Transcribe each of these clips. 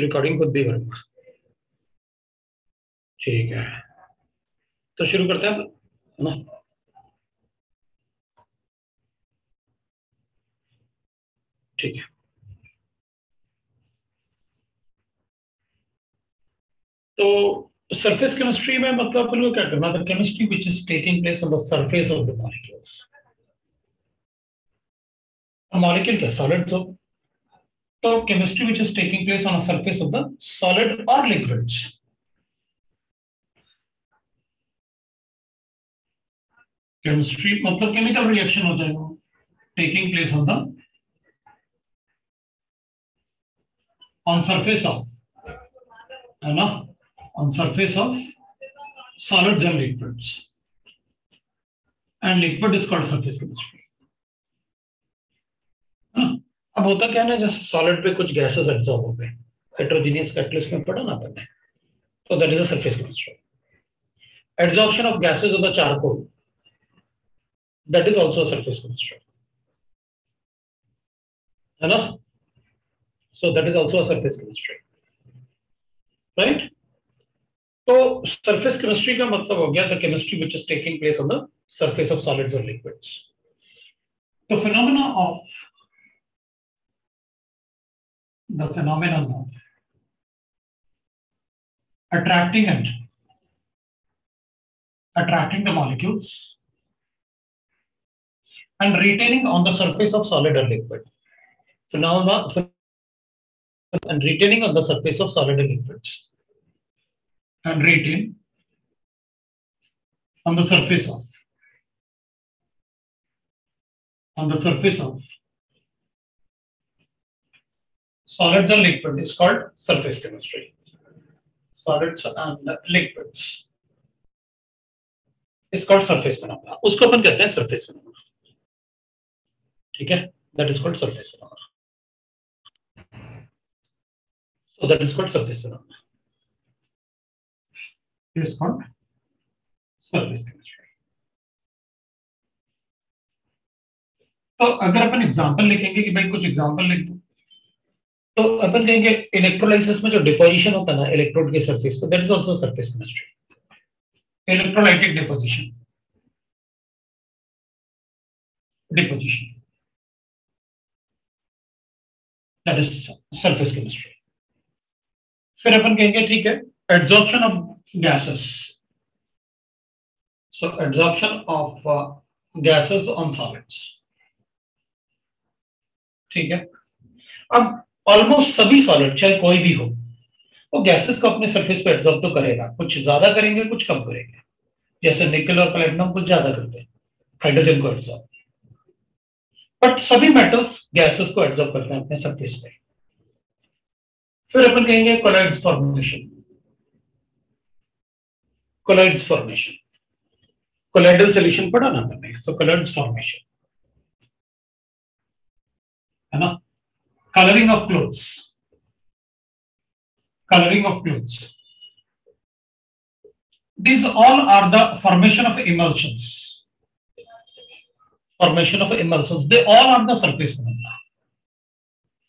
Recording खुद भी करूँगा ठीक है। तो शुरू करते हैं ना? ठीक है। तो सरफेस केमिस्ट्री में मतलब अपन को क्या करना था? Chemistry which is taking place on the surface of the molecules molecule क्या सॉलिड तो तो chemistry which is taking place on the surface of the solid और लिक्विड्स केमिस्ट्री मतलब केमिकल रिएक्शन हो जाएगा taking place on the on surface of है ना on surface of solids and liquids. And liquid is called surface chemistry. अब होता क्या ना, जैसे सॉलिड पे कुछ गैसेस एब्जॉर्ब हो गए। हेट्रोजीनियस कैटलिस्ट में पढ़ा ना आपने। तो that is a surface chemistry absorption of gases of the charcoal that is also surface chemistry है ना? So that is also a surface chemistry right? तो सरफेस केमिस्ट्री का मतलब हो गया the chemistry which is taking place on the surface of solids और liquids the phenomena of the phenomenon of attracting and attracting the molecules and retaining on the surface of solid or liquid. Phenomena and retaining on the surface of solid or liquid, and retain on the surface of on the surface of solids and liquid is called surface chemistry solids and liquids is called surface phenomena उसको अपन कहते हैं surface phenomena ठीक है that is called surface phenomena so that is called surface phenomena is called surface chemistry. तो अगर अपन example लिखेंगे कि भाई कुछ एग्जांपल लिख दो तो अपन कहेंगे इलेक्ट्रोलाइसिस में जो डिपोजिशन होता है ना इलेक्ट्रोड के सरफेस तो that is also surface chemistry electrolytic deposition deposition that is surface chemistry फिर अपन कहेंगे ठीक है adsorption of gases. So absorption of uh, gases on solids. ठीक है? अब ऑलमोस्ट सभी सॉलिड चाहे कोई भी हो, वो गैसेस को अपने सरफेस पे एब्जॉर्ब तो करेगा। कुछ ज़्यादा करेंगे, कुछ कम करेंगे। जैसे निकल और प्लेटिनम कुछ ज़्यादा करते हैं हाइड्रोजन को एब्जॉर्ब बट सभी मेटल्स गैसेस को एब्जॉर्ब करते हैं अपने सरफेस पे। फिर अपन कहेंगे colloids formation colloids formation. Colloidal solution पढ़ा ना मैंने so colloids formation है ना? coloring of clothes coloring of clothes these all are the formation of emulsions formation of emulsions they all are the surface phenomena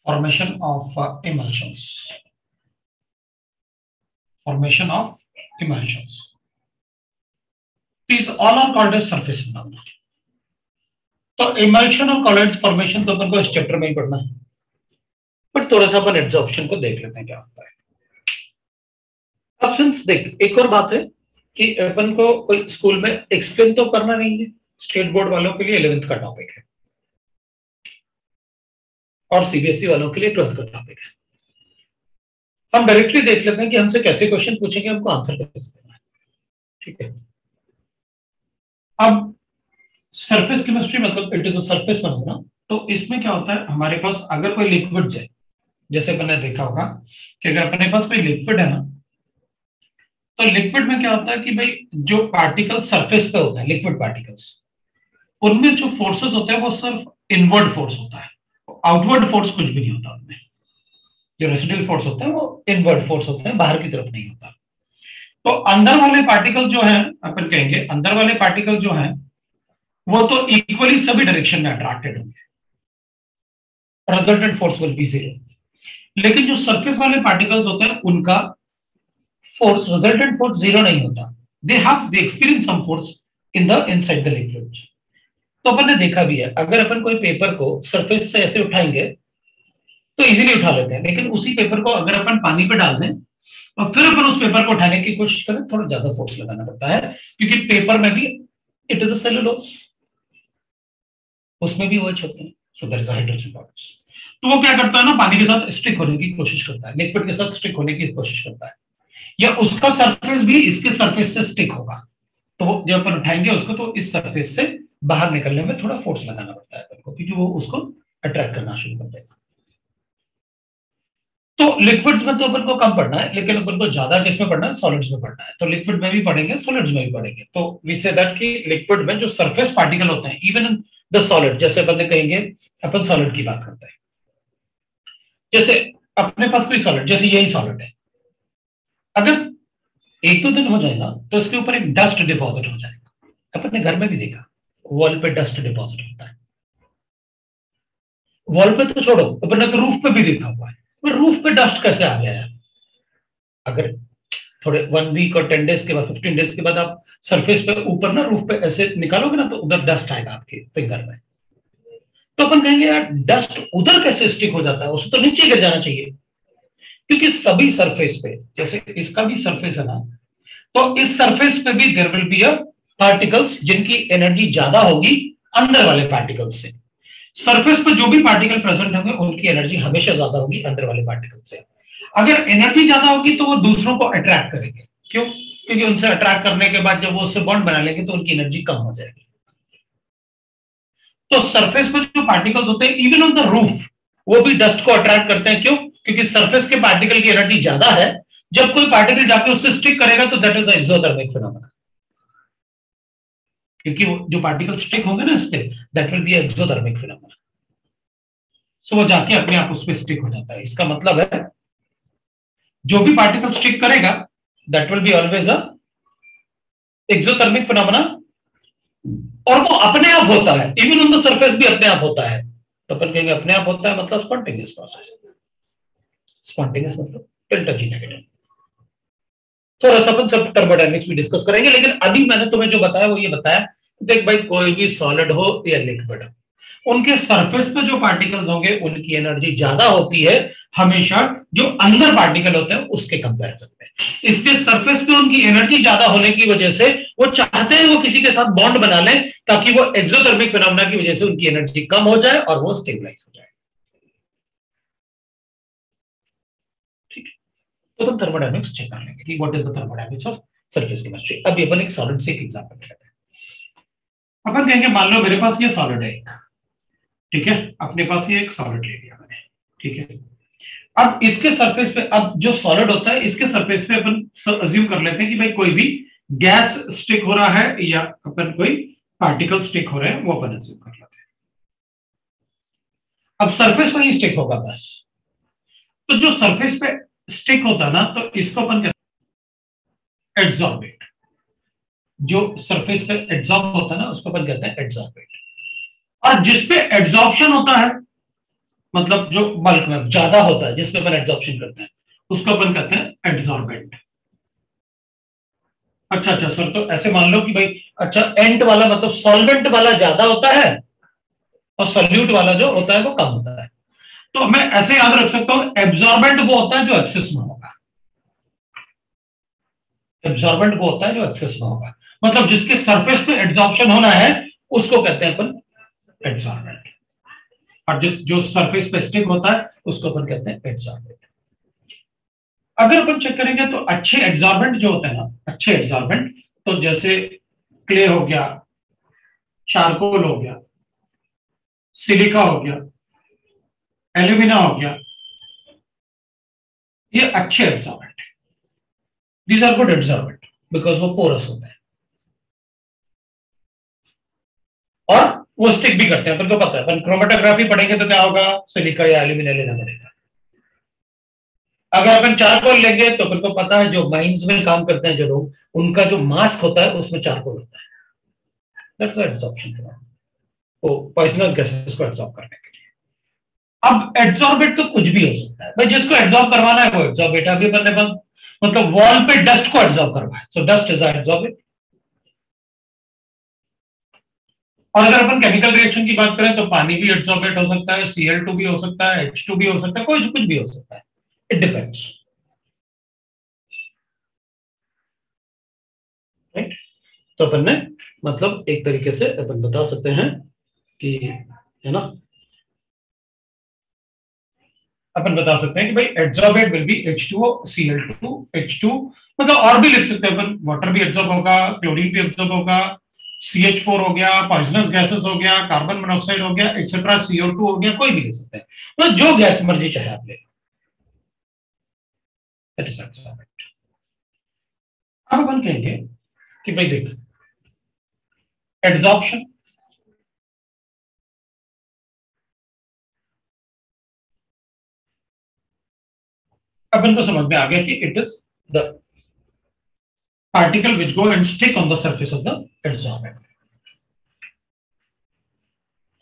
formation of uh, emulsions formation of emulsions These all are called as surface phenomena. तो emulsion और college formation तो अपन को इस chapter में ही पढ़ना है थोड़ा सा अपन एब्जॉर्प्शन को देख लेते हैं क्या होता है। सिंस देख, एक और बात है कि अपन को कोई स्कूल में एक्सप्लेन तो करना नहीं है स्टेट बोर्ड वालों के लिए इलेवेंथ का टॉपिक है। और सीबीएसई वालों के लिए ट्वेल्थ का टॉपिक है। हम डायरेक्टली देख लेते हैं कि हमसे कैसे क्वेश्चन पूछेंगे, हमको आंसर कैसे देना है। ठीक है? अब सरफेस केमिस्ट्री मतलब it is a surface phenomena तो इसमें क्या होता है, हमारे पास अगर कोई लिक्विड है जैसे मैंने देखा होगा कि अगर अपने पास कोई लिक्विड है ना तो लिक्विड में क्या होता है कि भाई जो पार्टिकल सरफेस पे होता है लिक्विड पार्टिकल्स उनमें जो फोर्सेस होते हैं, वो सिर्फ़ इनवर्ड फोर्स होता है। आउटवर्ड फोर्स कुछ भी नहीं होता उनमें। जो रेसिडुअल फोर्स होता है, वो इनवर्ड फोर्स होता है, बाहर की तरफ़ नहीं होता। तो अंदर वाले पार्टिकल जो है, अपन कहेंगे, अंदर वाले पार्टिकल जो है, वो तो इक्वली सभी डायरेक्शन में अट्रैक्टेड होंगे। Resultant force will be zero लेकिन जो सरफेस वाले पार्टिकल्स होते हैं, उनका फोर्स रिजल्टेंट फोर्स ज़ीरो नहीं होता। They have they experience some force in the inside the liquid तो अपन ने देखा भी है, अगर अपन कोई पेपर को सरफेस से ऐसे उठाएँगे तो इजीली उठा लेते हैं। लेकिन उसी पेपर को अगर अपन पानी पे डाल दें और फिर अपन उस पेपर को उठाने की कोशिश करें, थोड़ा ज़्यादा फोर्स लगाना पड़ता है, क्योंकि पेपर में भी इट इज़ अ सेलुलोज उसमें भी वो होते हैं। So there is hydrogen bonds तो वो क्या करता है ना, पानी के साथ स्टिक होने की कोशिश करता है लिक्विड के साथ स्टिक होने की कोशिश करता है। या उसका सरफेस भी इसके सरफेस से स्टिक होगा। तो जब अपन उठाएँगे उसको तो इस सरफेस से बाहर निकलने में थोड़ा फोर्स लगाना पड़ता है अपन को, क्योंकि वो उसको अट्रैक्ट करना शुरू कर देगा। तो लिक्विड्स में तो अपन को कम पढ़ना है, लेकिन अपन को ज़्यादा किसमें है सॉलिड्स में पढ़ना है। तो लिक्विड में भी पढ़ेंगे सॉलिड्स में भी पढ़ेंगे। तो वी से दैट कि लिक्विड में जो सरफेस पार्टिकल होते हैं इवन द सॉलिड जैसे अपन कहेंगे, अपन सॉलिड की बात करते हैं। जैसे अपने पास कोई सॉलिड जैसे यही सॉलिड है। अगर एक दो दिन हो जाएगा तो इसके ऊपर एक डस्ट डिपॉजिट हो जाएगा। अपने घर में भी देखा वॉल पे डस्ट डिपॉजिट होता है। वॉल पे तो छोड़ो, अपने तो रूफ पे भी देखा हुआ है। तो रूफ पे डस्ट कैसे आ गया है अगर थोड़े वन वीक और टेन डेज़ के बाद फिफ्टीन डेज़ के बाद आप सरफेस पे ऊपर ना रूफ पे ऐसे निकालोगे ना तो उधर डस्ट आएगा आपके फिंगर में। तो अपन कहेंगे, यार डस्ट उधर कैसे स्टिक हो जाता है? उसे तो नीचे गिर जाना चाहिए। क्योंकि सभी सरफेस पे, जैसे इसका भी सरफेस है ना तो इस सरफेस पे भी there will be a particles जिनकी एनर्जी ज़्यादा होगी अंदर वाले पार्टिकल्स से। सरफेस पर जो भी पार्टिकल प्रेजेंट होंगे, उनकी एनर्जी हमेशा ज़्यादा होगी अंदर वाले पार्टिकल से। अगर एनर्जी ज़्यादा होगी तो वो दूसरों को अट्रैक्ट करेंगे। क्यों? क्योंकि उनसे अट्रैक्ट करने के बाद जब वो उससे बॉन्ड बना लेंगे तो उनकी एनर्जी कम हो जाएगी। तो सरफेस पर जो पार्टिकल्स होते हैं इवन ऑन द रूफ वो भी डस्ट को अट्रैक्ट करते हैं। क्यों? क्योंकि सरफेस के पार्टिकल की एनर्जी ज़्यादा है। जब कोई पार्टिकल जाके उससे स्टिक करेगा तो दैट इज़ एक्सोथर्मिक फिनोमेना क्योंकि जो पार्टिकल स्टिक होंगे ना इस that will be exothermic phenomena so वो जाके अपने आप उस पर स्टिक हो जाता है। इसका मतलब है, जो भी पार्टिकल स्टिक करेगा that will be always a exothermic phenomena और वो अपने आप होता है। इवन ऑन द सरफेस भी अपने आप होता है। तो अपन कहेंगे, अपने आप होता है मतलब स्पॉन्टेनियस प्रोसेस स्पॉन्टेनियस मतलब डेल्टा जी नेगेटिव थोड़ा सा अपन सब थर्मोडाइनमिक्स भी डिस्कस करेंगे, लेकिन अभी मैंने तुम्हें जो बताया, वो ये बताया देख भाई कोई भी सॉलिड हो या लिक्विड उनके सरफेस पे जो पार्टिकल्स होंगे, उनकी एनर्जी ज़्यादा होती है, हमेशा जो अंदर पार्टिकल होते हैं, उसके कंपेरिजन में। इसके सरफेस पे उनकी एनर्जी ज़्यादा होने की वजह से वो चाहते हैं वो किसी के साथ बॉन्ड बना लें, ताकि वो एक्सोथर्मिक फिनोमेना की वजह से उनकी एनर्जी कम हो जाए और वो स्टेबलाइज हो जाए। ठीक है। तो हम थर्मोडायनेमिक्स चेक कर लेंगे कि what is the thermodynamics of surface chemistry अभी अपन एक सॉलिड से एक एग्जांपल लेते हैं। अपन कहेंगे, मान लो मेरे पास ये सॉलिड है। ठीक है? अपने पास ये एक सॉलिड ले लिया मैंने ठीक है? अब इसके सरफेस पे, अब जो सॉलिड होता है, इसके सरफेस पे अपन अज्यूम कर लेते हैं कि भाई कोई भी गैस स्टिक हो रहा है या अपन कोई पार्टिकल स्टिक हो रहे हैं, वो अपन अज्यूम कर लेते हैं। अब सरफेस पर ही स्टिक होगा बस। तो जो सरफेस पे स्टिक होता ना तो इसको अपन कहते हैं एड्जॉर्बेट जो सरफेस पे एड्जॉर्ब होता है ना, उसको अपन कहते हैं एड्जॉर्बेट और जिसपे एड्जॉर्प्शन होता है मतलब जो बल्क में ज़्यादा होता है जिसपे अपन एड्जॉर्प्शन करते हैं, उसको अपन कहते हैं एड्जॉर्बेंट अच्छा अच्छा सर तो ऐसे मान लो कि भाई अच्छा एंट वाला मतलब सॉल्वेंट वाला ज़्यादा होता है और सल्यूट वाला जो होता है वो कम होता है. तो मैं ऐसे याद रख सकता हूँ एब्जॉर्बेंट वो होता है जो एक्सेस में होगा. एब्जॉर्बेंट वो होता है जो एक्सेस में होगा. मतलब जिसके सरफेस पे एब्जॉर्प्शन होना है, उसको कहते हैं अपन एड्सॉर्बेंट और जिस, जो सरफेस पे स्टिक होता है, उसको अपन कहते हैं एड्सॉर्बेंट अगर अपन चेक करेंगे तो अच्छे एग्जॉर्बेंट जो होते हैं ना, अच्छे एग्जॉर्बेंट तो जैसे क्ले हो गया चारकोल हो गया सिलिका हो गया एल्यूमिना हो गया, ये अच्छे absorbent these are good absorbent because वो पोरस होते हैं। और वो स्टिक भी करते हैं, अपन को पता है। अपन क्रोमेटोग्राफी पढ़ेंगे तो क्या होगा? सिलिका या एल्यूमिनियम लेना पड़ेगा। अगर अपन चारकोल लेंगे तो अपन को पता है जो माइंस में काम करते हैं जो लोग, उनका जो मास्क होता है, उसमें चारकोल होता है। एब्जॉर्प्शन पॉइजनस एब्जॉर्ब करने के लिए। अब एड्सॉर्बेट तो कुछ भी हो सकता है। भाई जिसको एड्सॉर्ब करवाना है, वो एड्सॉर्बेट अभी मतलब वॉल पे डस्ट को एड्सॉर्ब करवाए सो डस्ट इज़ एड्सॉर्बेट और अगर अपन केमिकल रिएक्शन की बात करें तो पानी भी एड्सॉर्बेट हो सकता है सीएल टू भी हो सकता है एच टू भी हो सकता है, कोई कुछ भी हो सकता है। इट डिपेंड्स राइट तो अपन ने मतलब एक तरीके से अपन बता सकते हैं कि, है ना? अपन बता सकते हैं कि भाई adsorbate will be H two C L two H two मतलब और भी लिख सकते हैं अपन। वाटर भी एब्जॉर्ब होगा क्लोरीन भी एब्जॉर्ब होगा सी एच फोर हो गया पॉइजनस गैसेस हो गया कार्बन मोनोक्साइड हो गया एक्सेट्रा सीओ टू हो गया, कोई भी ले सकते हैं। मतलब जो गैस मर्ज़ी चाहे आप ले अब अपन कहेंगे कि भाई देख एड्जॉर्प्शन अपन को समझ में आ गया कि it is the particle which go and stick on the surface of the adsorbent.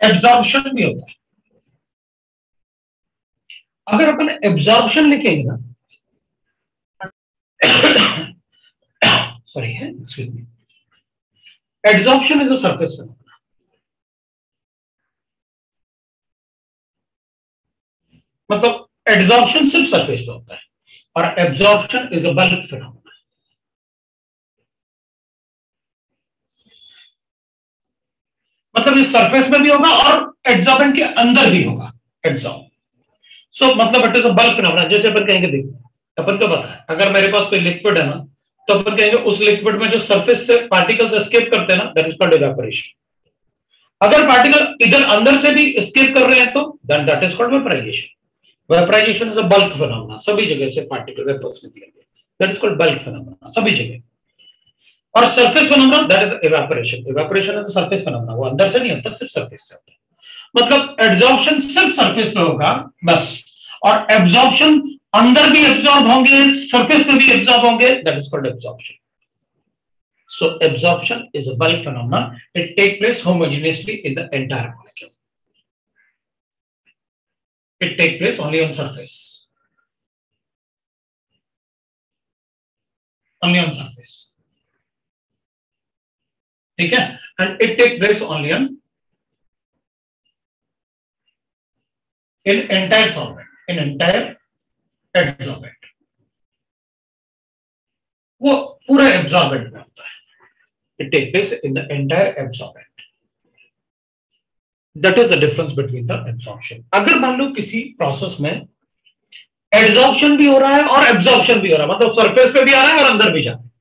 Absorption भी होता है। अगर अपन एब्जॉर्प्शन लिखेंगे ना सॉरी है excuse me absorption is a surface मतलब एब्जॉर्प्शन सिर्फ़ सरफेस पे होता है, और absorption is a bulk phenomena इस सरफेस में भी होगा और एड्जॉर्बेंट के अंदर भी होगा एड्जॉर्ब सो so, मतलब इज़ अ बल्क फिनोमेना जैसे अपन कहेंगे देखो अपन को पता है अगर मेरे पास कोई लिक्विड है ना तो अपन कहेंगे उस लिक्विड में जो सरफेस से पार्टिकल्स एस्केप करते हैं ना दैट इज़ कॉल्ड इवेपोरेशन अगर पार्टिकल इधर अंदर से भी एस्केप कर रहे हैं तो then that is called vaporization vaporization is a bulk phenomena सभी जगह से पार्टिकल वेपर्स निकलेंगे. That is called bulk phenomena सभी जगह. और surface phenomena that is evaporation evaporation is surface phenomena वो अंदर से नहीं होता, सिर्फ़ सरफेस से होता मतलब एब्जॉर्प्शन सिर्फ़ सरफेस पे होगा, बस। और एब्जॉर्प्शन अंदर भी एब्जॉर्ब होंगे सरफेस पे भी एब्जॉर्ब होंगे that is called absorption so, absorption is a bulk phenomenon. It takes place homogeneously in the entire molecule. It takes place only on surface. Only on surface. ठीक है? And it take place only on in entire solvent in entire absorbent वो पूरा absorbent में होता है। It take place in the entire absorbent that is the difference between the absorption अगर मान लो किसी प्रोसेस में एब्जॉर्प्शन भी हो रहा है और एब्जॉर्प्शन भी हो रहा है मतलब सरफेस पे भी आ रहा है और अंदर भी जा रहा है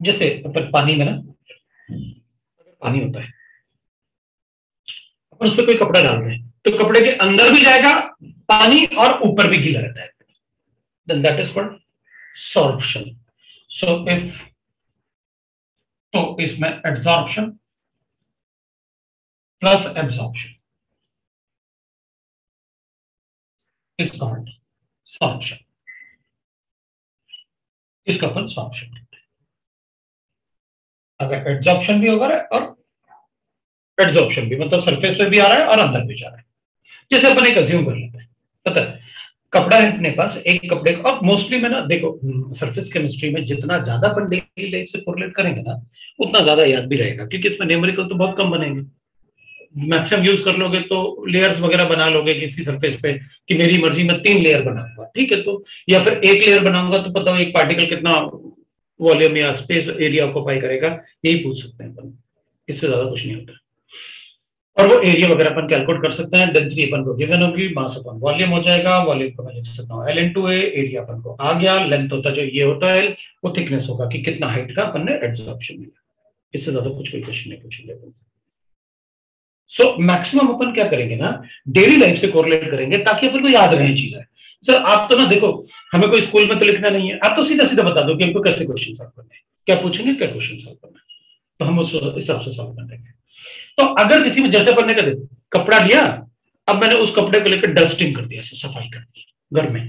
जैसे पानी में ना पानी होता है। उस पर कोई कपड़ा डाल रहे हैं तो कपड़े के अंदर भी जाएगा, पानी और ऊपर भी गीला रहता है। Then that is called sorption so if तो इसमें absorption plus absorption is called sorption इसका अपन सॉर्प्शन अगर एड्जॉर्प्शन भी होगा और एड्जॉर्प्शन भी मतलब सरफेस पे भी आ रहा है और अंदर भी जा रहा है। जैसे अपन एक अज्यूम कर लेते हैं। पता है, कपड़ा है अपने पास, एक कपड़े का, और मोस्टली में ना, देखो सरफेस केमिस्ट्री में जितना ज़्यादा अपन डेली लाइफ से कोरिलेट करेंगे ना, उतना ज़्यादा याद भी रहेगा, क्योंकि इसमें न्यूमेरिकल तो बहुत कम बनेंगे। मैक्सिमम यूज़ कर लोगे तो लेयर्स वगैरह बना लोगे किसी सरफेस पे, कि मेरी मर्ज़ी में तीन लेयर बनाऊँगा, ठीक है तो या फिर एक लेयर बनाऊँगा तो पता हो एक पार्टिकल कितना वॉल्यूम या स्पेस एरिया ऑक्यूपाई करेगा, यही पूछ सकते हैं अपन। इससे ज़्यादा कुछ नहीं होता। और वो एरिया वगैरह अपन कैलकुलेट कर सकते हैं डेंसिटी अपन को गिवन होगी मास अपन वॉल्यूम हो जाएगा वॉल्यूम को मैं लिख सकता हूँ। एल टू ए एरिया अपन को आ गया लेंथ होता जो ये होता है, वो थिकनेस होगा कि कितना हाइट का अपन ने एड्सॉर्प्शन मिला। इससे ज़्यादा कुछ कोई क्वेश्चन नहीं पूछेंगे अपन सो। मैक्सिमम अपन क्या करेंगे ना डेली लाइफ से कोरिलेट करेंगे ताकि अपन को याद रहे चीज़ें। सर आप तो ना देखो हमें कोई स्कूल में तो लिखना नहीं है। आप तो सीधा सीधा बता दो कि हमको कैसे क्वेश्चन सॉल्व करना है। क्या पूछेंगे, क्या क्वेश्चन सॉल्व करना है? तो हम उस हिसाब से सॉल्व कर देंगे। तो अगर किसी में जैसे पढ़ने का कपड़ा लिया, अब मैंने उस कपड़े को लेकर डस्टिंग कर दिया सफ़ाई कर दी, घर में।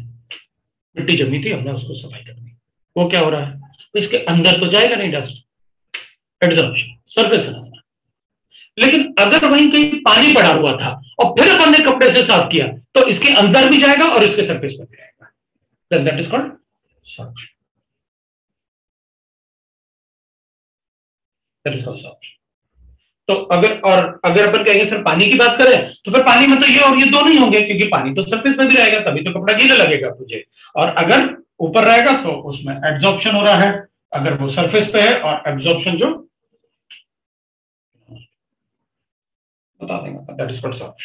मिट्टी जमी थी, हमने उसको सफ़ाई कर दी। वो क्या हो रहा है? तो इसके अंदर तो जाएगा नहीं डस्ट एड्जॉर्प्शन सरफेस लेकिन अगर वहीं कहीं पानी पड़ा हुआ था, और फिर अपन ने कपड़े से साफ़ किया तो इसके अंदर भी जाएगा और इसके सरफेस पर भी जाएगा। Then that is called solution that is called solution तो अगर, और अगर अपन कहेंगे, सर, पानी की बात करें तो फिर पानी में तो ये और ये दो नहीं होंगे, क्योंकि पानी तो सरफेस में भी रहेगा, तभी तो कपड़ा गीला लगेगा मुझे। और अगर ऊपर रहेगा तो उसमें एब्जॉर्प्शन हो रहा है, अगर वो सरफेस पे है, और एब्जॉर्प्शन जो बता देंगे। दैट इज़ कॉल्ड अब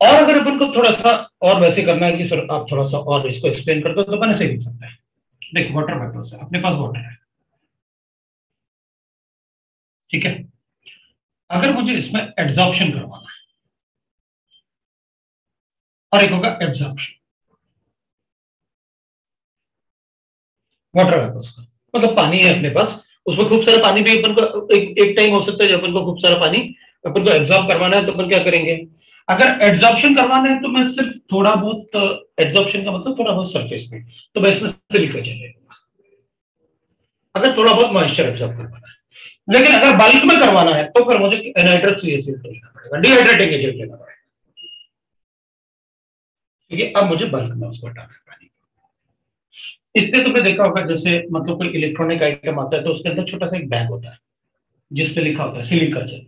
और अगर अपन को थोड़ा सा और वैसे करना है कि सर आप थोड़ा सा और इसको एक्सप्लेन कर दो तो अपन ऐसे लिख सकते हैं। देख वाटर वेपर से अपने पास वाटर है। ठीक है? अगर मुझे इसमें एब्जॉर्प्शन करवाना है और एक होगा एब्जॉर्प्शन वाटर वेपर्स का मतलब पानी है अपने पास उसमें खूब सारा पानी भी अपन को एक, एक टाइम हो सकता है जब अपन को खूब सारा पानी अपन को एब्जॉर्ब करवाना है तो अपन क्या करेंगे? अगर एड्जॉर्प्शन करवाना है तो मैं सिर्फ़ थोड़ा बहुत एब्जॉर्प्शन का मतलब थोड़ा बहुत सरफेस में तो मैं इसमें सिलिका चलेगा अगर थोड़ा बहुत मॉइस्चर एब्जॉर्ब करवाना है। लेकिन अगर बल्क में करवाना है तो फिर मुझे एनहाइड्रेट एनाइट्रस लेना पड़ेगा डिहाइड्रेटिंग एजेंट लेना पड़ेगा। क्योंकि अब मुझे बल्क में उसको हटाना है पानी इसलिए तुमने देखा होगा, जैसे मतलब कोई इलेक्ट्रॉनिक आइटम आता है तो उसके अंदर छोटा सा एक बैग होता है, जिसपे लिखा होता है सिलिका जेल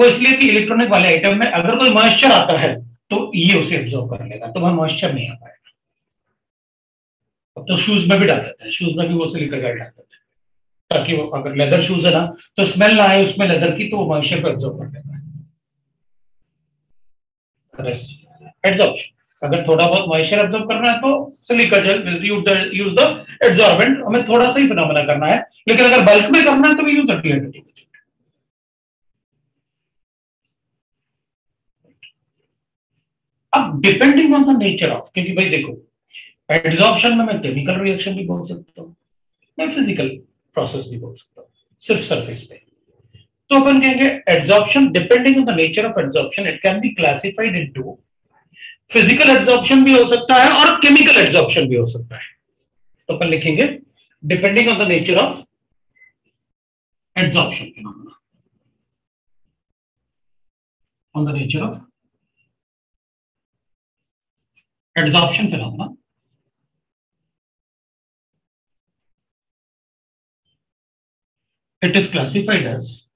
वो इसलिए कि इलेक्ट्रॉनिक वाले आइटम में अगर कोई मॉइस्चर आता है तो ये उसे एब्जॉर्व कर लेगा तो वह मॉइस्चर नहीं आ पाएगा। अब तो शूज़ में भी डाल देते हैं शूज़ में भी वो सिलिका जेल डाल देते हैं, ताकि वो अगर लेदर शूज़ है ना तो स्मेल ना आए उसमें लेदर की तो वो मॉइस्चर को एब्जॉर्ब कर लेता है। अगर थोड़ा बहुत मॉइस्चर एब्जॉर्ब करना है तो silica gel use the absorbent हमें थोड़ा सा ही फिनोमेना करना है, लेकिन अगर बल्क में करना है तो वी यूज़ द अब depending on the nature of क्योंकि भाई देखो एड्जॉर्प्शन में मैं केमिकल रिएक्शन भी बोल सकता हूँ, मैं फ़िज़िकल प्रोसेस भी बोल सकता हूँ, सिर्फ़ सरफेस पे। तो अपन कहेंगे adsorption depending on the nature of adsorption it can be classified into physical adsorption भी हो सकता है और केमिकल एड्जॉर्प्शन भी हो सकता है। तो अपन लिखेंगे depending on the nature of adsorption phenomena on the nature of adsorption phenomena it is classified as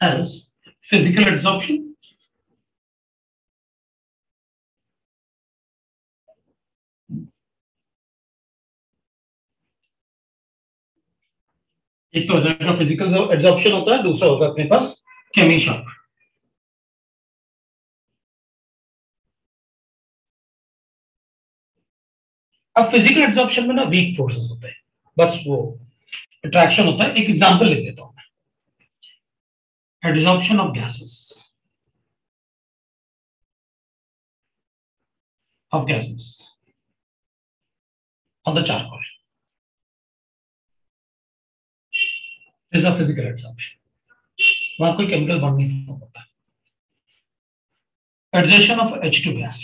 as physical adsorption एक तो हो फ़िज़िकल एब्जॉर्प्शन होता है दूसरा होगा अपने पास केमी शॉक अब फ़िज़िकल एब्जॉर्प्शन में ना वीक फोर्सेस होते हैं। बस वो अट्रैक्शन होता है। एक एग्जांपल ले लेता हूँ absorption of gases of gases on the a physical absorption वहाँ कोई केमिकल बॉन्ड नहीं फॉर्म होता। Adhesion of H two gas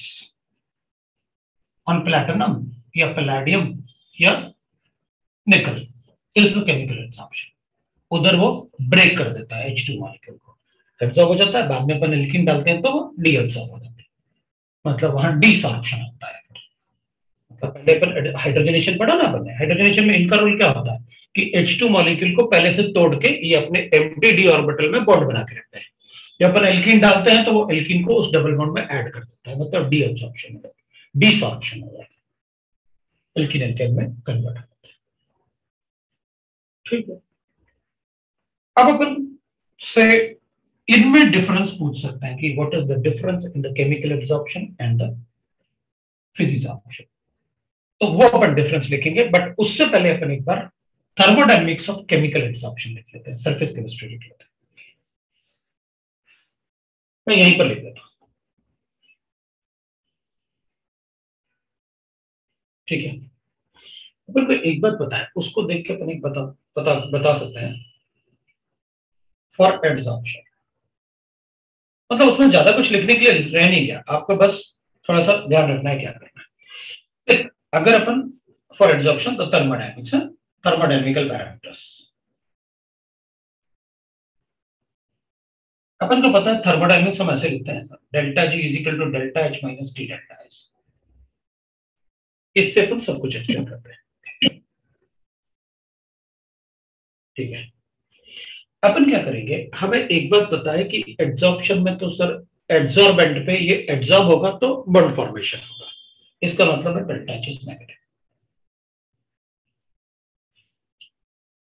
on platinum या पैलाडियम या निकल केमिकल एब्जॉर्प्शन उधर वो ब्रेक कर देता है एच टू मॉलिक्यूल को। एब्जॉर्ब हो जाता है, बाद में अपन एल्किन डालते हैं तो वो डी एब्जॉर्ब हो जाते हैं। मतलब वहाँ डिसॉर्प्शन होता है। मतलब पहले अपन हाइड्रोजनेशन पढ़ा ना अपन हाइड्रोजनेशन में इनका रोल क्या होता है? कि H2 मॉलिक्यूल को पहले से तोड़ के ये अपने एम्प्टी डी ऑर्बिटल में बॉन्ड बना के रखते हैं। जब अपन एल्किन डालते हैं तो वो एल्किन को उस डबल बॉन्ड में ऐड कर देता है। मतलब डी एब्जॉर्प्शन हो जाता है डिसॉर्प्शन हो जाता है। एल्किन एल्केन में कन्वर्ट ठीक है। अब अपन से इनमें डिफरेंस पूछ सकते हैं कि what is the difference in the chemical absorption and the physics तो वो अपन डिफरेंस लिखेंगे बट उससे पहले अपन एक बार थर्मोडाइनमिक्स ऑफ़ केमिकल एब्जॉर्प्शन लिख लेते हैं सरफेस केमिस्ट्री लिख लेते हैं। मैं यहीं पर लिख देता हूँ। ठीक है। अपन को एक बात है, उसको देख के अपन एक बता बता बता सकते हैं। फॉर एब्जॉर्प्शन मतलब उसमें ज़्यादा कुछ लिखने के लिए रह नहीं गया। आपको बस थोड़ा सा ध्यान रखना है क्या करना है। अगर अपन फॉर एब्जॉर्प्शन तो थर्मोडाइनमिक्स है थर्मोडाइनमिकल पैरामीटर्स अपन को पता है थर्मोडाइनमिक्स हम ऐसे लिखते हैं delta G is equal to delta H minus T delta H इससे अपन सब कुछ एक्सप्लेन करते हैं। ठीक है। अपन क्या करेंगे? हमें एक बात है कि एड्जॉर्प्शन में तो सर एड्जॉर्बेंट पे ये एड्जॉर्ब होगा तो बॉन्ड फॉर्मेशन होगा। इसका मतलब है इज़ नेगेटिव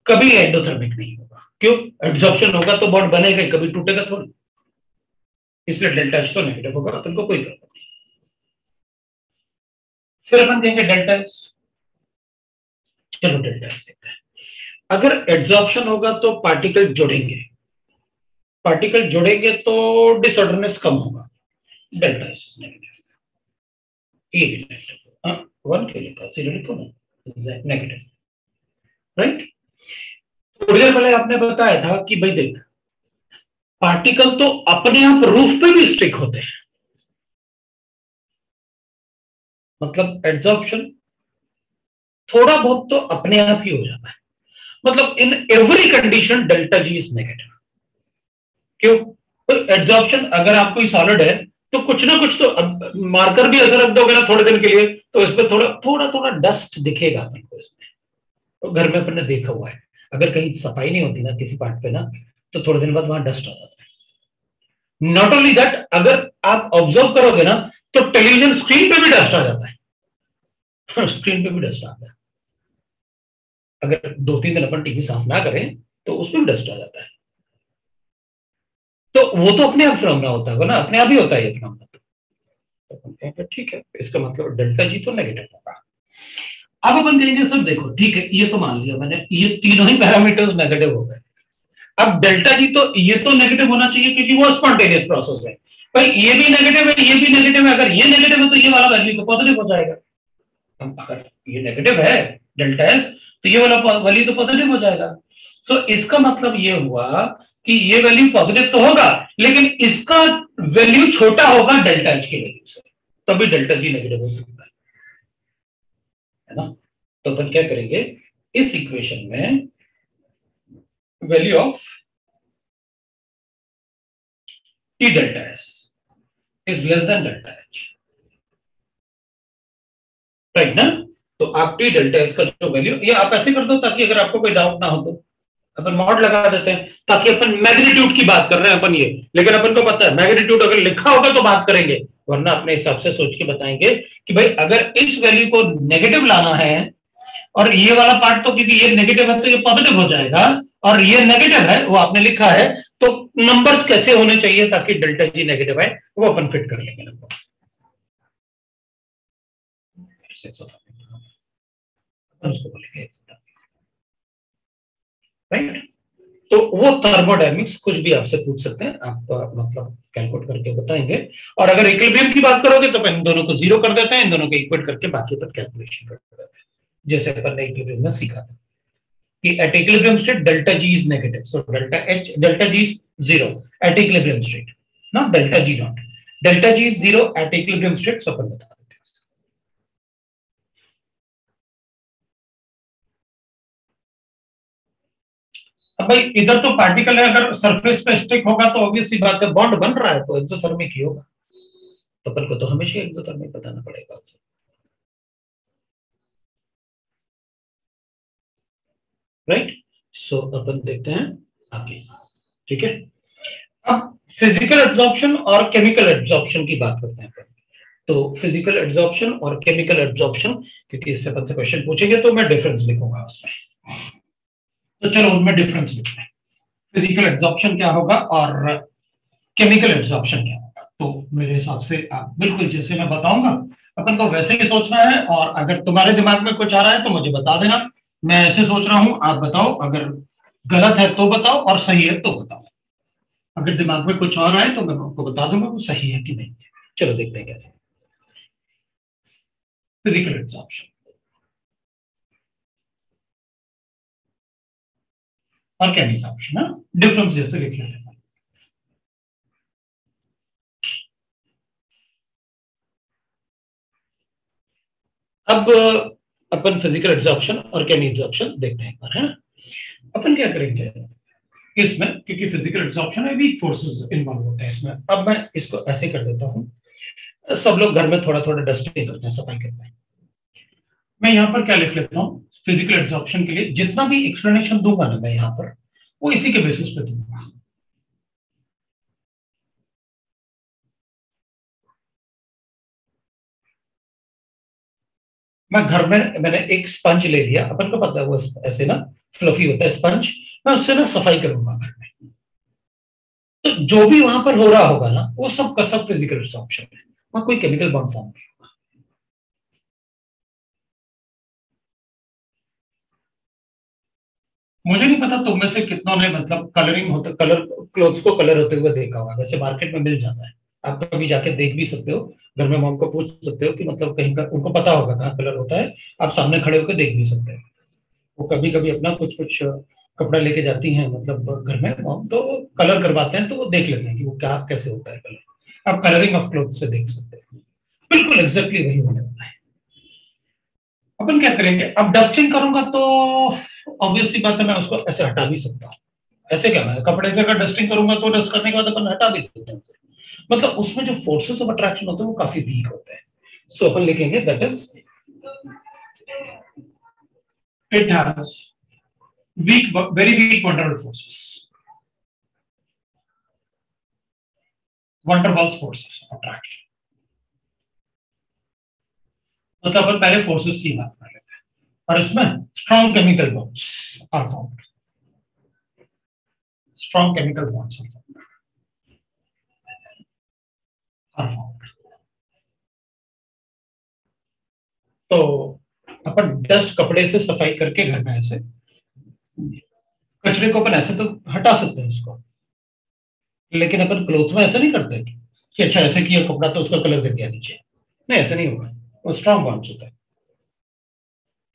कभी एंडोथर्मिक नहीं होगा। क्यों? एड्जॉर्प्शन होगा तो बॉन्ड बनेगा कभी टूटेगा थोड़ी। इसलिए डेल्टा एच तो नेगेटिव होगा, अपन को कोई प्रॉब्लम फिर अपन देंगे डेल्टा एच चलो डेल्टा एच देखते हैं। अगर एड्जॉर्प्शन होगा तो पार्टिकल जुड़ेंगे। पार्टिकल जुड़ेंगे तो डिसऑर्डरनेस कम होगा। डेल्टा एच नेगेटिव वन के ना। नेगेटिव राइट थोड़ी पहले आपने बताया था कि भाई देख पार्टिकल तो अपने आप रूफ पे भी स्टिक होते हैं। मतलब एड्जॉर्प्शन थोड़ा बहुत तो अपने आप ही हो जाता है। मतलब in every condition delta G is negative क्यों? तो एड्जॉर्प्शन अगर आप कोई सॉलिड है तो कुछ ना कुछ तो मार्कर भी ऐसा रख दोगे ना थोड़े दिन के लिए तो इसमें थोड़ा थोड़ा थोड़ा डस्ट दिखेगा अपन को इसमें। तो घर में अपन ने देखा हुआ है। अगर कहीं सफ़ाई नहीं होती ना किसी पार्ट पे ना तो थोड़े दिन बाद वहाँ डस्ट आ जाता है। नॉट ओनली दैट अगर आप ऑब्ज़र्व करोगे ना तो टेलीविज़न स्क्रीन पे भी डस्ट आ जाता है। स्क्रीन पे भी डस्ट आता है। अगर दो तीन दिन अपन टीवी साफ़ ना करें तो उसमें भी डस्ट आ जाता है। तो वो तो अपने आप फिनोमिना होता है ना अपने आप ही होता है ये फिनोमिना तो। ठीक है, इसका मतलब डेल्टा जी तो नेगेटिव होगा। अब अपन कहेंगे, सर देखो, ठीक है, ये तो मान लिया मैंने, ये तीनों ही पैरामीटर्स नेगेटिव हो गए। अब डेल्टा जी तो ये तो नेगेटिव होना चाहिए, क्योंकि वो स्पॉन्टेनियस प्रोसेस है। भाई ये भी नेगेटिव है ये भी नेगेटिव है। अगर ये नेगेटिव है तो ये वाला वैल्यू तो पॉजिटिव हो जाएगा। अगर ये नेगेटिव है डेल्टा एस तो ये वाला वैल्यू तो पॉजिटिव हो जाएगा। सो so, इसका मतलब ये हुआ कि ये वैल्यू पॉजिटिव तो होगा लेकिन इसका वैल्यू छोटा होगा डेल्टा एच के वैल्यू से। तभी डेल्टा जी नेगेटिव हो सकता है। है ना? तो अपन क्या करेंगे? इस इक्वेशन में value of T delta S is less than delta H right ना? तो आप टी डेल्टा एस का जो वैल्यू ये आप ऐसे कर दो ताकि अगर आपको कोई डाउट ना हो तो। अपन मॉड लगा देते हैं ताकि अपन मैग्नीट्यूड की बात कर रहे हैं अपन ये। लेकिन अपन को पता है मैग्नीट्यूड अगर लिखा होगा तो बात करेंगे। वरना अपने हिसाब से सोच के बताएँगे कि भाई अगर इस वैल्यू को नेगेटिव लाना है, और ये वाला पार्ट तो क्योंकि ये नेगेटिव है तो ये पॉजिटिव हो जाएगा, और ये नेगेटिव है, वो आपने लिखा है तो नंबर्स कैसे होने चाहिए ताकि डेल्टा जी नेगेटिव है वो अपन फिट कर लेंगे नंबर उसको राइट तो वो थर्मोडाइनमिक्स कुछ भी आपसे पूछ सकते हैं। आप मतलब कैलकुलेट करके बताएँगे। और अगर इक्विलिब्रियम की बात करोगे तो इन दोनों को ज़ीरो कर देते हैं। इन दोनों को इक्वेट करके बाकी पर कैलकुलेशन कर देते हैं। जैसे अपन ने इक्विलिब्रियम में सीखा था। कि at equilibrium state delta G is negative so delta H delta G is zero at equilibrium state not delta G not delta G is zero at equilibrium state so अपन बता अब भाई, इधर तो पार्टिकल है, अगर सरफेस पे stick होगा तो ऑब्वियसली बात है बॉन्ड बन रहा है तो एक्सोथर्मिक ही होगा। तो अपन को तो हमेशा एक्सोथर्मिक बताना पड़ेगा। राइट सो अपन देखते हैं आगे। ठीक है? अब फ़िज़िकल एब्जॉर्प्शन और केमिकल एब्जॉर्प्शन की बात करते हैं तो फ़िज़िकल एब्जॉर्प्शन और केमिकल एब्जॉर्प्शन क्योंकि इससे अपन से क्वेश्चन पूछेंगे तो मैं डिफरेंस लिखूँगा उसमें तो चलो, उनमें डिफरेंस लिखते हैं। फ़िज़िकल एब्जॉर्प्शन क्या होगा और केमिकल एब्जॉर्प्शन क्या होगा? तो मेरे हिसाब से आप बिल्कुल जैसे मैं बताऊँगा, अपन को वैसे ही सोचना है और अगर तुम्हारे दिमाग में कुछ आ रहा है तो मुझे बता देना। मैं ऐसे सोच रहा हूँ, आप बताओ, अगर गलत है तो बताओ और सही है तो बताओ। अगर दिमाग में कुछ और आए तो मैं आपको बता दूँगा वो सही है कि नहीं चलो देखते हैं कैसे। फ़िज़िकल एब्जॉर्प्शन और क्या ऑप्शन है? डिफरेंस जैसे लिख लेते हैं। अब अपन फ़िज़िकल एब्जॉर्प्शन और केमी एब्जॉर्प्शन देखते हैं एक बार, है अपन क्या करेंगे? इसमें, क्योंकि फ़िज़िकल एब्जॉर्प्शन है वीक फोर्सेस इन्वॉल्व होते हैं इसमें। अब मैं इसको ऐसे कर देता हूँ। सब लोग घर में थोड़ा थोड़ा डस्टिंग करते हैं सफ़ाई करते हैं। मैं यहाँ पर क्या लिख लेता हूँ? फ़िज़िकल एब्जॉर्प्शन के लिए जितना भी एक्सप्लेनेशन दूँगा ना मैं यहाँ पर, वो इसी के बेसिस पे दूँगा। मैं घर में, मैंने एक स्पंज ले लिया। अपन को पता है वो ऐसे ना फ्लफी होता है स्पंज मैं उससे ना सफ़ाई करूँगा घर में। तो जो भी वहाँ पर हो रहा होगा ना, वो सब का सब फ़िज़िकल ऑप्शन है। वहाँ कोई केमिकल बॉन्ड फॉर्म नहीं होगा। मुझे नहीं पता तुम में से कितनों ने मतलब कलरिंग होता कलर क्लोथ्स को कलर होते हुए देखा होगा। वैसे मार्केट में मिल जाता है। आप कभी जाके देख भी सकते हो। घर में मॉम को पूछ सकते हो कि मतलब कहीं का, उनको पता होगा कहाँ कलर होता है। आप सामने खड़े होकर देख भी सकते हो। वो कभी कभी अपना कुछ कुछ कपड़ा लेके जाती हैं मतलब घर में मॉम तो कलर करवाते हैं तो वो देख लेते हैं कि वो क्या, कैसे होता है कलर। आप कलरिंग ऑफ़ क्लोथ से देख सकते हैं। बिल्कुल एग्जैक्टली वही होने वाला है। अपन क्या करेंगे? अब डस्टिंग करूँगा तो ऑब्वियसली बात है, मैं उसको ऐसे हटा भी सकता हूँ। ऐसे क्या, मैं कपड़े से अगर डस्टिंग करूँगा तो डस्ट करने के बाद अपन हटा भी देते हैं मतलब उसमें जो फोर्सेस ऑफ़ अट्रैक्शन होते हैं, वो काफ़ी वीक होते हैं। सो अपन लिखेंगे that is it has weak very weak van der Waals forces van der Waals forces attraction मतलब अपन पहले फोर्सेस की बात कर लेते हैं। और इसमें strong chemical bonds are found strong chemical bonds are found तो अपन डस्ट कपड़े से सफ़ाई करके घर में ऐसे कचरे को अपन ऐसे तो हटा सकते हैं उसको। लेकिन अपन क्लोथ में ऐसा नहीं करते कि अच्छा ऐसे किया कपड़ा तो उसका कलर कर दिया नीचे। नहीं ऐसा नहीं होगा वो स्ट्रॉन्ग बॉन्ड्स होता है।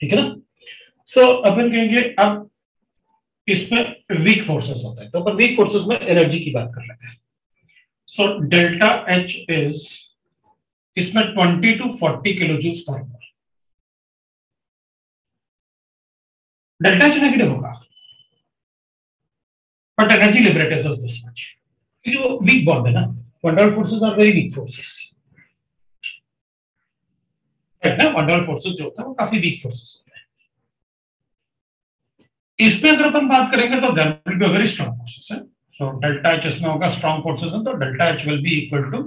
ठीक है ना? सो so, अपन कहेंगे अब इसमें वीक फोर्सेस होता है। तो अपन वीक फोर्सेस में एनर्जी की बात कर रहे हैं। So, delta H is, इसमें 20 टू 40 किलो जूल्स पर डेल्टा एच नेगेटिव होगा। But energy liberated of this much जो वीक बॉन्ड है ना। Van der Waals forces are very weak forces ना? वंडरल जो होता है, वो काफ़ी वीक फोर्सेस होते हैं। इसमें अगर अपन बात करेंगे तो there will very strong forces है। So, delta H इसमें होगा strong forces तो delta H will be equal to,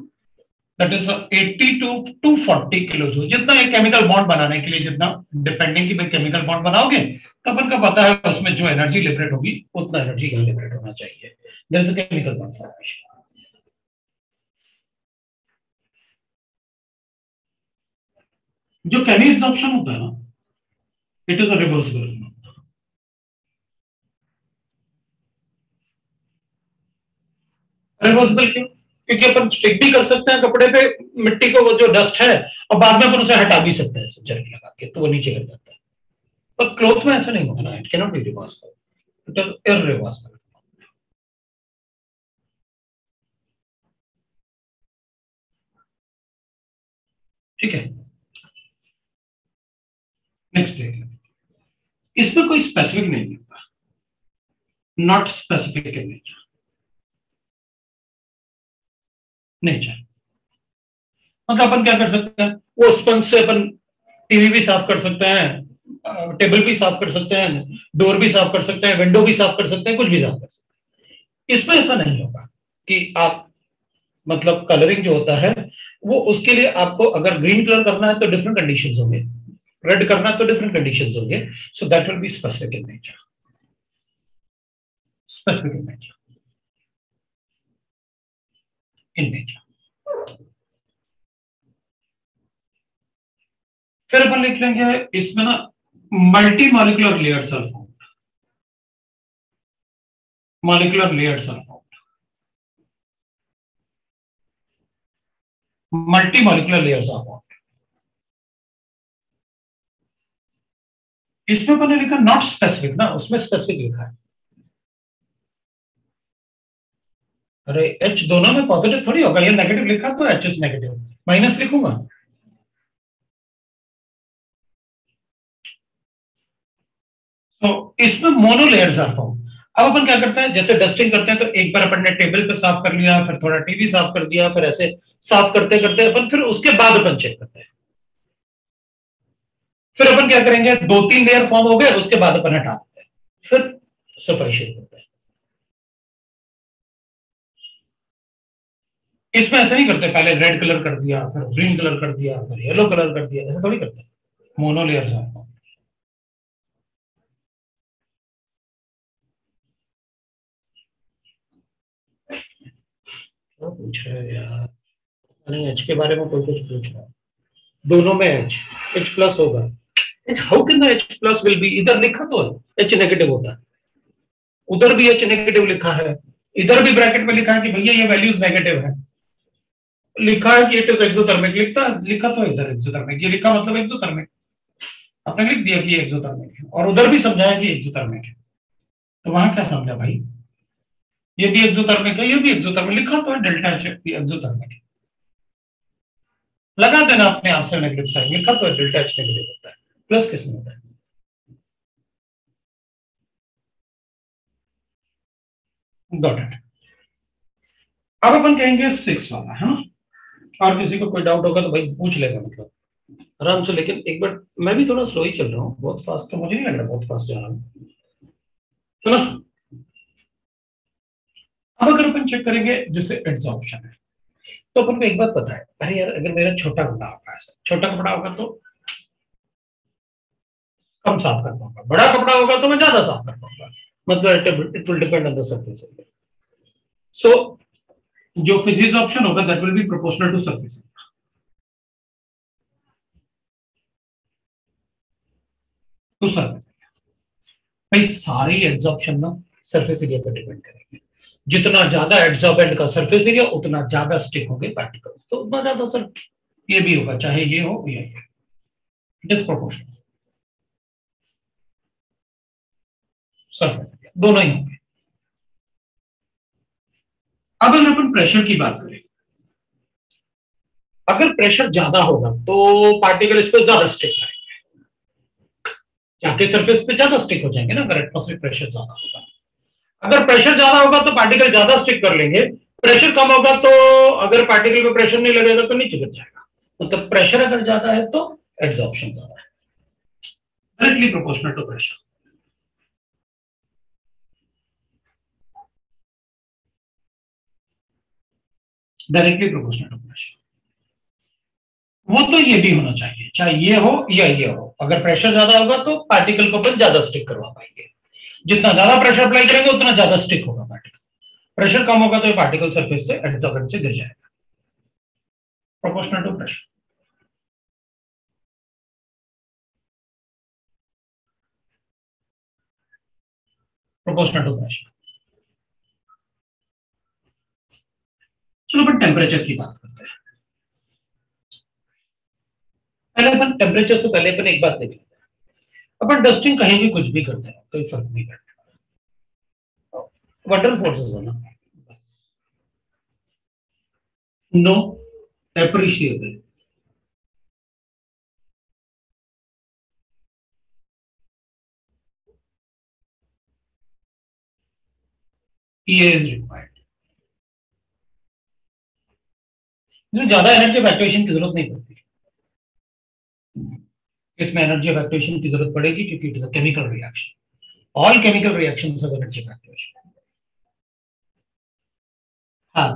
that is 80 to 240 kilo joule जितना एक केमिकल बॉन्ड बनाने के लिए, जितना डिपेंडिंग की केमिकल बॉन्ड बनाओगे तो अपन का पता है उसमें जो एनर्जी लिबरेट होगी, उतना एनर्जी यहाँ लिबरेट होना चाहिए। केमिकल बॉन्ड फॉर्मेशन जो कैनी होता है ना it is a reversible reversible क्यों? क्योंकि अपन स्टिक भी कर सकते हैं कपड़े पे, मिट्टी को वो जो डस्ट है, और बाद में अपन उसे हटा भी सकते हैं जरक लगा के तो वो नीचे गिर जाता है। पर क्लोथ में ऐसा नहीं होता it cannot be reversible it is irreversible ठीक है? नेक्स्ट देख इसमें कोई स्पेसिफिक नहीं मिलता not specific in nature nature मतलब अपन क्या कर सकते हैं? वो स्पंज से अपन टीवी भी साफ़ कर सकते हैं टेबल भी साफ़ कर सकते हैं डोर भी साफ़ कर सकते हैं विंडो भी साफ़ कर सकते हैं, कुछ भी साफ़ कर सकते हैं। इसमें ऐसा नहीं होगा कि आप मतलब कलरिंग जो होता है, वो उसके लिए आपको अगर ग्रीन कलर करना है तो डिफरेंट कंडीशन होंगे। रेड करना है तो डिफरेंट कंडीशन होंगे। So that will be specific in nature specific in nature in nature. फिर अपन लिख लेंगे, इसमें ना multi molecular layer cell found molecular layer cell found multi molecular layers are found इसमें अपन ने लिखा नॉट स्पेसिफिक ना, उसमें स्पेसिफिक लिखा है। अरे एच दोनों में पॉजिटिव थोड़ी होगा, ये नेगेटिव लिखा तो एच एस नेगेटिव माइनस लिखूँगा? तो इसमें मोनो लेयर्स आर फॉर्म अब अपन क्या करते हैं? जैसे डस्टिंग करते हैं तो एक बार अपन ने टेबल पे साफ़ कर लिया, फिर थोड़ा टीवी साफ़ कर दिया, फिर ऐसे साफ़ करते करते अपन फिर उसके बाद अपन चेक करते हैं। फिर अपन क्या करेंगे? दो तीन लेयर फॉर्म हो गए, उसके बाद अपन हटा देते हैं। फिर सफ़ाई शुरू करते हैं। इसमें ऐसा नहीं करते, पहले रेड कलर कर दिया, फिर ग्रीन कलर कर दिया, फिर येलो कलर कर दिया, ऐसा थोड़ी करते। मोनो लेयर क्या पूछ रहे यार? नहीं एच के बारे में कोई कुछ पूछ रहा है। दोनों में एच एच प्लस होगा। H how can the H plus will be इधर लिखा तो एच नेगेटिव होता है। उधर भी एच नेगेटिव लिखा है। इधर भी ब्रैकेट में लिखा है कि भैया ये वैल्यूज़ नेगेटिव है। लिखा है कि इट इज़ एक्सोथर्मिक लिखता लिखा तो इधर एक्सोथर्मिक ये लिखा मतलब एक्सोथर्मिक आपने लिख दिया कि एक्सोथर्मिक है। और उधर भी समझाया कि एक्सोथर्मिक है। तो वहाँ क्या समझा भाई? ये भी एक्सोथर्मिक है, ये भी एक्सोथर्मिक लिखा तो है डेल्टा एच भी एक्सोथर्मिक है। लगा देना अपने आप से नेगेटिव साइन लिखा तो है डेल्टा एच नेगेटिव होता है। प्लस किसमें होता है? इट अब अपन कहेंगे सिक्स वाला, है ना? और किसी को कोई डाउट होगा तो भाई पूछ लेगा मतलब। आराम से, लेकिन एक बार, मैं भी थोड़ा स्लो ही चल रहा हूँ, बहुत फास्ट तो मुझे नहीं लग रहा बहुत फास्ट जा रहा हूँ। चलो। अब अगर अपन चेक करेंगे जैसे एड्सॉर्प्शन है तो अपन को एक बात पता है, अरे यार, अगर मेरा छोटा कपड़ा होगा, ऐसा छोटा कपड़ा होगा तो कम साफ़ कर पाऊँगा, बड़ा कपड़ा होगा तो मैं ज़्यादा साफ़ कर पाऊँगा मतलब it will depend on the surface so जो फिजिक्स ऑप्शन होगा that will be proportional to surface to surface भाई, सारे एब्जॉर्प्शन ना सरफेस एरिया पर डिपेंड करेंगे। जितना ज़्यादा एब्जॉर्बेंट का सरफेस एरिया उतना ज़्यादा स्टिक होंगे पार्टिकल्स तो उतना ज़्यादा सर ये भी होगा, चाहे ये हो या ये it is proportional surface area दोनों ही होंगे। अब अगर अपन प्रेशर की बात करें। अगर प्रेशर ज़्यादा होगा तो पार्टिकल इस पर ज़्यादा स्टिक करेंगे। जाके सरफेस पे ज़्यादा स्टिक हो जाएँगे ना, अगर एटमोस्फेरिक प्रेशर ज़्यादा होगा। अगर प्रेशर ज़्यादा होगा तो पार्टिकल ज़्यादा स्टिक कर लेंगे। प्रेशर कम होगा तो अगर पार्टिकल पे प्रेशर नहीं लगेगा तो नीचे गिर जाएगा। मतलब प्रेशर अगर ज़्यादा है तो एब्जॉर्प्शन ज़्यादा है। Directly proportional to pressure directly proportional to pressure वो तो ये भी होना चाहिए, चाहे ये हो या ये हो। अगर प्रेशर ज़्यादा होगा तो पार्टिकल को अपन ज़्यादा स्टिक करवा पाएँगे। जितना ज़्यादा प्रेशर अप्लाई करेंगे, उतना ज़्यादा स्टिक होगा पार्टिकल प्रेशर कम होगा तो ये पार्टिकल सरफेस से एडजॉर्बेंट से गिर जाएगा। Proportional to pressure proportional to pressure चलो अपन टेम्परेचर की बात करते हैं। पहले अपन टेम्परेचर से पहले अपन एक बात देख लेते हैं। अपन डस्टिंग कहीं भी कुछ भी करते हैं, कोई फ़र्क नहीं पड़ता। वंडर फोर्सेस है ना? No appreciable EA is required. इसमें ज़्यादा एनर्जी इवैक्यूएशन की ज़रूरत नहीं पड़ती। इसमें एनर्जी इवैक्यूएशन की ज़रूरत पड़ेगी क्योंकि it is a chemical reaction all chemical reaction of energy evacuation हाँ।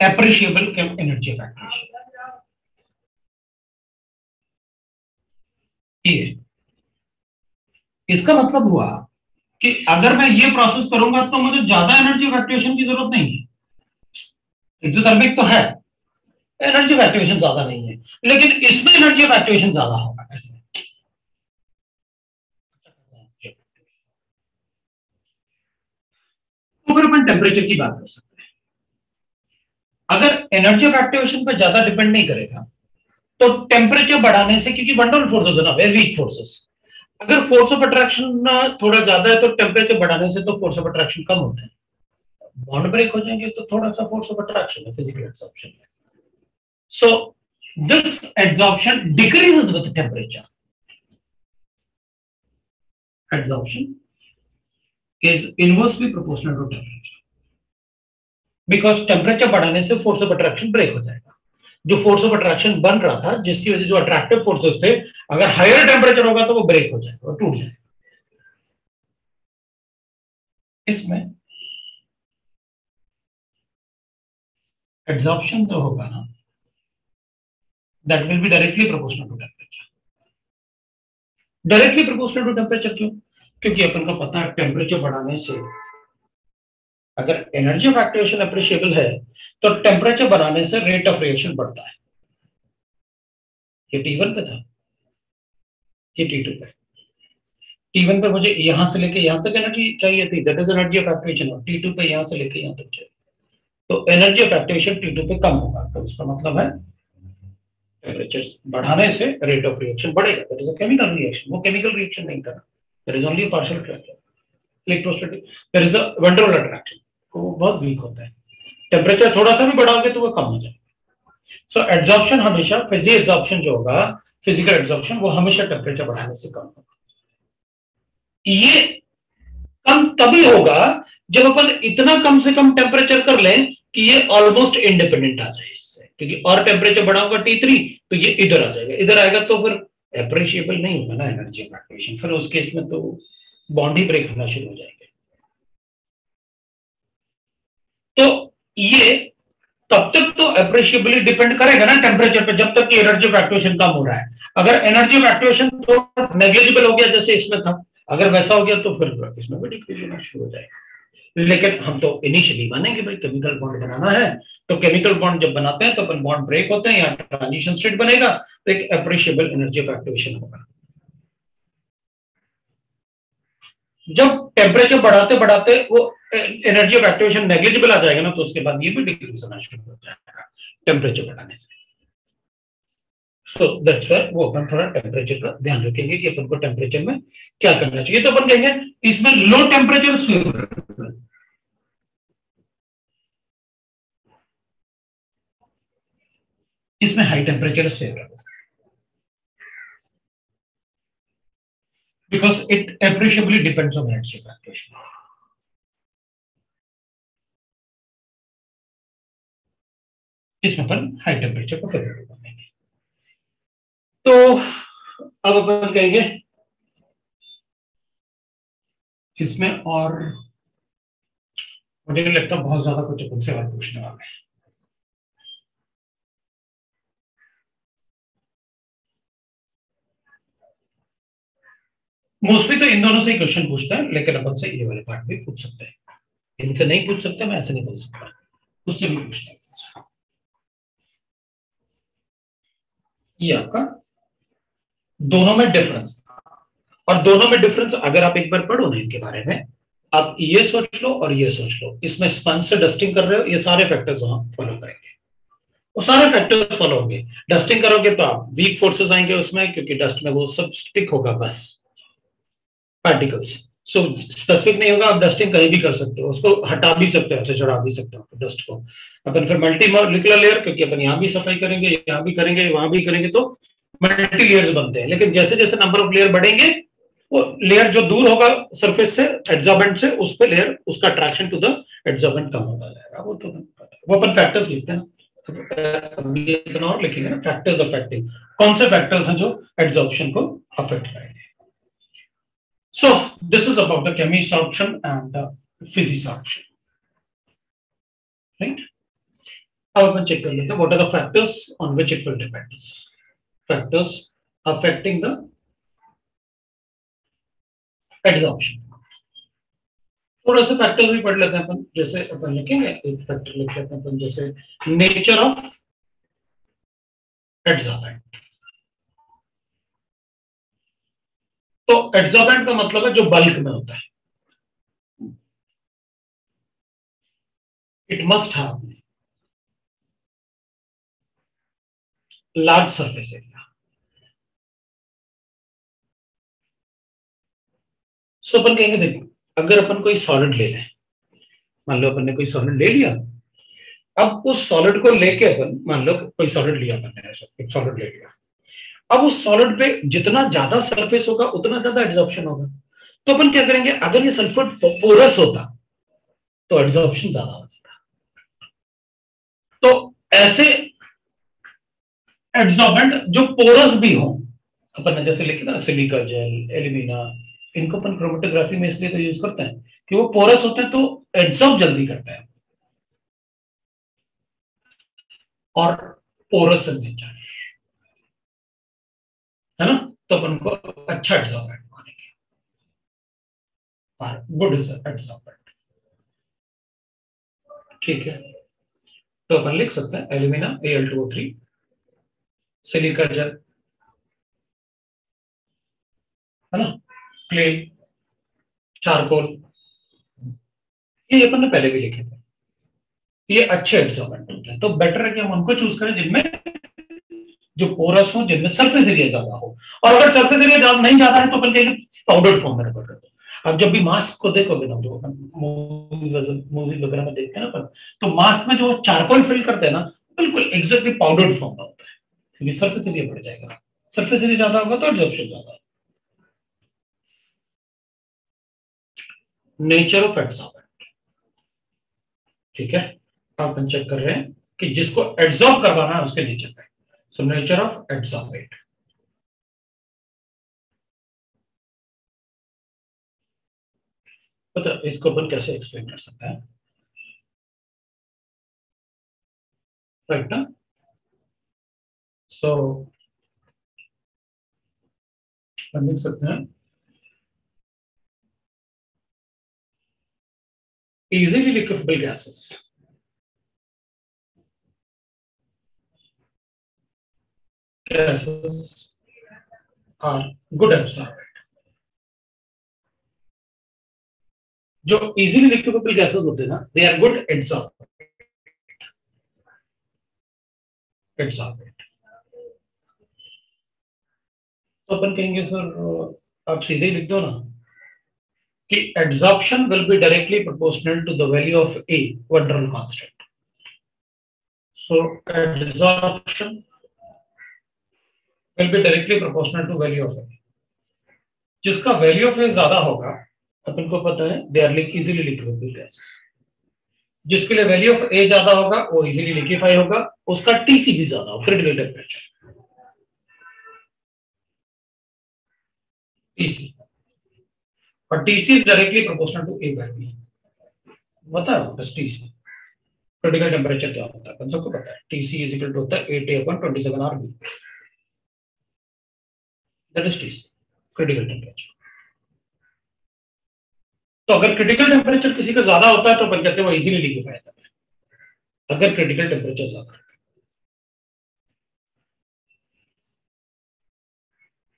एप्रिशिएबल एनर्जी ये। इसका मतलब हुआ कि अगर मैं ये प्रोसेस करूँगा तो मुझे ज़्यादा एनर्जी इवैक्यूएशन की ज़रूरत नहीं है। एक्सोथर्मिक तो है। एनर्जी इवैक्यूएशन ज़्यादा नहीं है। लेकिन इसमें एनर्जी इवैक्यूएशन ज़्यादा होगा कैसे? तो फिर अपन टेम्परेचर की बात कर सकते हैं। अगर एनर्जी ऑफ़ एक्टिवेशन पर ज़्यादा डिपेंड नहीं करेगा तो टेम्परेचर बढ़ाने से, क्योंकि वंडरफुल फोर्सेस है ना वेरी वीक फोर्सेस अगर फोर्स ऑफ़ अट्रैक्शन थोड़ा ज़्यादा है तो टेम्परेचर बढ़ाने से तो फोर्स ऑफ़ अट्रैक्शन कम होता है। बॉन्ड ब्रेक हो जाएँगे तो थोड़ा सा फोर्स ऑफ़ अट्रैक्शन है फ़िज़िकल एब्जॉर्प्शन है। So this absorption decreases with temperature absorption is inversely proportional to temperature. Because temperature बढ़ाने से फोर्स ऑफ़ अट्रैक्शन ब्रेक हो जाएगा। जो फोर्स ऑफ़ अट्रैक्शन बन रहा था, जिसकी वजह जो अट्रैक्टिव फोर्सेस थे, अगर हायर टेम्परेचर होगा तो वो ब्रेक हो जाएगा और टूट जाएगा। इसमें एड्सॉर्प्शन जो होगा ना that will be directly proportional to temperature directly proportional to temperature क्यों? क्योंकि अपन को पता है टेम्परेचर बढ़ाने से अगर एनर्जी ऑफ़ एक्टिवेशन अप्रिशिएबल है तो टेम्परेचर बढ़ाने से रेट ऑफ़ रिएक्शन बढ़ता है। ये टी वन पे था। ये टी टू पे। टी वन पे मुझे यहाँ से लेके यहाँ तक एनर्जी चाहिए थी। That is energy of activation T two पे यहाँ से लेके यहाँ तक चाहिए। तो energy of activation T two पे कम होगा। तो उसका मतलब है टेम्परेचर बढ़ाने से रेट ऑफ़ रिएक्शन बढ़ेगा। That is a chemical reaction वो केमिकल रिएक्शन नहीं कर रहा there is only partial electrostatic there is a van der Waals attraction वो बहुत वीक होता है। टेम्परेचर थोड़ा सा भी बढ़ाओगे तो वो कम हो जाएगा। सो एड्जॉर्प्शन हमेशा फ़िज़िकल एड्जॉर्प्शन जो होगा फ़िज़िकल एड्जॉर्प्शन वो हमेशा टेम्परेचर बढ़ाने से कम होगा। ये कम तभी होगा जब अपन इतना कम से कम टेम्परेचर कर लें कि ये ऑलमोस्ट इंडिपेंडेंट आ जाए इससे। क्योंकि और टेम्परेचर बढ़ाऊँगा टी थ्री तो ये इधर आ जाएगा। इधर आएगा तो फिर अप्रिशिएबल नहीं होगा ना एनर्जी एक्टिवेशन फिर उस केस में तो बॉन्ड ही ब्रेक होना शुरू हो जाएगा। तो ये तब तक तो अप्रिशिएबली डिपेंड करेगा ना टेम्परेचर पे, जब तक कि एनर्जी ऑफ़ एक्टिवेशन कम हो रहा है। अगर एनर्जी एक्टिवेशन तो नेग्लिजिबल हो गया, जैसे इसमें था, अगर वैसा हो गया तो फिर इसमें भी डिक्रीज होना शुरू हो जाएगा। लेकिन हम तो इनिशियली मानेंगे भाई केमिकल बॉन्ड बनाना है। तो केमिकल बॉन्ड जब बनाते हैं तो अपन बॉन्ड ब्रेक होते हैं, या ट्रांजिशन स्टेट बनेगा तो एक अप्रिशिएबल एनर्जी ऑफ़ एक्टिवेशन होगा। जब टेम्परेचर बढ़ाते बढ़ाते, वो एनर्जी ऑफ़ एक्टिवेशन नेग्लिजिबल आ जाएगा ना तो उसके बाद ये भी डिक्रीज होना शुरू हो जाएगा टेम्परेचर बढ़ाने से। सो दैट्स व्हाई वो अपन थोड़ा टेम्परेचर का ध्यान रखेंगे कि अपन को टेम्परेचर में क्या करना चाहिए। तो अपन कहेंगे, इसमें लो टेम्परेचर इसमें high temperature favourable because it appreciably depends on headship application. इसमें अपन हाई टेम्परेचर को फेवरेबल बनेंगे तो अब अपन कहेंगे, इसमें और, मुझे लगता बहुत ज़्यादा कुछ अपन से और पूछने वाले हैं। मोस्टली तो इन दोनों से ही क्वेश्चन पूछता है, लेकिन अपन से ये वाले पार्ट भी पूछ सकते हैं। इनसे नहीं पूछ सकते, मैं ऐसे नहीं बोल सकता। उससे भी पूछता है। ये आपका? दोनों में डिफरेंस और दोनों में डिफरेंस अगर आप एक बार पढ़ो ना इनके बारे में, आप ये सोच लो और ये सोच लो। इसमें स्पंज से डस्टिंग कर रहे हो, ये सारे फैक्टर्स वहाँ फॉलो करेंगे। वो सारे फैक्टर्स फॉलो होंगे। डस्टिंग करोगे तो आप वीक फोर्सेस आएँगे उसमें, क्योंकि डस्ट में वो सब स्टिक होगा बस। पार्टिकल्स सो स्पेसिफिक नहीं होगा, आप डस्टिंग कहीं भी कर सकते हो। उसको हटा भी सकते हो चढ़ा भी सकते हो डस्ट को। अपन फिर मल्टी मोलिकुलर लेयर क्योंकि अपन यहाँ भी सफ़ाई करेंगे, यहाँ भी करेंगे, वहाँ भी करेंगे तो मल्टी लेयर्स बनते हैं। लेकिन जैसे जैसे नंबर ऑफ़ लेयर बढ़ेंगे, वो लेयर जो दूर होगा सरफेस से एड्जॉर्बेंट से, उस पर लेयर उसका अट्रैक्शन टू द एड्जॉर्बेंट कम होता जाएगा। वो तो वो अपन फैक्टर्स लिखते हैं। और लिखेंगे ना फैक्टर्स अफेक्टिंग कौन से फैक्टर्स हैं जो एड्जॉर्प्शन को अफेक्ट करेंगे? So this is about the chemisorption and the physisorption. Right? Now we check later what are the factors on which it will depend. Factors affecting the adsorption. थोड़ा सा factor भी पढ़ लेते हैं अपन जैसे अपन लिखेंगे एक फैक्टर लिख लेते हैं अपन जैसे नेचर ऑफ एड्सॉर्बेंट तो एड्जॉर्बेंट का मतलब है जो बल्क में होता है। It must have large surface area so अपन कहेंगे, देखो, अगर अपन कोई सॉलिड ले लें, मान लो अपन ने कोई सॉलिड ले लिया, अब उस सॉलिड को लेके अपन, मान लो कोई सॉलिड लिया अपन ने सॉलिड ले लिया। अब उस सॉलिड पे जितना ज़्यादा सरफेस होगा, उतना ज़्यादा एड्जॉर्प्शन होगा। तो अपन क्या करेंगे, अगर ये सल्फ़र पोरस होता तो एड्सॉर्प्शन ज़्यादा होता तो ऐसे एड्सॉर्बेंट जो पोरस भी हो, अपन जैसे लिखे ना सिलिका जेल एल्यूमिना इनको अपन क्रोमेटोग्राफी में इसलिए तो यूज़ करते हैं, कि वो पोरस होते हैं तो एड्सॉर्ब जल्दी करते हैं। और पोरस नेचर है ना? तो अपन को अच्छा एड्सॉर्बेंट मानेंगे। और गुड एड्सॉर्बेंट ठीक है। तो अपन लिख सकते हैं alumina L two three silica gel है ना? क्ले चारकोल ये अपन ने पहले भी लिखे थे। ये अच्छे एब्सॉर्बेंट होते हैं। तो बेटर है कि हम उनको चूज़ करें जिनमें जो पोरस हो, जिनमें सरफेस एरिया ज़्यादा हो। और अगर सरफेस एरिया ज़्यादा नहीं ज़्यादा है तो कहेंगे पाउडर फॉर्म में रखा करते हैं। अब जब भी मास्क को देखोगे ना, जो मूवी वगैरह में देखते हैं ना अपन तो मास्क में जो चारकोल फिल करते हैं ना, बिल्कुल एग्जैक्टली पाउडर फॉर्म में होता है। क्योंकि सरफेस एरिया बढ़ जाएगा। सरफेस एरिया ज़्यादा होगा तो एब्जॉर्प्शन ज़्यादा नेचर ऑफ़ एड्सॉर्बेंट ठीक है? आप चेक कर रहे हैं कि जिसको एड्सॉर्ब करवाना है, उसके नेचर पे। सो नेचर ऑफ़ एड्सॉर्बेंट पता इसको अपन कैसे एक्सप्लेन कर सकते हैं? राइट ना? सो लिख सकते हैं। Easily liquefiable gases. Gases are good absorbent. जो इजीली लिक्विडेबल गैसेस होते हैं ना they are good adsorbent adsorbent तो अपन कहेंगे सर आप सीधे लिख दो ना कि adsorption will be directly proportional to the value of A, Van der Waals constant. Will be directly proportional to value of A. जिसका वैल्यू ऑफ़ ए ज़्यादा होगा, अपन को पता है they are easily liquidable gases जिसके लिए वैल्यू ऑफ़ ए ज़्यादा होगा, वो इजीली लिक्विफाई होगा, उसका टीसी भी ज़्यादा होगा क्रिटिकल टेम्परेचर टीसी और TC is directly proportional to A by B बता रहा बस टीसी क्रिटिकल टेम्परेचर क्या होता है, अपन सबको पता है टीसी इज़ इक्वल टू होता है 8 A upon 27 R B that is TC critical temperature तो अगर क्रिटिकल टेम्परेचर किसी का ज़्यादा होता है तो अपन कहते हैं वो इजीली लिक्विफाई होता है। अगर क्रिटिकल टेम्परेचर ज़्यादा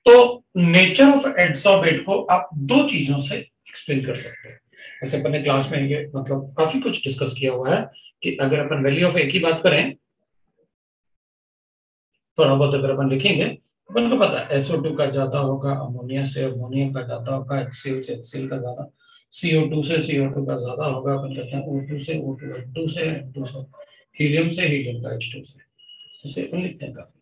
तो नेचर ऑफ़ एड्सॉर्बेट को आप दो चीज़ों से एक्सप्लेन कर सकते हैं। ऐसे अपन क्लास में ये मतलब काफ़ी कुछ डिस्कस किया हुआ है कि अगर अपन वैल्यू ऑफ़ एक ही बात करें थोड़ा बहुत अगर अपन लिखेंगे अपन को पता है एसओ टू का ज़्यादा होगा अमोनिया से अमोनिया का ज़्यादा होगा एचसीएल से एचसीएल का ज़्यादा सीओ टू से सीओ टू का ज़्यादा होगा अपन कहते हैं ओ टू से ओ टू एच टू से एच टू से हीलियम से हीलियम का एच टू से इसे अपन लिखते हैं काफ़ी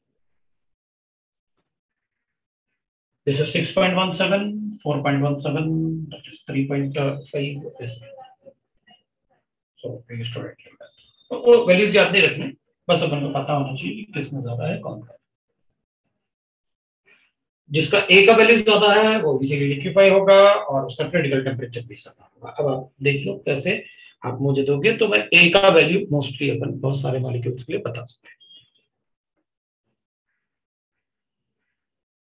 This is 6.17, 4.17, that is 3.5 this. So we used to write. तो वो वैल्यूज़ याद नहीं रखने बस अपन को पता होना चाहिए कि किसमें ज़्यादा है कौन का जिसका ए का वैल्यू ज़्यादा है, वो इजीली लिक्विफाई होगा और उसका क्रिटिकल टेम्परेचर भी ज़्यादा होगा। अब आप देख लो कैसे आप मुझे दोगे तो मैं ए का वैल्यू मोस्टली अपन बहुत सारे मॉलिक्यूल्स के लिए बता सकते हैं।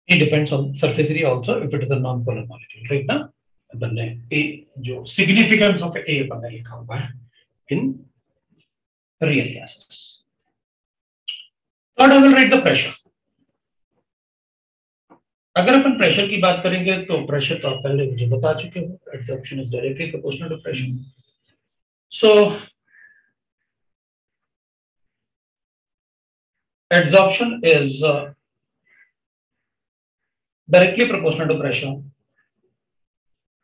It depends on surface area also if it is a non-polar molecule, right a जो significance of a अपन ने लिखा हुआ है in real gases third, I will write the pressure. अगर अपन प्रेशर की बात करेंगे तो प्रेशर तो आप पहले मुझे बता चुके हो adsorption is directly proportional to pressure so adsorption is directly proportional to pressure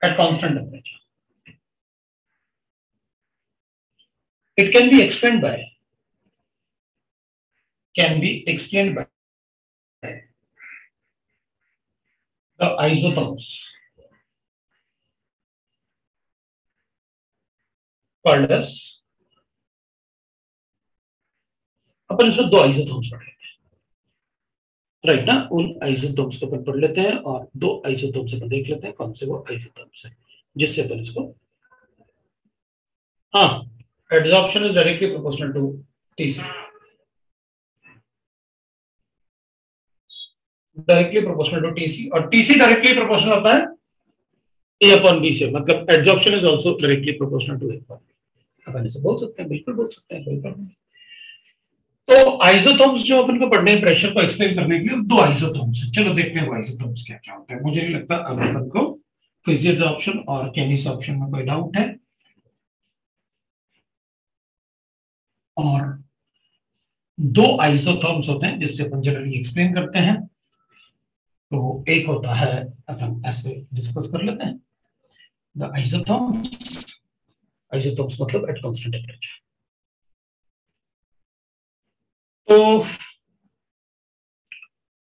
at constant temperature it can be explain by can be explain by the isotopes. Called as? अपन इसमें दो आइसोथोम्स पढ़ लेते हैं। राइट ना? उन आइसोथोम्स को अपन पढ़ लेते हैं और दो आइसोथोम्स अपन देख लेते हैं कौन से वो आइसोथोम्स है। जिससे अपन इसको हाँ adsorption is directly proportional to TC directly proportional to TC और टीसी डायरेक्टली प्रोपोर्शनल होता है ए अपॉन बी से मतलब adsorption is also directly proportional to A upon B अपन इसे बोल सकते हैं, बिल्कुल बोल सकते हैं, कोई प्रॉब्लम नहीं। तो आइसोथोम्स जो अपन को पढ़ने हैं प्रेशर को एक्सप्लेन करने के लिए दो आइसोथोम्स हैं। चलो देखते हैं वो आइसोथोम्स क्या क्या होता है। मुझे नहीं लगता अगर अपन को फिजिक्स ऑप्शन और केमिस ऑप्शन में कोई डाउट है। और दो आइसोथोम्स होते हैं जिससे अपन जनरली एक्सप्लेन करते हैं। तो एक होता है, अपन ऐसे डिस्कस कर लेते हैं। द आइसोथोम्स आइसोथोम्स मतलब एट कांस्टेंट टेम्परेचर तो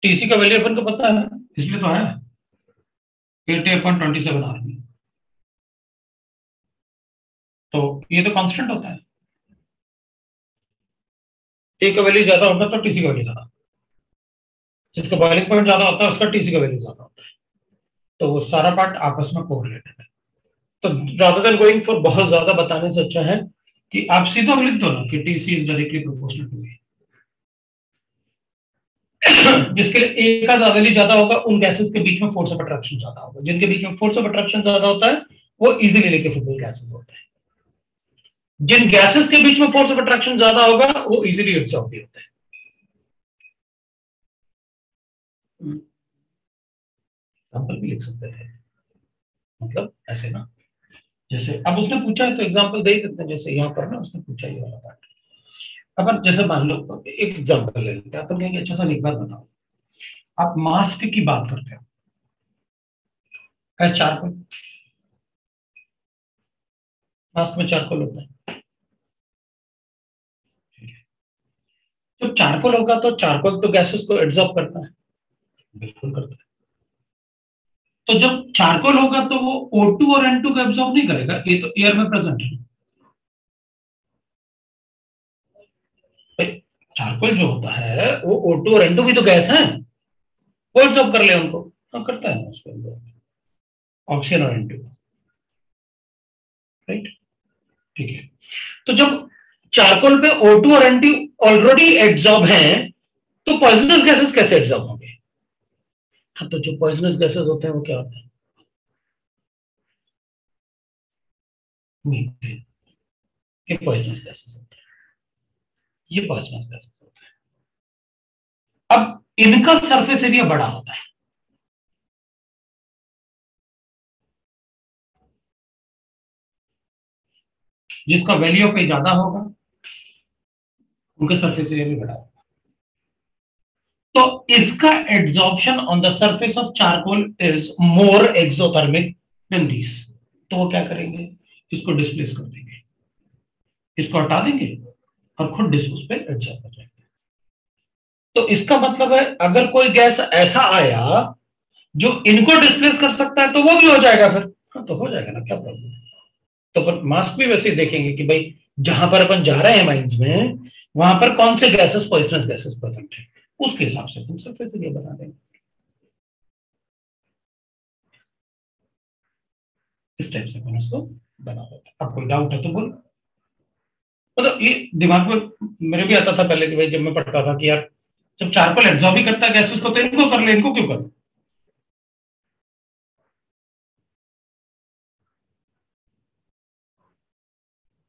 टीसी का वैल्यू अपन को पता है इसलिए तो है। एटी अपन ट्वेंटी सेवन आर तो ये तो कांस्टेंट होता है। ए का वैल्यू ज़्यादा होगा तो टीसी का वैल्यू ज़्यादा। जिसका बॉइलिंग पॉइंट ज़्यादा होता है, उसका टीसी का वैल्यू ज़्यादा होता है। तो वो सारा पार्ट आपस में कोरिलेटेड है। तो रादर देन गोइंग फॉर बहुत ज़्यादा बताने से अच्छा है कि आप सीधा लिख दो ना कि TC is directly proportional to A जिसके लिए ए का वैल्यू ज़्यादा होगा, उन गैसेस के बीच में फोर्स ऑफ़ अट्रैक्शन ज़्यादा होगा। जिनके बीच में फोर्स ऑफ़ अट्रैक्शन ज़्यादा होता है, वो इजीली लेके फुटबॉल गैसेस होते हैं। जिन गैसेस के बीच में फोर्स ऑफ़ अट्रैक्शन ज़्यादा होगा, वो इजीली एब्जॉर्ब भी होते हैं। एग्ज़ाम्पल भी लिख सकते थे मतलब ऐसे ना। जैसे, अब उसने पूछा है तो एग्ज़ाम्पल दे देते हैं। जैसे यहाँ पर ना उसने पूछा ये वाला पार्ट अपन जैसे मान लो, एक एग्ज़ाम्पल ले लेते हैं। अपन कहेंगे अच्छा सर, एक बात बताओ। आप मास्क की बात करते हो। चारकोल मास्क में चारकोल होता है। तो चारकोल होगा तो चार चारकोल तो गैसेस को एब्जॉर्ब करता है। बिल्कुल करता है। तो जब चारकोल होगा तो वो O2 और N2 को एब्जॉर्ब नहीं करेगा, ये तो एयर में प्रेजेंट है। चारकोल जो होता है, वो O2 और N2 भी तो गैस है, वो एब्सॉर्ब कर ले उनको। हाँ करता है उसको ऑक्सीजन और N2 राइट ठीक है। तो जब चारकोल पे O2 और N2 ऑलरेडी एब्जॉर्ब हैं तो पॉइजनस गैसेस कैसे एब्जॉर्ब होंगे? हाँ तो जो पॉइजनस गैसेस होते हैं, वो क्या होते हैं? ये पॉइजनस गैसेस होते हैं। ये पॉइजनस गैसेस होते हैं। अब इनका सरफेस एरिया बड़ा होता है। जिसका वैल्यू ए ज़्यादा होगा, उनका सरफेस एरिया भी बड़ा होगा। तो इसका adsorption on the surface of charcoal is more exothermic than this तो वो क्या करेंगे? इसको डिस्प्लेस कर देंगे। इसको हटा देंगे और खुद डिस्पोज पे एडजस्ट हो जाएँगे तो इसका मतलब है, अगर कोई गैस ऐसा आया जो इनको डिस्प्लेस कर सकता है तो वो भी हो जाएगा फिर। हाँ तो हो जाएगा ना, क्या प्रॉब्लम है? तो अपन मास्क भी वैसे देखेंगे कि भाई, जहाँ पर अपन जा रहे हैं माइंस में, वहाँ पर कौन से गैसेस पॉइजनस गैसेस प्रेजेंट है? उसके हिसाब से अपन सरफेस एरिया बना देंगे। इस टाइप से अपन उसको बना देते अब कोई डाउट है तो बोलो। मतलब ये दिमाग में, मेरे भी आता था पहले कि भाई जब मैं पढ़ता था कि यार, जब चारकोल एब्जॉर्ब ही करता गैसेस को तो इनको कर ले, इनको क्यों कर?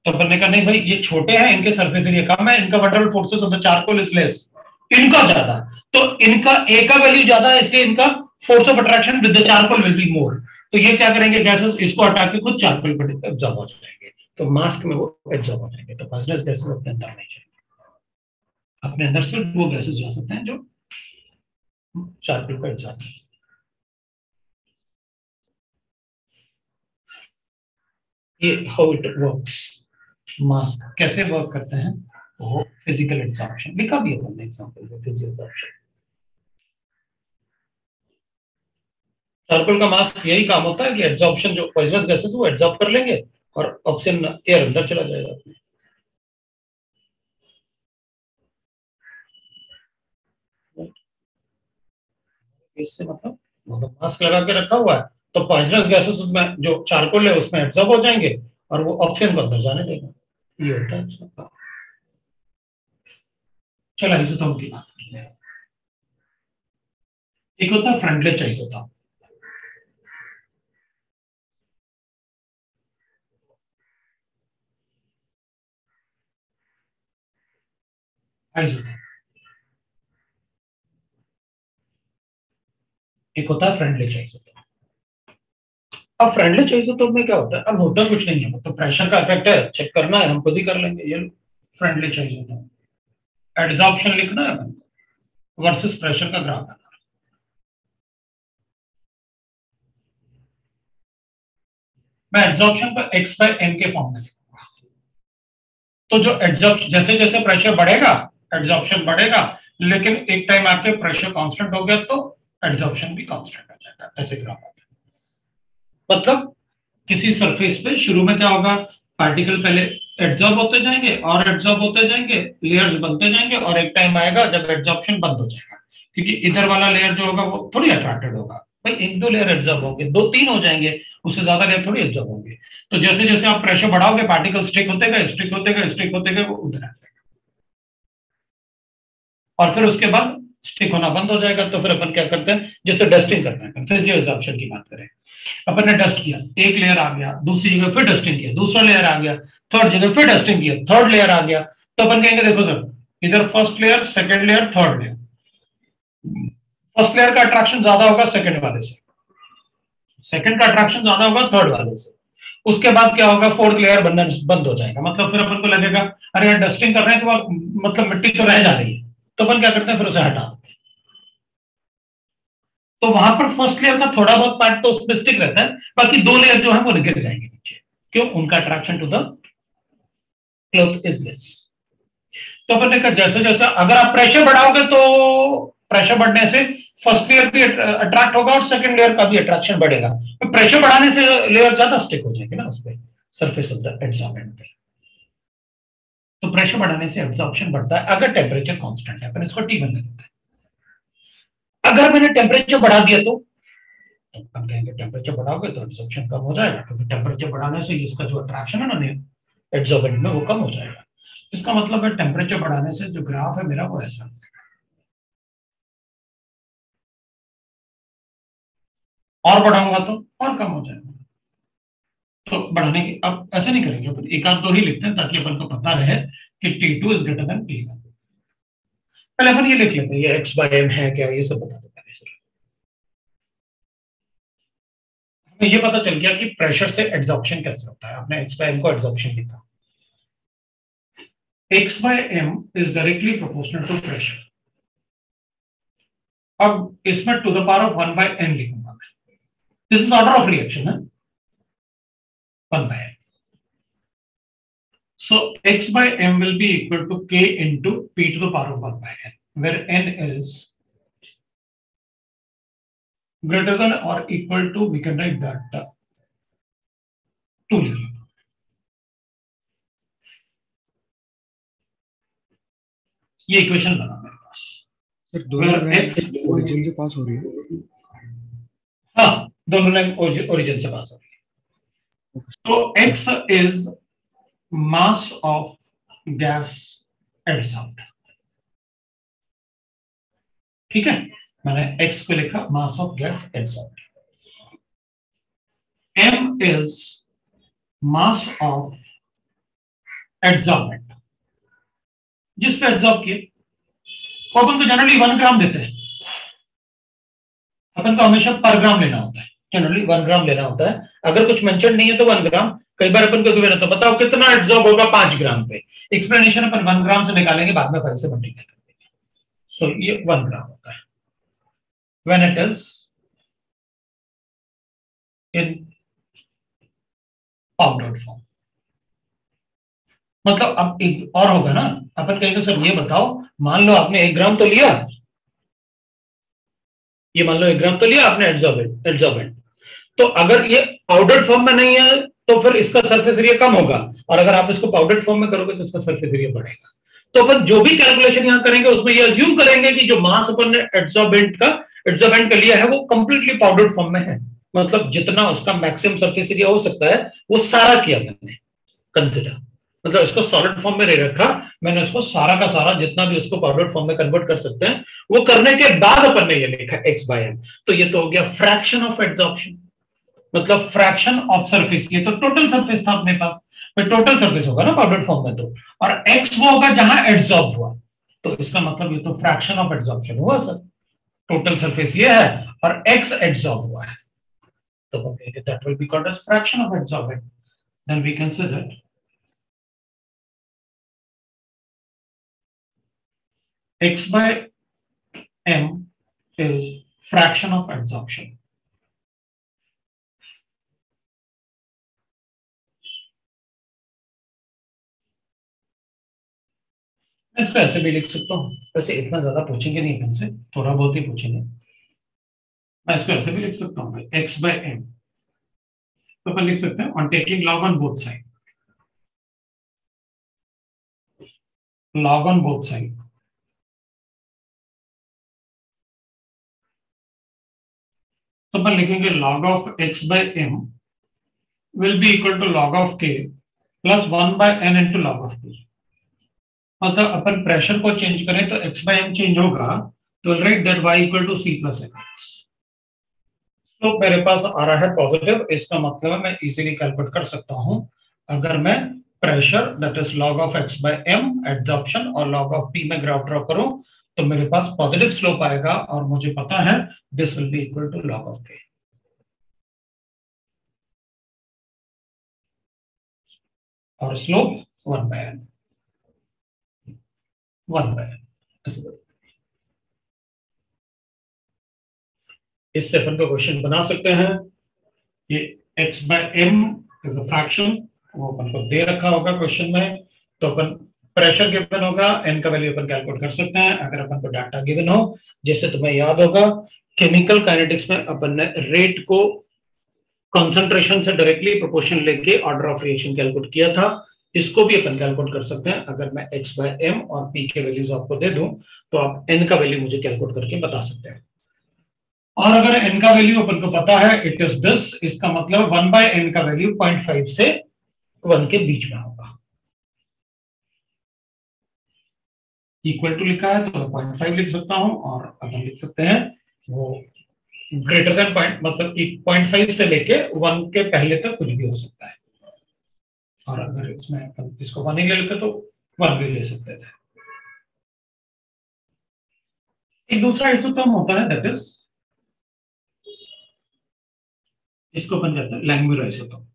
तो बनने का नहीं, भाई ये छोटे हैं, इनके सरफेस एरिया कम है, इनका van der Waals forces of the charcoal is less इनका ज़्यादा। तो इनका ए का वैल्यू ज़्यादा है, इसलिए इनका force of attraction with the charcoal will be more तो ये क्या करेंगे? गैसेस इसको हटा के खुद चारकोल पर एब्जॉर्ब हो जाएँगे। तो मास्क में वो एब्जॉर्ब हो जाएँगे। तो पॉइजनस गैसेस अपने अंदर नहीं जाएँगे। अपने अंदर से वो गैसेस जा सकते हैं जो चारकोल पर एब्जॉर्ब ये हाउ इट वर्क्स मास्क कैसे वर्क करते हैं? वो फ़िज़िकल एग्जॉर्प्शन लिखा भी है एग्जांपल फ़िज़िकल एग्जॉर्प्शन चारकोल का मास्क यही काम होता है कि एब्जॉर्प्शन जो पॉइजनस गैसेस वो एब्जॉर्ब कर लेंगे और ऑप्शन एयर अंदर चला जाएगा। इससे मतलब मतलब मास्क लगा के रखा हुआ है तो पॉइजनस गैसेस उसमें, जो चारकोल है, उसमें एब्जॉर्ब हो जाएँगे और वो ऑप्शन को अंदर जाने देगा। ये होता है। चलो आइसोटोप की बात करते हैं एक होता है आइसोटोप आइसोटोप एक होता है फ्रेंडली आइसोटोप अब फ्रेंडली आइसोटोप में क्या होता है? अब होता कुछ नहीं है तो प्रेशर का इफ़ेक्ट है चेक करना है, हम खुद ही कर लेंगे, ये फ्रेंडली आइसोटोप एडजॉर्प्शन लिखना है वर्सेस प्रेशर का ग्राफ है। मैं एड्जॉर्प्शन को एक्स बाय एम के फॉर्म में लिखूँगा। तो जो एड्जॉर्प्शन जैसे जैसे प्रेशर बढ़ेगा एड्जॉर्प्शन बढ़ेगा, लेकिन एक टाइम आपके प्रेशर कांस्टेंट हो गया तो एड्जॉर्प्शन भी कांस्टेंट हो जाएगा, ऐसे ग्राफ आता है। मतलब किसी सरफेस पे शुरू में क्या होगा? पार्टिकल पहले एड्जॉर्ब होते जाएँगे और एड्जॉर्ब होते जाएँगे लेयर्स बनते जाएँगे और एक टाइम आएगा जब एड्जॉर्प्शन बंद हो जाएगा। क्योंकि इधर वाला लेयर जो होगा वो थोड़ी अट्रैक्टेड होगा। भाई एक दो लेयर एड्जॉर्ब होंगे, दो तीन हो जाएँगे, उससे ज़्यादा लेयर थोड़ी एब्जॉर्ब होंगे। तो जैसे जैसे आप प्रेशर बढ़ाओगे पार्टिकल स्टिक होते गए स्टिक होते गए स्टिक होते गए, वो उधर आ जाएगा। और फिर उसके बाद स्टिक होना बंद हो जाएगा तो फिर अपन क्या करते हैं, जैसे डस्टिंग करते हैं। फिर एब्जॉर्प्शन की बात करें। अपन ने डस्ट किया। एक लेयर आ गया, दूसरी जगह फिर डस्टिंग किया, दूसरा लेयर आ गया थर्ड जगह फिर डस्टिंग किया थर्ड लेयर आ गया। तो अपन कहेंगे, देखो सर इधर first layer second layer third layer first layer का अट्रैक्शन ज़्यादा होगा सेकेंड वाले से। सेकेंड का अट्रैक्शन ज़्यादा होगा थर्ड वाले से। उसके बाद क्या होगा फोर्थ लेयर बनना बंद हो जाएगा। मतलब फिर अपन को लगेगा, अरे डस्टिंग कर रहे हैं तो मतलब मिट्टी तो रह जा रही है। तो अपन क्या करते हैं, फिर उसे हटा तो वहाँ पर फ़र्स्ट लेयर का थोड़ा बहुत पार्ट तो उसमें स्टिक रहता है, बाकी दो लेयर जो है वो गिर जाएँगे नीचे। क्यों? उनका attraction to the cloth is less तो अपन कहा, जैसे जैसे अगर आप प्रेशर बढ़ाओगे तो प्रेशर बढ़ने से फ़र्स्ट लेयर भी अट्रैक्ट होगा और सेकंड लेयर का भी अट्रैक्शन बढ़ेगा। तो प्रेशर बढ़ाने से लेयर ज़्यादा स्टिक हो जाएँगे ना उस पर सरफेस ऑफ़ द एब्जॉर्बेंट पे। तो प्रेशर बढ़ाने से एब्जॉर्प्शन बढ़ता है, अगर टेम्परेचर कांस्टेंट है, अपन इसको टी बनने देते हैं। अगर मैंने टेम्परेचर बढ़ा दिया तो? हम कहेंगे टेम्परेचर बढ़ाओगे तो एब्जॉर्प्शन कम हो जाएगा, क्योंकि टेम्परेचर बढ़ाने से इसका जो अट्रैक्शन है ना एब्जॉर्बेंट में वो कम हो जाएगा। इसका मतलब है टेम्परेचर बढ़ाने से जो ग्राफ है मेरा वो ऐसा और बढ़ाऊँगा तो और कम हो जाएगा। तो बढ़ाने की, अब ऐसे नहीं करेंगे एक आध दो ही लिखते हैं ताकि अपन को पता रहे कि T two is greater than T one पहले अपन ये लिख लेते हैं, ये एक्स बाय एम है क्या, ये सब बता दो पहले सर। हमें ये पता चल गया कि प्रेशर से एड्जॉर्प्शन कैसे होता है। आपने एक्स बाय एम को एड्जॉर्प्शन लिखा। X by M is directly proportional to pressure अब इसमें to the power of one by N लिखूँगा मैं। This is order of reaction है? 1 by n. So x by m will be equal to k into p to the power of 1 by n, where n is greater than or equal to, we can write that uh, 2 लिखिए ये equation बना मेरे पास sir दोनों origin से pass हो रही है हाँ दोनों लाइन ओरिजिन से पास हो रही है So x is mass of gas adsorbed. ठीक है? मैंने x को लिखा mass of gas absorbed m is mass of adsorbent जिस पे एब्सॉर्ब किए अपन को जनरली वन ग्राम देते हैं। अपन को हमेशा पर ग्राम लेना होता है। जनरली वन ग्राम लेना होता है। अगर कुछ मेंशन नहीं है तो वन ग्राम कई बार अपन को गिवन तो बताओ, कितना एब्जॉर्ब होगा पाँच ग्राम पे? एक्सप्लेनेशन अपन वन ग्राम से निकालेंगे, बाद में फाइव से मल्टीप्लाई कर देंगे। सो ये वन ग्राम होता है। When it is in powdered form मतलब अब एक और होगा ना? अपन कहेंगे, सर, ये बताओ, मान लो आपने एक ग्राम तो लिया। ये मान लो एक ग्राम तो लिया, आपने एड्जॉर्बेंट एड्जॉर्बेंट तो अगर ये पाउडर फॉर्म में नहीं है तो फिर इसका सरफेस एरिया कम होगा। और अगर आप इसको पाउडर फॉर्म में करोगे तो इसका सरफेस एरिया बढ़ेगा। तो अपन जो भी कैलकुलेशन यहाँ करेंगे, उसमें ये अज्यूम करेंगे कि जो मास अपन ने एड्सॉर्बेंट का एड्सॉर्बेंट का लिया है, वो कंप्लीटली पाउडर फॉर्म में है। मतलब जितना उसका मैक्सिमम सरफेस एरिया हो सकता है, वो सारा किया मैंने। कंसिडर मतलब इसको सॉलिड फॉर्म में रह रखा, मैंने उसको सारा का सारा जितना भी उसको पाउडर फॉर्म में कन्वर्ट कर सकते हैं, वो करने के बाद अपन ने ये लिखा एक्स बाय एम तो ये तो हो गया फ्रैक्शन ऑफ़ एड्सॉर्प्शन मतलब फ्रैक्शन ऑफ़ सरफेस ये तो टोटल सरफेस था अपने पास। फिर टोटल सरफेस होगा ना पाउडर फॉर्म में तो। और एक्स वो होगा जहाँ एड्सॉर्ब हुआ। तो इसका मतलब ये तो फ्रैक्शन ऑफ़ एड्सॉर्प्शन हुआ सर टोटल सरफेस ये है और एक्स एड्सॉर्ब हुआ है। तो that will be called as fraction of adsorbent then we can say that x by m is fraction of adsorption. मैं इसको ऐसे भी लिख सकता हूँ। वैसे इतना ज़्यादा पूछेंगे नहीं अपन से थोड़ा बहुत ही पूछेंगे। मैं इसको ऐसे भी लिख सकता हूँ एक्स बाय एम तो अपन लिख सकते हैं on taking log on both side log on both side तो अपन लिखेंगे log of X by M will be equal to log of K plus one by N into log of K मतलब अपन pressure को change करें तो x by m change होगा तो right that Y equal to C plus X तो मेरे पास आ रहा है पॉजिटिव इसका मतलब है मैं इजीली कैलकुलेट कर सकता हूँ। अगर मैं pressure that is log of x by m adsorption और लॉग ऑफ़ पी में ग्राफ ड्रॉ करूँ तो मेरे पास पॉजिटिव स्लोप आएगा और मुझे पता है this will be equal to log of k और slope one by n one by इससे अपन को क्वेश्चन बना सकते हैं। ये x by m is a fraction वो अपन को दे रखा होगा क्वेश्चन में। तो अपन प्रेशर गिवन होगा एन का वैल्यू अपन कैलकुलेट कर सकते हैं। अगर अपन को डाटा गिवन हो, जिससे तुम्हें याद होगा केमिकल काइनेटिक्स में अपन ने रेट को कंसंट्रेशन से डायरेक्टली प्रोपोर्शन लेके ऑर्डर ऑफ़ रिएक्शन कैलकुलेट किया था। इसको भी अपन कैलकुलेट कर सकते हैं। अगर मैं x बाय एम और p के वैल्यूज़ आपको दे दूँ तो आप n का वैल्यू मुझे कैलकुलेट करके बता सकते हैं। और अगर n का वैल्यू अपन को पता है इट इज़ दिस इसका मतलब वन बाय एन का वैल्यू पॉइंट फाइव से वन के बीच में होगा। इक्वल टू लिखा है तो पॉइंट फाइव लिख सकता हूँ और अपन लिख सकते हैं वो ग्रेटर देन पॉइंट मतलब पॉइंट फाइव से लेके वन के पहले तक कुछ भी हो सकता है। और अगर इसमें अपन इसको वन ही ले लेते तो वन भी ले सकते थे। एक दूसरा आइसोटोम होता है दैट इज़ इसको अपन कहते हैं लैंग्वेज आइसोटोम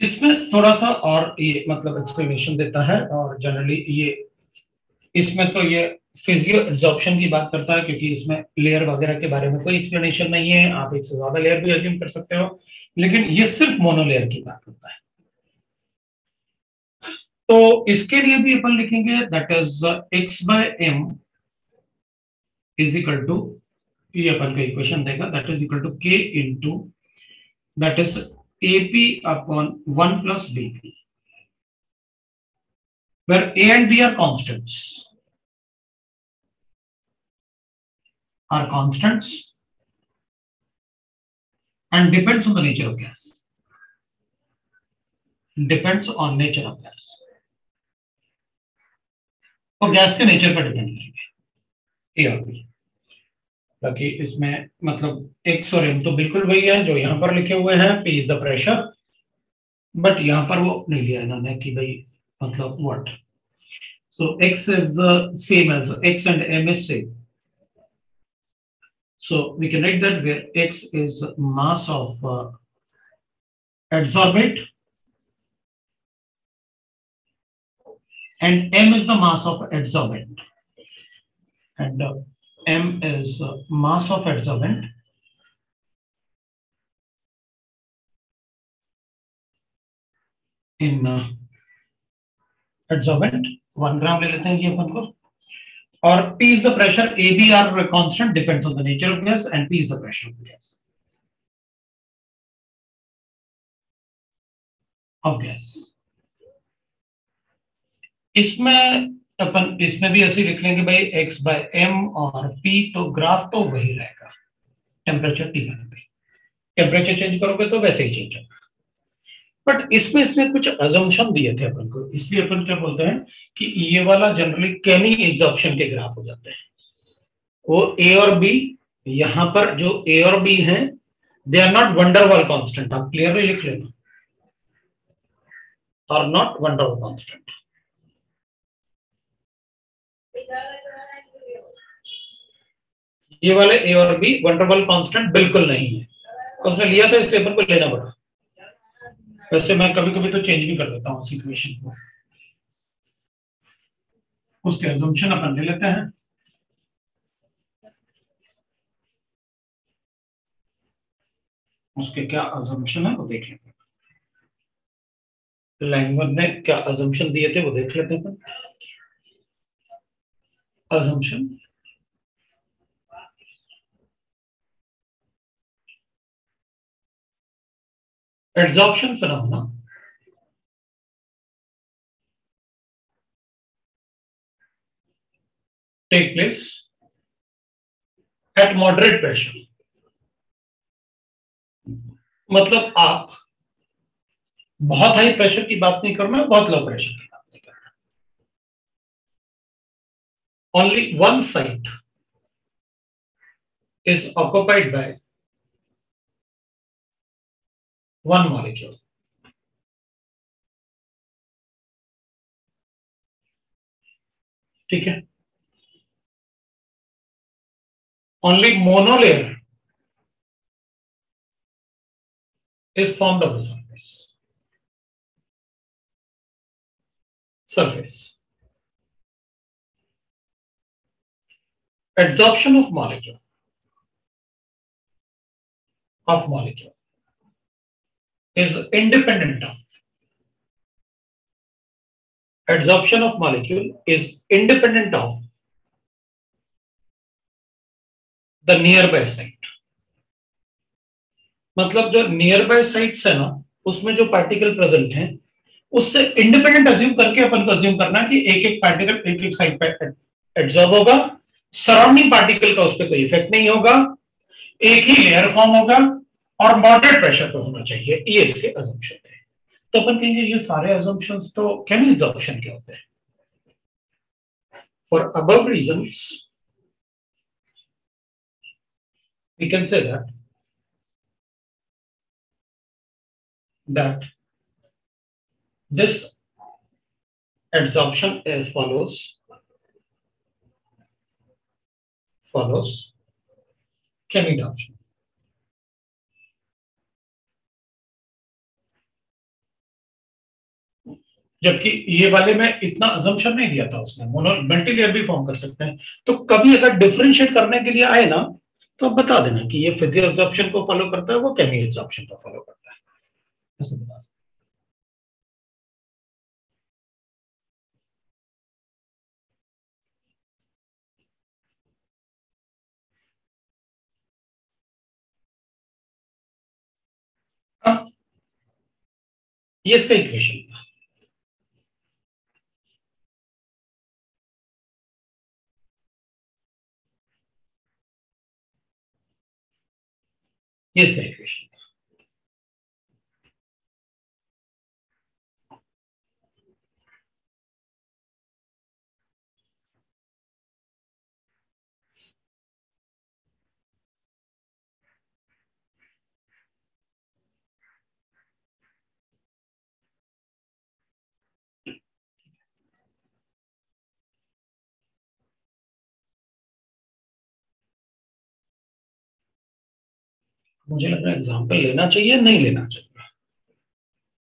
इसमें थोड़ा सा और ये मतलब एक्सप्लेनेशन देता है और जनरली ये, इसमें तो ये फिजियो एब्जॉर्प्शन की बात करता है क्योंकि इसमें लेयर वगैरह के बारे में कोई एक्सप्लेनेशन नहीं है। आप एक से ज़्यादा लेयर भी अज्यूम कर सकते हो। लेकिन ये सिर्फ़ मोनोलेयर की बात करता है। तो इसके लिए भी अपन लिखेंगे that is x by m is equal to ये अपन का इक्वेशन देगा that is equal to k into that is AP upon 1 plus BP, where a and b are constants. Are constants and depends on the nature of gas. Depends on nature of gas. तो gas के nature पर depend करेंगे। ए और B बाकी इसमें मतलब x और M तो बिल्कुल वही है जो यहाँ पर लिखे हुए हैं p is the pressure but यहाँ पर वो नहीं लिया इन्होंने कि भाई मतलब what so x is same as x and m is same so we can write that where x is mass of uh, adsorbate and m is the mass of adsorbent and uh, m is uh, mass of adsorbent in uh, adsorbent one gram ले लेते हैं ये अपन को or P is the pressure, AB are constant, depends on the nature of gas, and P is the pressure of gas. Of gas. इसमें अपन इसमें भी ऐसे लिख लेंगे भाई x बाय एम और p तो ग्राफ तो वही रहेगा टेम्परेचर टी पे टेम्परेचर चेंज करोगे तो वैसे ही चेंज होगा बट इसमें इसमें कुछ अजम्पन दिए थे अपन को। इसलिए अपन क्या बोलते हैं कि ये वाला जनरली कैनी एग्जॉप्शन के ग्राफ हो जाते हैं। वो ए और बी यहाँ पर जो ए और बी हैं they are not van der Waals constant आप क्लियरली लिख लेना। और नॉट वंडरवॉल कांस्टेंट ये वाले ए और बी वंडरवॉल कांस्टेंट बिल्कुल नहीं है। उसने लिया था इस पेपर को लेना पड़ा। वैसे मैं कभी कभी तो चेंज भी कर देता हूँ सिचुएशन को। उसके एजम्पशन अपन ले लेते हैं। उसके क्या अजम्पशन है वो देख लेते हैं। लैंग्वेज ने क्या अजम्पशन दिए थे वो देख लेते हैं assumption adsorption phenomena take place at moderate pressure. मतलब आप बहुत हाई प्रेशर की बात नहीं करना बहुत लो प्रेशर की बात नहीं करना only one site is occupied by one molecule. ठीक है? Only monolayer is form of the surface surface adsorption of molecule of molecule is independent of. Adsorption of molecule is independent of the nearby site. मतलब जो nearby sites है ना, उसमें जो particle present हैं, उससे इंडिपेंडेंट अज्यूम करके अपन को अज्यूम करना कि एक एक पार्टिकल एक एक साइड पे एड्जॉर्ब होगा सराउंडिंग पार्टिकल का उस पर कोई इफ़ेक्ट नहीं होगा, एक ही लेयर फॉर्म होगा और मॉडरेट प्रेशर पे होना चाहिए, ये इसके अजम्पशन है। तो अपन कहेंगे, ये सारे अजम्पशन तो केमिकल एग्जॉर्प्शन के होते हैं। For above reasons we can say that that this adsorption as follows follows chemoadsorption जबकि ये वाले में इतना अजम्पशन नहीं दिया था उसने। मोनो मल्टी भी फॉर्म कर सकते हैं। तो कभी अगर डिफ्रेंशिएट करने के लिए आए ना तो आप बता देना कि ये फ़िज़िकल एब्जॉर्प्शन को फॉलो करता है, वो केमिकल एब्जॉर्प्शन को फॉलो करता है। ये इसका इक्वेशन था। is penetration. मुझे लग रहा है एग्ज़ाम्पल लेना चाहिए नहीं लेना चाहिए।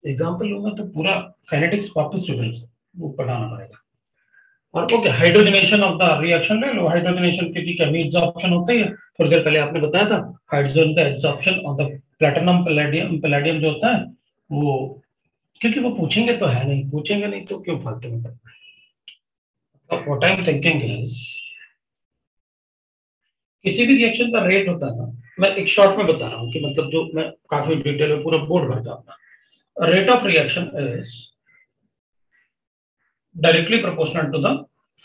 एग्ज़ाम्पल लूँगा तो पूरा काइनेटिक्स वापस रिवर्स वो पढ़ाना पड़ेगा। और okay hydrogenation of the reaction ले लो हाइड्रोजनेशन क्योंकि केमी एब्जॉर्प्शन होता ही है। थोड़ी देर पहले आपने बताया था हाइड्रोजन का absorption of the platinum palladium palladium जो होता है वो क्योंकि वो पूछेंगे तो है नहीं पूछेंगे नहीं तो क्यों फालतू में करना है? What I am thinking is किसी भी रिएक्शन का रेट होता है ना मैं एक शॉर्ट में बता रहा हूँ कि मतलब जो मैं काफ़ी डिटेल में पूरा बोर्ड भरता हूँ rate of reaction is directly proportional to the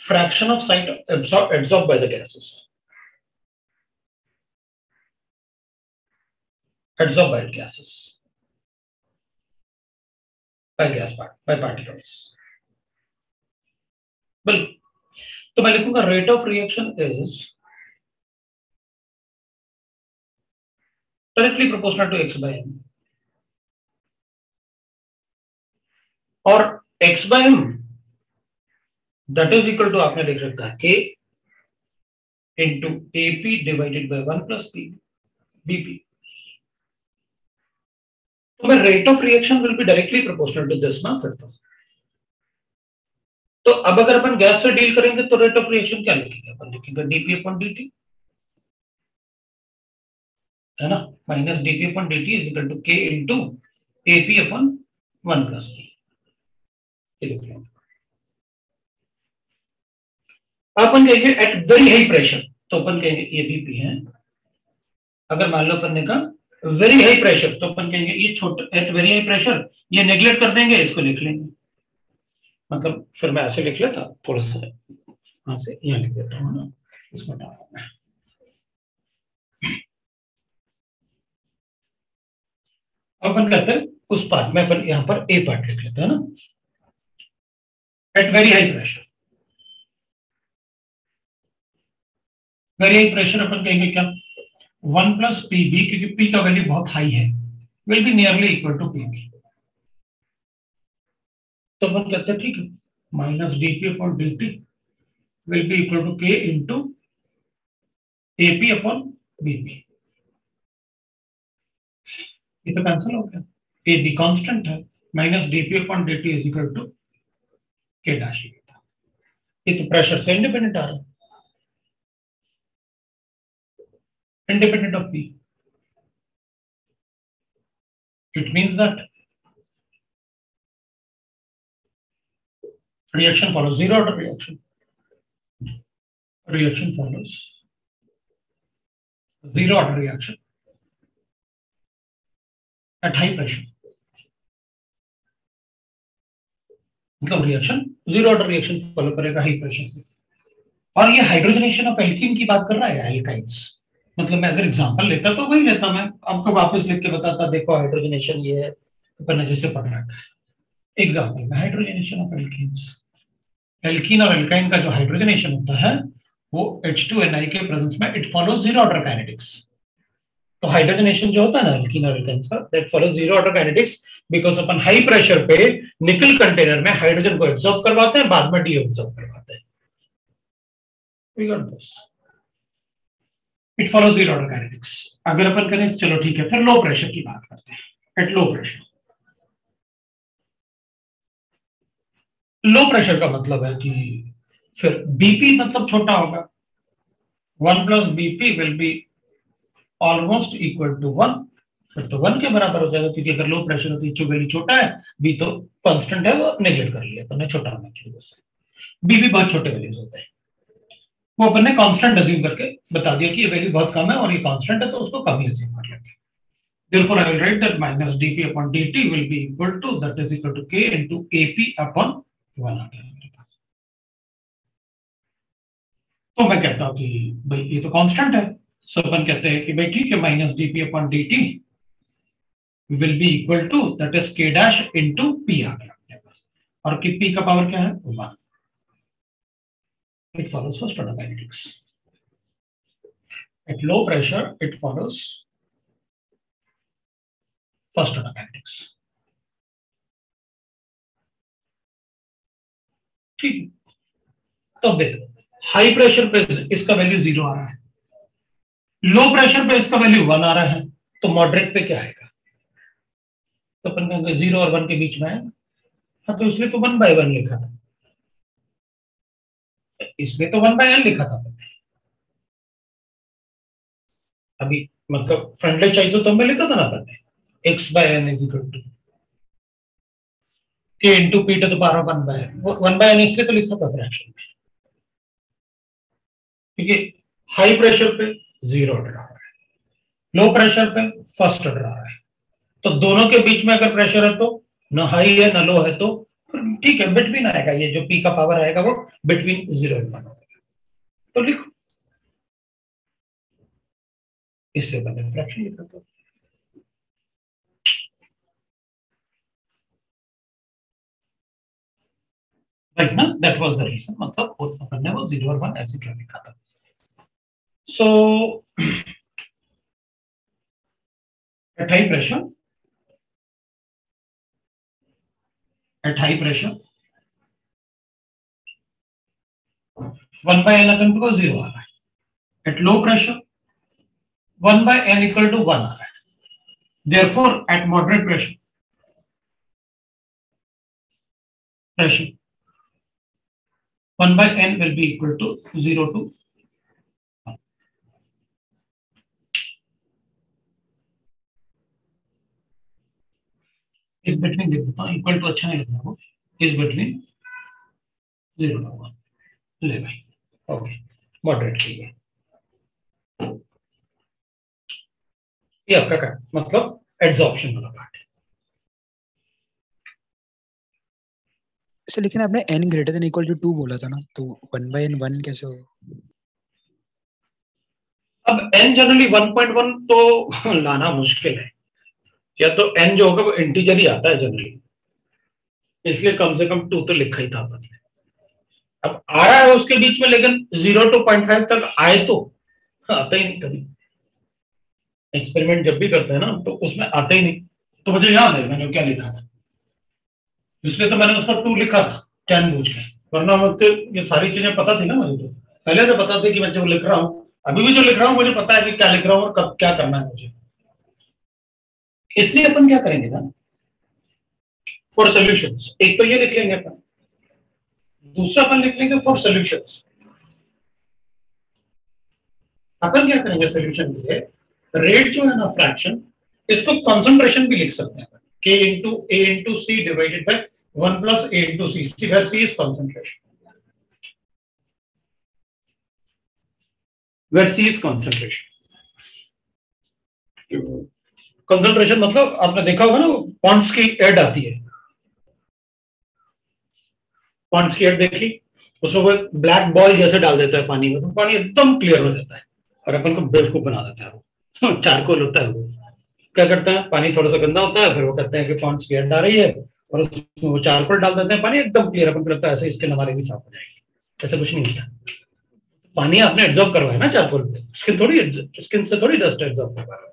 fraction of site absorb by the gases absorb by gases by gas part by particles बिल्कुल। तो मैं लिखूँगा rate of reaction is directly proportional to x by m. और x by m, that is equal to आपने देख रखा है k into ap divided by 1 plus p. bp तो मैं rate of reaction will be directly proportional to this ना फिर तो। तो अब अगर अपन गैस से डील करेंगे तो रेट ऑफ़ रिएक्शन क्या लिखेंगे? अपन लिखेंगे डीपी अपॉन डी है ना? Minus dp upon d t is equal to k into ap upon one plus t अपन कहेंगे एट वेरी हाई प्रेशर तो अपन कहेंगे एबीपी है। अगर मान लो अपन ने कहा वेरी हाई प्रेशर तो अपन कहेंगे ये छोटा एट वेरी हाई प्रेशर ये नेग्लेक्ट कर देंगे, इसको लिख लेंगे। मतलब फिर मैं ऐसे लिख लेता, थोड़ा सा यहाँ से यहाँ लिख देता हूँ ना? इसको डालना अपन कहते हैं, उस पार्ट में अपन यहाँ पर ए पार्ट लिख लेते हैं ना। At very high pressure very high pressure अपन कहेंगे क्या? वन प्लस पी बी क्योंकि पी का वैल्यू बहुत हाई है। Will be nearly equal to p b तो अपन कहते हैं, ठीक है। Minus d p upon d t will be equal to k into a p upon b p ये तो कैंसिल हो गया। ए डी कॉन्स्टेंट है minus dp upon d t is equal two K dash ये तो pressure से independent आ रहा है। Independent of p it means that reaction follow zero order reaction reaction follows zero order reaction high pressure. मतलब reaction zero order reaction follow करेगा high pressure और ये हाइड्रोजनेशन ऑफ़ एल्कीन की बात कर रहा है एल्काइंस मतलब मैं अगर एग्जांपल लेता तो वही लेता मैं। आपको वापस लिख के बताता, देखो हाइड्रोजनेशन ये है अपन जैसे पढ़ रखा है। एग्जांपल में हाइड्रोजनेशन ऑफ़ एल्कीन्स एल्किन और एल्काइन का जो हाइड्रोजनेशन होता है, वो H2NI के प्रेजेंस में it follows zero order kinetics तो हाइड्रोजनेशन जो होता है ना that follows zero order kinetics because upon high pressure पे निकल कंटेनर में हाइड्रोजन को एब्जॉर्ब करवाते हैं, बाद में डी एब्जॉर्ब करवाते हैं। It follow zero order kinetics अगर अपन करें, चलो ठीक है, फिर लो प्रेशर की बात करते हैं। At low pressure low pressure का मतलब है कि फिर बीपी मतलब छोटा होगा। One plus bp will be almost equal to one फिर तो वन के बराबर हो जाएगा, क्योंकि अगर लो प्रेशर होती है वैल्यू छोटा है बी तो कांस्टेंट है, वो नेगलेक्ट कर लिया अपन ने छोटा होने से बी भी बहुत छोटे वैल्यूज़ होते हैं। वो अपन ने कांस्टेंट अज्यूम करके बता दिया कि ये वैल्यू बहुत कम है और ये कांस्टेंट है तो उसको कम ही अज्यूम कर लेंगे therefore, i will write that minus dp upon dt will be equal to, that is equal to k into ap upon 1 आता है मेरे पास तो मैं कहता हूँ कि भाई, ये तो कांस्टेंट है। सो अपन कहते हैं कि भाई, ठीक है minus d p upon d t will be equal to that is k dash into p आ गया अपने पास। और कि पी का पावर क्या है? One it follows for स्टोटोमैग्नेटिक्स at low pressure it follows first automatics ठीक तो देखो हाई प्रेशर पे इसका वैल्यू ज़ीरो आ रहा है। लो प्रेशर पे इसका वैल्यू वन आ रहा है तो मॉडरेट पे क्या आएगा? तो अपन कहेंगे ज़ीरो और वन के बीच में आएगा हाँ तो इसलिए तो वन बाय वन लिखा था। इसमें तो वन बाय एन लिखा था अभी मतलब फ्रेंडली चाहिए तो हमें लिखा था ना अपन x by n is equal to k into p to the power one by one by n इसलिए तो लिखा था फ्रैक्शन में। क्योंकि हाई प्रेशर पे ज़ीरो रहा है। लो प्रेशर पे फ़र्स्ट रहा है। तो दोनों के बीच में अगर प्रेशर है तो न हाई है, न लो है तो ठीक है बिटवीन आएगा। ये जो पी का पावर आएगा वो बिटवीन ज़ीरो एंड वन तो लिखो। इसलिए मैंने फ्रैक्शन लिखा था। राइट ना? दैट वाज द रीजन मतलब अपन ने वो ज़ीरो और वन ऐसे क्यों लिखा था? so at high pressure at high pressure one by n अकन को जीरो आ रहा है at low pressure one by n equal to one आ रहा है therefore at moderate pressure pressure 1 by n will be equal to 0 to इस between लिख देता हूँ इक्वल टू अच्छा नहीं लिखना वो इस बिटवीन ज़ीरो ले भाई ओके मॉडरेट ठीक है ये आपका का मतलब एड्सॉर्प्शन वाला पार्ट है। लेकिन आपने n greater than equal to two बोला था ना तो वन बाय एन वन कैसे होगा अब n जनरली 1.1 तो लाना मुश्किल है। या तो एन जो होगा वो इंटीजर ही आता है जनरली इसलिए कम से कम टू तो लिखा ही था अपन ने। अब आ रहा है उसके बीच में, लेकिन ज़ीरो टू पॉइंट फाइव तक आए तो आता ही नहीं कभी। एक्सपेरिमेंट जब भी करते हैं ना तो उसमें आता ही नहीं। तो मुझे याद है, मैंने क्या लिखा था। इसलिए तो मैंने उसका टू लिखा था टेन बूझ के। वरना मुझे ये सारी चीज़ें पता थी ना मुझे तो। पहले से पता थी कि मैं जो लिख रहा हूँ। अभी भी जो लिख रहा हूँ, मुझे पता है कि क्या लिख रहा हूँ और कब क्या करना है मुझे। इसलिए अपन क्या करेंगे ना? फॉर सोल्यूशन एक तो ये लिख लेंगे अपन। दूसरा अपन लिख लेंगे फॉर सोल्यूशन अपन क्या करेंगे सोल्यूशन के लिए? रेट जो है ना फ्रैक्शन इसको कंसंट्रेशन भी लिख सकते हैं k into a into c divided by 1 plus a into c. c where c is concentration. Where c is concentration. Concentration मतलब आपने देखा होगा ना पॉइंट्स की एड आती है। पॉइंट्स की एड देखी, उसमें वो ब्लैक बॉल जैसे डाल देता है पानी में तो पानी एकदम क्लियर हो जाता है और अपन को बेवकूफ़ बना देता है वो। चारकोल होता है वो। क्या करते हैं? पानी थोड़ा सा गंदा होता है, फिर वो कहते हैं कि पॉइंट्स की एड आ रही है और उसमें वो चारकोल डाल देते हैं, पानी एकदम क्लियर अपन को लगता है ऐसे इसके हमारे भी साफ़ हो जाएगी। ऐसा कुछ नहीं होता। पानी आपने एब्जॉर्ब करवाया ना चारकोल पे स्किन थोड़ी स्किन से थोड़ी डस्ट एब्जॉर्ब करवा रहा है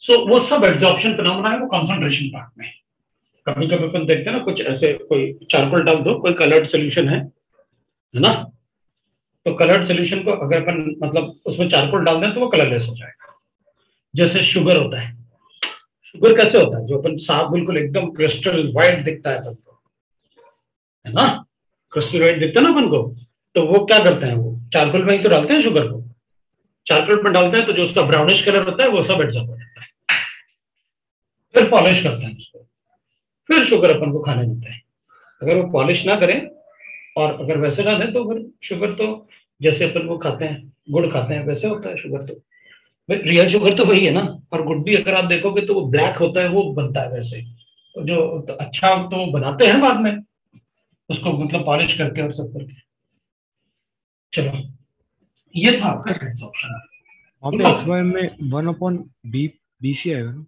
सो so, वो सब एब्जॉर्प्शन फिनोमेना है वो कंसंट्रेशन पार्ट में कभी कभी अपन देखते हैं ना कुछ ऐसे कोई चारकोल डाल दो कोई कलर्ड सोल्यूशन है है ना? तो कलर्ड सोल्यूशन को अगर अपन मतलब उसमें चारकोल डाल दें तो वो कलरलेस हो जाएगा। जैसे शुगर होता है। शुगर कैसे होता है? जो अपन साफ़ बिल्कुल एकदम क्रिस्टल व्हाइट दिखता है अपन को है ना? क्रिस्टल व्हाइट दिखता है ना अपन को तो वो क्या करते हैं वो? चारकोल में ही तो डालते हैं शुगर को। चारकोल में डालते हैं तो जो उसका ब्राउनिश कलर होता है वो सब एब्जॉर्ब हो जाता है। फिर पॉलिश करते हैं उसको। फिर शुगर अपन को खाने देते हैं। अगर वो पॉलिश ना करें, और अगर वैसे ना दें तो फिर शुगर तो जैसे अपन वो खाते हैं, गुड़ खाते हैं, वैसे होता है शुगर तो। रियल शुगर तो वही है ना, और गुड़ भी अगर आप देखोगे तो वो ब्लैक होता है, वो बनता है वैसे। तो जो तो अच्छा तो बनाते हैं बाद में, उसको मतलब पॉलिश करके और सब करके। चलो, ये था आपका ऑप्शन वाई में one upon b b c आएगा ना?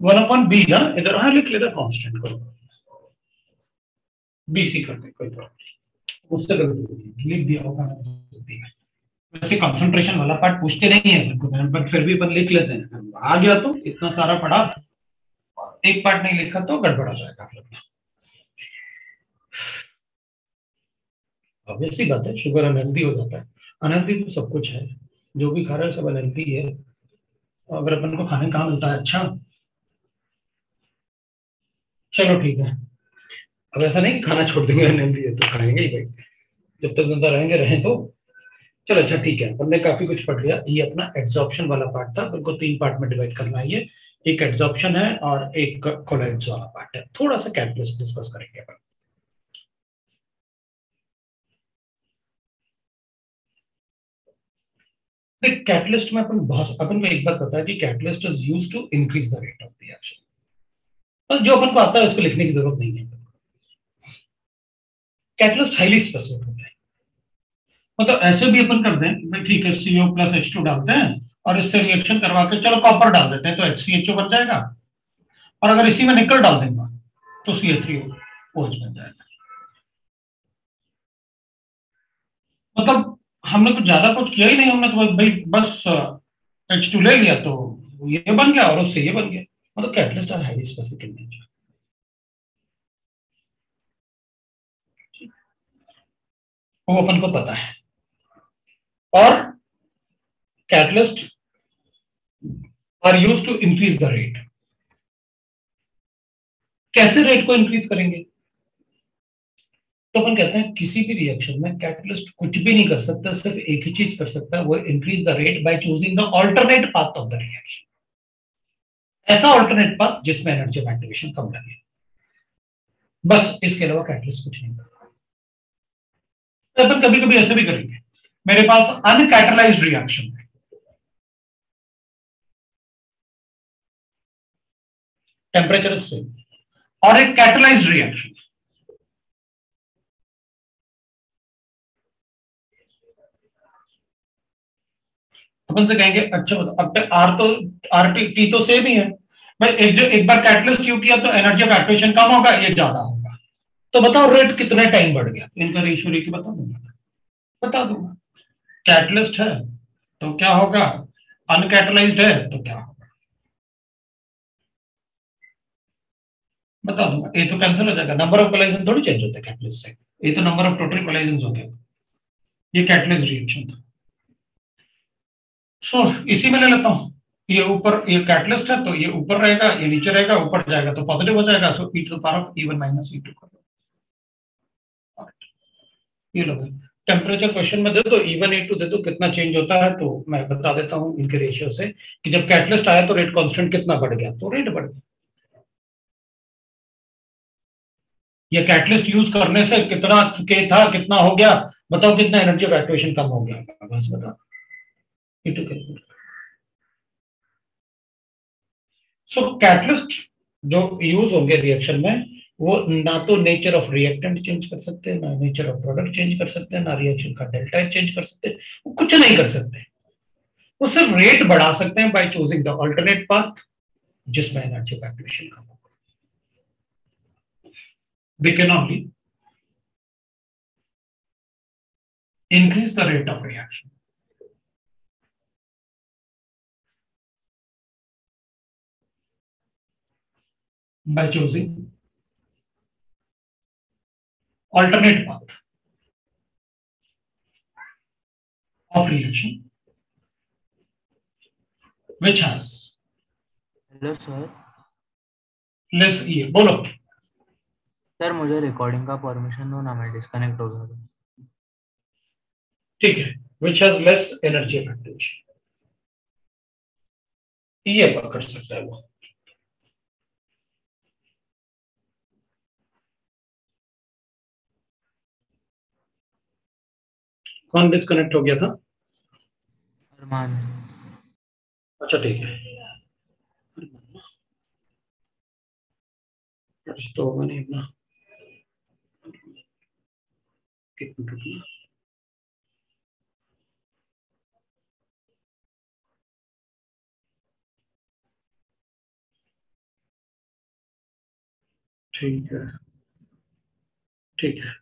वन अपॉन बी ना इधर हाँ लिख कर दे कोई प्रॉब्लम उससे गलती लिख दिया होगा वैसे कंसंट्रेशन वाला पार्ट पूछते नहीं है फिर भी अपन लिख लेते हैं। आ गया तो इतना सारा पढ़ा। एक पार्ट नहीं लिखा तो गड़बड़ हो जाएगा ऑब्वियसली बात है शुगर अनहेल्दी हो जाता है। अनहेल्दी तो सब कुछ है। जो भी खा रहा है, सब अनहेल्दी है। अगर अपन को खाने कहाँ मिलता है? अच्छा। चलो ठीक है। अब ऐसा नहीं खाना छोड़ देंगे नहीं दिए तो खाएँगे ही भाई। जब तक ज़िंदा रहेंगे, रहे तो। चलो अच्छा ठीक है। हमने काफ़ी कुछ पढ़ लिया। ये अपना एब्जॉर्प्शन वाला पार्ट था। उनको तीन पार्ट में डिवाइड करना है ये। एक एब्जॉर्प्शन है और एक कोलाइड्स वाला पार्ट है। थोड़ा सा कैलकुलस डिस्कस करेंगे अपन। कैटलिस्ट में अपन बहुत अपन में एक बात पता है कि catalyst is use to increase the rate of reaction तो जो अपन को आता है, उसको लिखने की ज़रूरत नहीं है। कैटलिस्ट हाईली स्पेसिफिक होता है। मतलब ऐसे भी अपन कर दें भाई ठीक है सीओ प्लस एच टू डालते हैं और इससे रिएक्शन करवा के चलो कॉपर डाल देते हैं तो एच सी एच ओ बन जाएगा। और अगर इसी में निकल डाल देंगे तो C H three O H बन जाएगा। मतलब हमने कुछ ज़्यादा कुछ किया ही नहीं, हमने तो भाई, बस एच टू ले लिया तो ये बन गया और उससे ये बन गया। मतलब catalyst are highly specific in nature वो अपन को पता है। और catalyst are use to increase the rate कैसे रेट को इंक्रीज करेंगे? तो अपन कहते हैं, किसी भी रिएक्शन में कैटलिस्ट कुछ भी नहीं कर सकता, सिर्फ़ एक ही चीज़ कर सकता है, वो increase the rate by choosing the alternate path of the reaction ऐसा ऑल्टरनेट पथ जिसमें एनर्जी ऑफ़ एक्टिवेशन कम लगे। बस इसके अलावा कैटलिस्ट कुछ नहीं। करता तो कभी कभी ऐसे भी करेंगे। मेरे पास अनकैटलाइज रिएक्शन है। टेम्परेचर से। और एक कैटलाइज रिएक्शन अपन से कहेंगे अच्छा अब तक आर तो आर टी टी तो सेम ही है। भाई, एक जो, एक बार कैटलिस्ट यूज़ किया तो एनर्जी ऑफ़ एक्टिवेशन कम होगा, ये ज़्यादा होगा। तो बताओ रेट कितने टाइम बढ़ गया? इनका रेशियो लेके बता दूँगा बता दूँगा। कैटलिस्ट है तो क्या होगा? अनकैटलाइज्ड है तो क्या होगा? बता दूँगा। ये तो कैंसिल हो जाएगा। नंबर ऑफ़ कोलाइजन थोड़ी चेंज होता है कैटलिस्ट से। ये तो नंबर ऑफ़ टोटल कोलाइजन हो गया ये कैटलिस्ट रिएक्शन था। सो so, इसी में ले लेता हूँ। ये ऊपर ये कैटलिस्ट है तो ये ऊपर रहेगा ये नीचे रहेगा ऊपर जाएगा तो पॉजिटिव हो जाएगा so e two power of e one minus e two कर ये लोग टेम्परेचर क्वेश्चन में दे दो इवन ए टू दे दो कितना चेंज होता है तो मैं बता देता हूँ इनके रेशियो से कि जब कैटलिस्ट आया तो रेट कांस्टेंट कितना बढ़ गया तो रेट बढ़ गया। ये कैटलिस्ट यूज़ करने से कितना के था कितना हो गया बताओ कितना एनर्जी एक्टिवेशन कम हो गया बस बताओ सो कैटलिस्ट जो यूज़ होंगे रिएक्शन में, वो ना तो नेचर ऑफ़ रिएक्टेंट चेंज कर सकते हैं ना नेचर ऑफ़ प्रोडक्ट चेंज कर सकते हैं ना रिएक्शन का डेल्टा चेंज कर सकते हैं वो कुछ नहीं कर सकते। वो सिर्फ़ रेट बढ़ा सकते हैं by choosing the alternate path जिसमें एनर्जी एक्टिवेशन कम होगा we can only increase the rate of reaction. By choosing alternate path of reaction which has hello sir less E. बोलो सर मुझे रिकॉर्डिंग का परमिशन दो ना मैं डिस्कनेक्ट हो गया ठीक है which has less energy of ये पकड़ सकता है वो कौन डिस्कनेक्ट हो गया था? अरमान। अच्छा ठीक है। तो होगा नहीं अपना। ठीक है। ठीक है।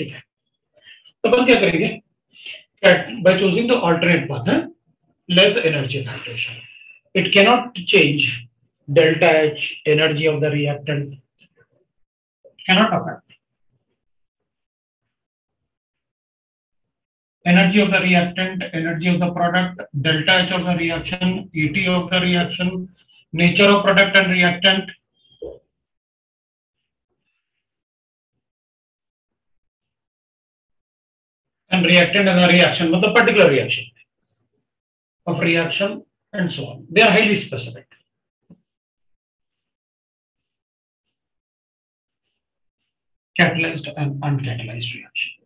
ठीक है तो अपन क्या करेंगे choosing the alternate path eh, less energy filtration it cannot change delta h energy of the reactant cannot affect energy of the reactant energy of the product delta h of the reaction et of the reaction nature of product and reactant and reactant and a reaction a particular reaction of reaction and so on. They are highly specific. catalyzed and uncatalyzed reaction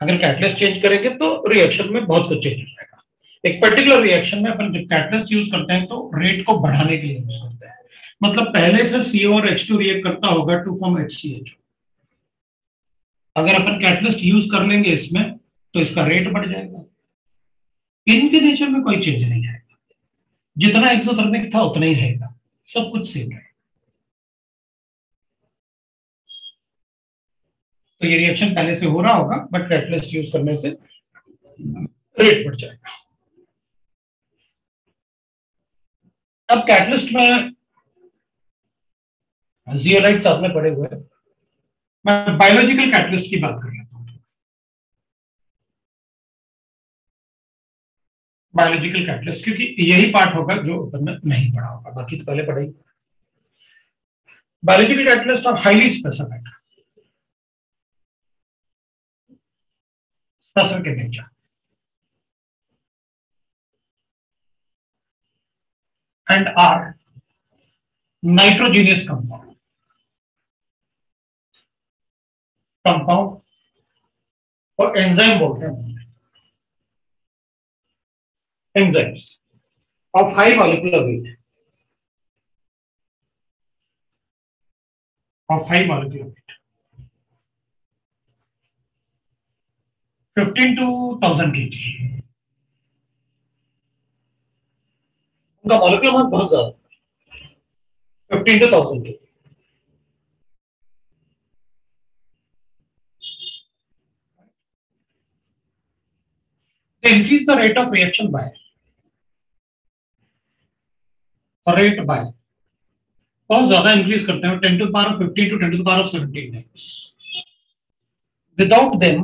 अगर catalyst change करेंगे तो reaction में बहुत कुछ change हो जाएगा एक particular reaction में अपन जब कैटलिस्ट यूज़ करते हैं तो रेट को बढ़ाने के लिए यूज़ करते हैं मतलब पहले से सीओ और एच टू रिएक्ट करता होगा टू फॉर्म एच अगर अपन कैटलिस्ट यूज़ कर लेंगे इसमें तो इसका रेट बढ़ जाएगा। इनके नेचर में कोई चेंज नहीं आएगा। जितना एक्सोथर्मिक था उतना ही रहेगा। सब कुछ सेम रहेगा। तो ये रिएक्शन पहले से हो रहा होगा बट कैटलिस्ट यूज़ करने से रेट बढ़ जाएगा। अब कैटलिस्ट में जियोलाइट साथ में पड़े हुए मैं बायोलॉजिकल कैटलिस्ट की बात कर लेता हूँ बायोलॉजिकल कैटलिस्ट क्योंकि यही पार्ट होगा जो अपन नहीं पढ़ा होगा, बाकी तो पहले पढ़ाई biological catalyst are highly specific specific in nature. And are nitrogenous compound. Compound और एंजाइम बोलते हैं enzymes of high molecular weight of high molecular weight 15 to 1000 kg उनका मॉलिक्यूलर मास बहुत ज़्यादा 15 to 1000 kg they increase the rate of reaction by rate by बहुत ज़्यादा increase करते हैं 10 to the power of 15 to 10 to the power of 17 times. Without them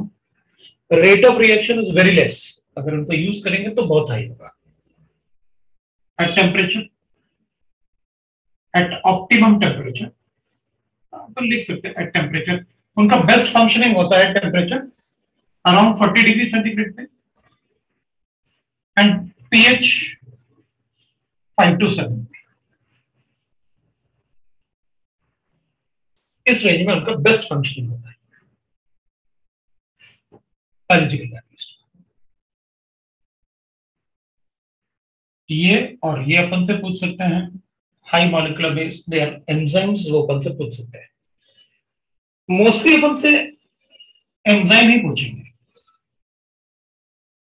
rate of reaction is very less अगर उनको use करेंगे तो बहुत high होगा। At temperature at optimum temperature अपन लिख सकते हैं एट टेम्परेचर उनका बेस्ट फंक्शनिंग होता है टेम्परेचर अराउंड 40 डिग्री सेंटीग्रेड पे। एंड पीएच 5 टू 7 इस रेंज में उनका बेस्ट फंक्शनिंग होता है। ये और ये अपन से पूछ सकते हैं। High molecular base they are enzymes वो अपन से पूछ सकते हैं। मोस्टली अपन से एंजाइम ही पूछेंगे।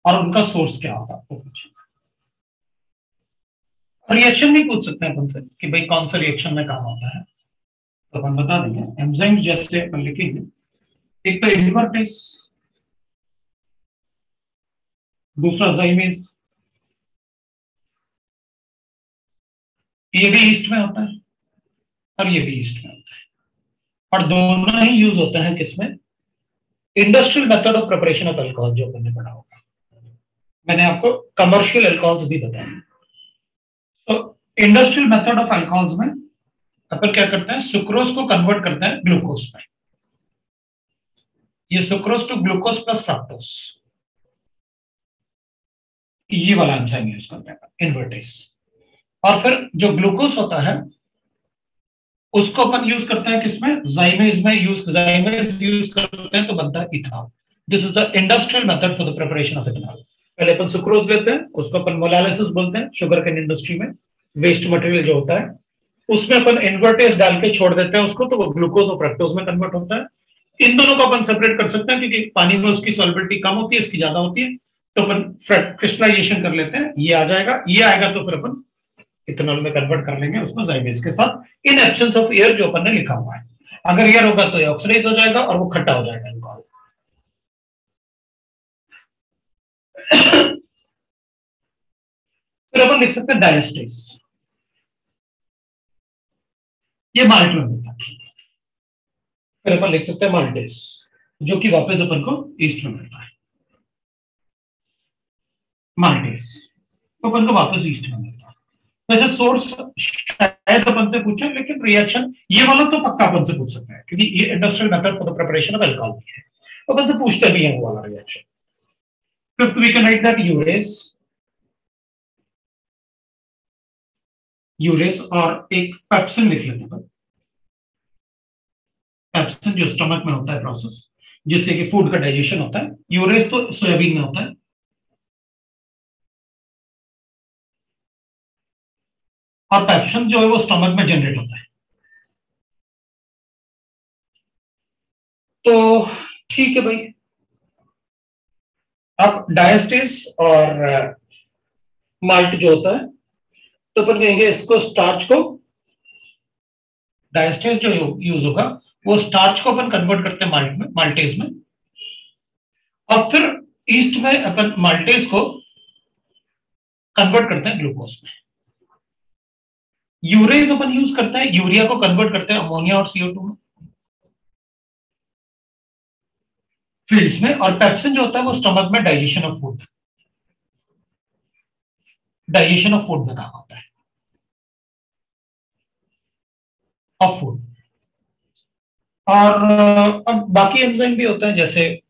और उनका सोर्स क्या होगा वो पूछेंगे रिएक्शन भी पूछ सकते हैं अपन से कि भाई कौन सा रिएक्शन में काम आता है। तो अपन बता देंगे। एंजाइम्स जैसे अपन लिखेंगे एक तो इन्वर्टेस दूसरा जाइमेज ये भी ईस्ट में होता है और ये भी ईस्ट में होता है। और दोनों ही यूज़ होते हैं किसमें? Industrial method of preparation of alcohol जो मैंने पढ़ा होगा। मैंने आपको कमर्शियल एल्कोहल्स भी बताया। तो इंडस्ट्रियल मेथड ऑफ़ एल्कोहल्स में अपन क्या करते हैं? सुक्रोज को कन्वर्ट करते हैं ग्लूकोज में। ये sucrose to glucose plus fructose ये वाला एंजाइम यूज़ करते हैं इन्वर्टेस और फिर जो ग्लूकोज होता है, उसको अपन यूज़ करते हैं किसमें? जाइमेज में यूज़ जाइमेज यूज़ करते हैं तो बनता है ethanol this is the industrial method for the preparation of ethanol पहले अपन सुक्रोज लेते हैं, उसको अपन मोलालिसिस बोलते हैं शुगर केन इंडस्ट्री में वेस्ट मटेरियल जो होता है, उसमें अपन इन्वर्टेस डाल के छोड़ देते हैं उसको तो वो ग्लूकोज और फ्रक्टोज में कन्वर्ट होता है। इन दोनों को अपन सेपरेट कर सकते हैं, क्योंकि पानी में उसकी सॉलिबिलिटी कम होती है, इसकी ज़्यादा होती है तो अपन क्रिस्टलाइजेशन कर लेते हैं, ये आ जाएगा, ये आएगा तो फिर अपन इथेनॉल में कन्वर्ट कर लेंगे उसको जाइमेज के साथ इन एब्सेंस ऑफ़ एयर जो अपन ने लिखा हुआ है। अगर एयर होगा तो ये ऑक्सीडाइज हो जाएगा और वो खट्टा हो जाएगा। फिर अपन लिख सकते हैं डायस्टेस ये माल्ट में मिलता फिर अपन लिख सकते हैं माल्टेस जो कि वापस अपन को ईस्ट में मिलता है। माल्टेस तो अपन को वापस ईस्ट में मिलता है। वैसे सोर्स शायद अपन से पूछे, लेकिन रिएक्शन ये वाला तो पक्का अपन से पूछ सकते हैं, क्योंकि ये industrial method for the preparation of alcohol है। तो अपन से पूछते भी हैं वो वाला reaction fifth we can write that urease urease और एक पेप्सिन लिख लेते हैं पेप्सिन जो स्टमक में होता है प्रोसेस जिससे कि फ़ूड का डाइजेशन होता है। यूरेज तो सोयाबीन में होता है। और पेप्सिन जो है वो स्टमक में जनरेट होता है। तो ठीक है भाई। अब डायस्टिस और माल्ट जो होता है तो अपन कहेंगे इसको स्टार्च को डायस्टेज जो यूज़ होगा, वो स्टार्च को अपन कन्वर्ट करते हैं माल्ट में माल्टेज में। और फिर ईस्ट में अपन माल्टेज को कन्वर्ट करते हैं ग्लूकोज में। यूरेज अपन यूज़ करते हैं यूरिया को कन्वर्ट करते हैं अमोनिया और सीओ टू में। फील्ड्स में और पेप्सिन जो होता है वो स्टमक में digestion of food digestion of food में काम होता है। ऑफ़ फ़ूड और, अब बाकी एंजाइम भी होते हैं, जैसे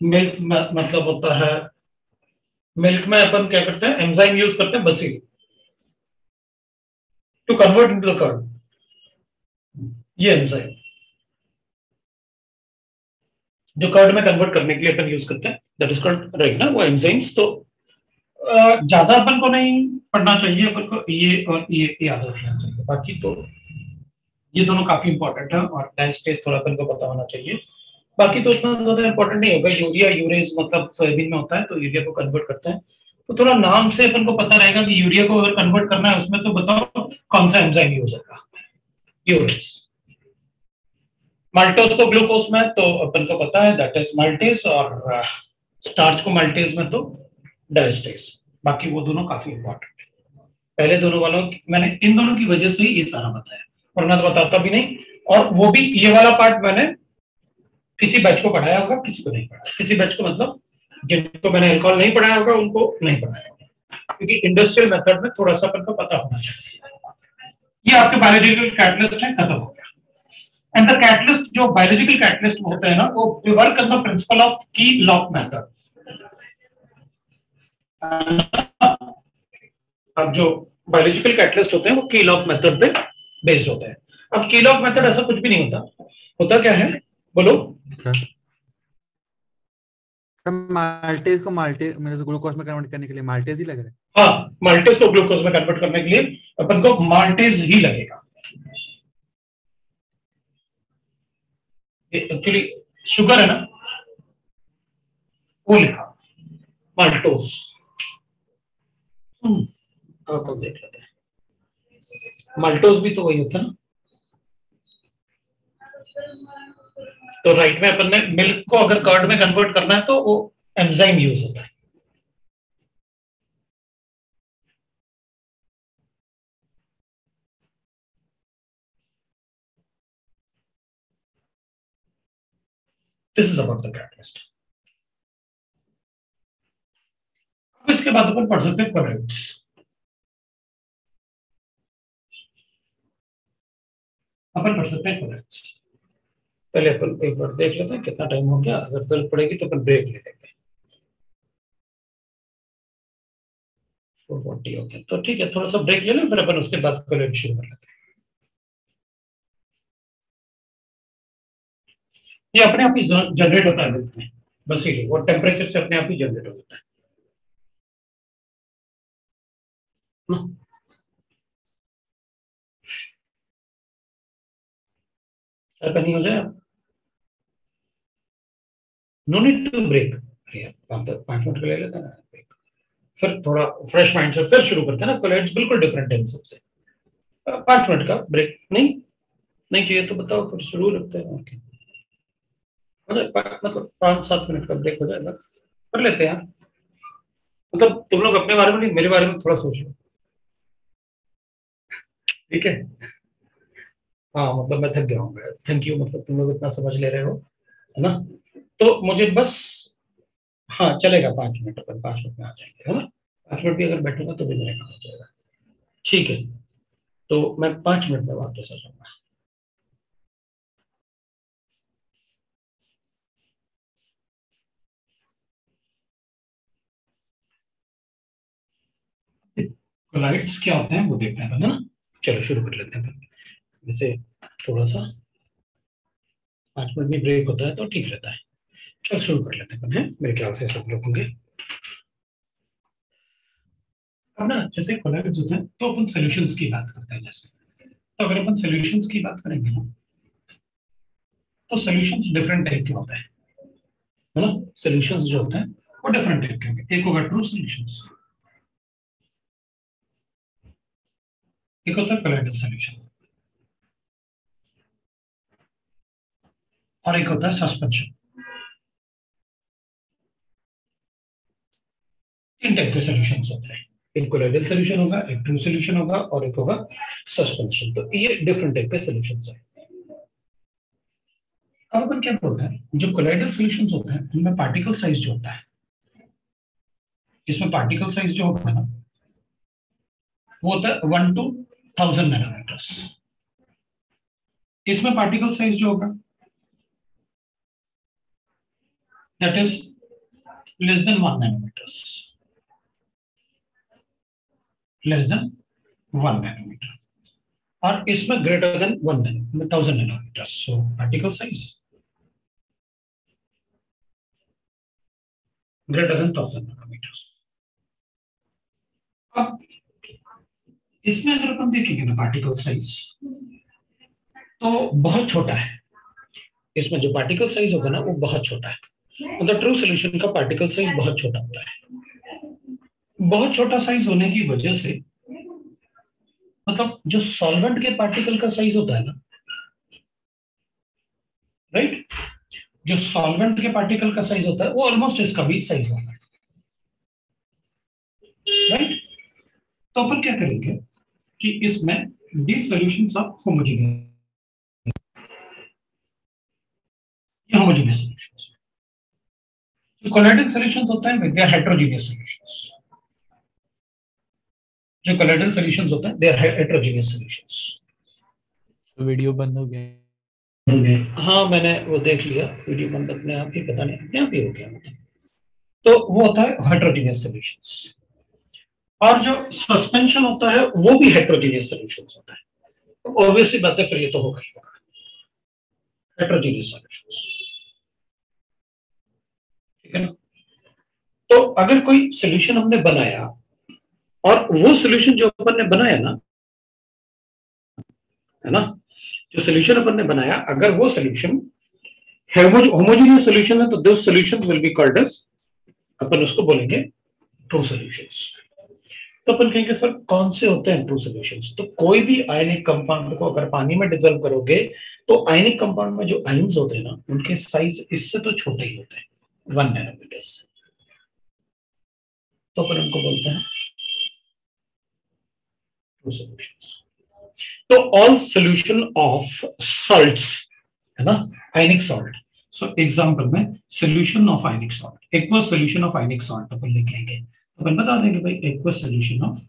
मिल्क मतलब होता है मिल्क में अपन क्या करते हैं एंजाइम यूज़ करते हैं बसी to convert into the curd ये एंजाइम जो कर्ड में कन्वर्ट करने के लिए अपन यूज़ करते हैं कॉल्ड राइट ना वो एंजाइम्स तो ज़्यादा अपन को नहीं पढ़ना चाहिए, अपन को ये और ये याद रखना चाहिए। बाकी तो ये दोनों काफ़ी इंपॉर्टेंट है और डायस्टेज थोड़ा अपन को पता होना चाहिए। बाकी तो उतना ज़्यादा इंपॉर्टेंट नहीं होगा। यूरिया यूरेज मतलब सोयाबीन में होता है तो यूरिया को कन्वर्ट करते हैं। तो थोड़ा नाम से अपन को पता रहेगा कि यूरिया को अगर कन्वर्ट करना है, उसमें तो बताओ कौन सा एंजाइम यूज़ होगा। यूरेज माल्टोज को ग्लूकोज में तो अपन को पता है दैट इज़ माल्टेज और स्टार्च को माल्टेज में तो डायस्टेज बाकी वो दोनों काफ़ी इंपॉर्टेंट है। पहले दोनों वालों मैंने इन दोनों की वजह से ही ये सारा बताया। वरना तो बताता भी नहीं, और वो भी ये वाला पार्ट मैंने किसी बैच को पढ़ाया होगा, किसी को नहीं पढ़ाया। किसी बैच को मतलब जिनको मैंने एल्कोहल नहीं पढ़ाया होगा, उनको नहीं पढ़ाया होगा। क्योंकि इंडस्ट्रियल मेथड में थोड़ा सा अपन को पता होना चाहिए। ये आपके बायोलॉजिकल कैटलिस्ट है खत्म हो गया। एंड द कैटलिस्ट जो बायोलॉजिकल कैटलिस्ट होते हैं ना वो work on the principle of key lock method अब जो बायोलॉजिकल कैटलिस्ट होते हैं वो की लॉक मेथड पे बेस्ड होता है. अब की लॉक मेथड ऐसा कुछ भी नहीं होता. होता क्या है? बोलो. सर माल्टेज को माल्टेज मतलब ग्लूकोज में कन्वर्ट करने के लिए माल्टेज ही लग रहा है? हाँ माल्टेज को ग्लूकोज में कन्वर्ट करने के लिए अपन को माल्टेज ही लगेगा. एक्चुअली शुगर है ना, वो लिखा माल्टोस तो देख लेते हैं। माल्टोस भी तो वही होता है ना। तो राइट में अपन ने मिल्क को अगर कर्ड में कन्वर्ट करना है तो वो एंजाइम यूज़ होता है। This is about the catalyst अब इसके बाद अपन पढ़ सकते हैं कोलेट्स अपन पढ़ सकते हैं कोलेट्स पहले अपन एक बार देख लेते हैं कितना टाइम हो गया। अगर ज़रूरत पड़ेगी तो अपन ब्रेक ले लेंगे। फोर फोर्टी हो गया। तो ठीक है, थोड़ा सा ब्रेक ले लें, फिर अपन उसके बाद कोलेट शुरू कर लेते हैं। ये अपने आप ही जनरेट होता है मिल्क में। बस ये, वो टेम्परेचर से अपने आप ही जनरेट हो जाता है। नहीं हो जाए नो नीड टू ब्रेक पाँच मिनट ले लेते हैं फिर थोड़ा फ्रेश माइंड से फिर शुरू करते हैं ना कोलेट्स बिल्कुल डिफरेंट है सबसे। पाँच मिनट का ब्रेक नहीं? नहीं चाहिए तो बताओ, फिर शुरू रखते हैं ओके मतलब पाँच सात मिनट का ब्रेक हो जाए बस कर लेते हैं मतलब तुम लोग अपने बारे में नहीं, मेरे बारे में थोड़ा सोच। लो ठीक है? हाँ मतलब मैं थक गया हूँ थैंक यू मतलब तुम लोग इतना समझ ले रहे हो, है ना? तो मुझे बस हाँ चलेगा पाँच मिनट अपन, पाँच मिनट में आ जाएँगे, है ना? पाँच मिनट भी अगर बैठूँगा तो भी मेरे काम हो जाएगा। ठीक है। तो मैं पाँच मिनट में वापस आ जाऊँगा। कोलाइड्स क्या होते हैं, वो देखते हैं ना? चलो, शुरू कर लेते हैं। जैसे थोड़ा सा पाँच मिनट भी ब्रेक होता है तो ठीक रहता है। चल, शुरू कर लेते हैं मेरे ख्याल से सब लोग होंगे। अब ना, जैसे कोलैबिट्स होते हैं तो अपन सॉल्यूशंस की बात करते हैं जैसे। तो अगर अपन सॉल्यूशंस की बात करेंगे ना तो सॉल्यूशंस डिफरेंट टाइप के होते हैं। है ना? जो होते हैं, वो डिफरेंट टाइप के होंगे। एक होगा ट्रू सॉल्यूशंस एक होता है कोलाइडल सॉल्यूशन और एक होता है सस्पेंशन तीन टाइप के सोल्यूशन होते हैं। एक कोलाइडल सॉल्यूशन होगा, एक ट्रू सॉल्यूशन होगा और एक होगा सस्पेंशन तो ये डिफरेंट टाइप के सोल्यूशन हैं। अब अपन क्या बोलते हैं? जो कोलाइडल सोल्यूशन होते हैं, उनमें पार्टिकल साइज़ जो होता है इसमें पार्टिकल साइज़ जो होता है ना, वो होता है वन टू थाउज़ेंड नैनोमीटर्स इसमें पार्टिकल साइज़ जो होगा that is less than one nanometers less than one nanometer और इसमें greater than one thousand nanometer so particle size greater than thousand nanometer अब इसमें अगर अपन देखेंगे ना पार्टिकल साइज़ तो बहुत छोटा है। इसमें जो पार्टिकल साइज़ होगा ना, वो बहुत छोटा है। मतलब ट्रू सोल्यूशन का पार्टिकल साइज़ बहुत छोटा होता है। बहुत छोटा साइज़ होने की वजह से मतलब जो सॉल्वेंट के पार्टिकल का साइज़ होता है ना राइट जो सॉल्वेंट के पार्टिकल का साइज़ होता है, वो ऑलमोस्ट इसका भी साइज़ होता है। राइट तो अपन क्या करेंगे? कि इसमें the solution of homogeneous homogeneous solutions जो कोलाइडल सॉल्यूशंस होते हैं दे आर हेटेरोजीनियस सॉल्यूशंस जो कोलाइडल सॉल्यूशंस होते हैं they are heterogeneous solutions video बंद हो गया। हाँ मैंने वो देख लिया। वीडियो बंद अपने आप ही पता नहीं अपने आप ही हो गया। मतलब तो वो होता है हेटेरोजीनियस सॉल्यूशंस और जो सस्पेंशन होता है, वो भी हेटेरोजीनियस सोल्यूशन होता है। ऑब्वियसली बात फिर ये तो होगा ही होगा हेटेरोजीनियस सॉल्यूशंस ठीक है ना? तो अगर कोई सोल्यूशन हमने बनाया, और वो सोल्यूशन जो अपन ने बनाया ना, है ना? जो सोल्यूशन अपन ने बनाया, अगर वो सोल्यूशन होमोजीनियस सोल्यूशन है तो दो सोल्यूशन विल बी कॉल्ड अपन उसको बोलेंगे ट्रू सॉल्यूशंस तो अपन कहेंगे, सर, कौन से होते हैं ट्रू सॉल्यूशंस तो कोई भी आयनिक कंपाउंड को अगर पानी में डिजोल्व करोगे तो आयनिक कंपाउंड में जो आयन्स होते हैं ना, उनके साइज़ इससे तो छोटे ही होते हैं वन नैनोमीटर से। तो अपन उनको बोलते हैं ट्रू सॉल्यूशंस तो ऑल सोल्यूशन ऑफ़ सॉल्ट्स है ना आयनिक सॉल्ट सो एग्जांपल में solution of ionic salt aqueous solution of ionic salt अपन लिख लेंगे। अपन बता देंगे भाई aqueous solution of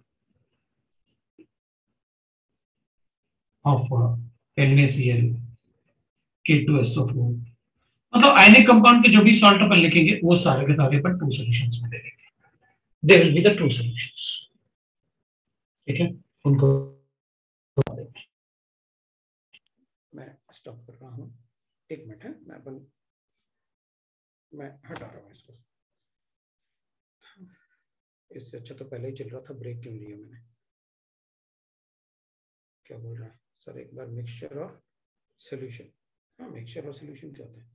of NaCl K2SO4 मतलब आयनिक कंपाउंड के जो भी सॉल्ट अपन लिखेंगे, वो सारे के सारे अपन टू सॉल्यूशंस में दे देंगे। They will be the two solutions ठीक है? उनको मैं स्टॉप कर रहा हूँ। एक मिनट है, मैं अपन मैं हटा रहा हूँ इसको। इससे अच्छा तो पहले ही चल रहा था ब्रेक क्यों लिया मैंने? क्या बोल रहा है? सर, एक बार मिक्सचर और सोल्यूशन हाँ मिक्सचर और सोल्यूशन क्या होता है?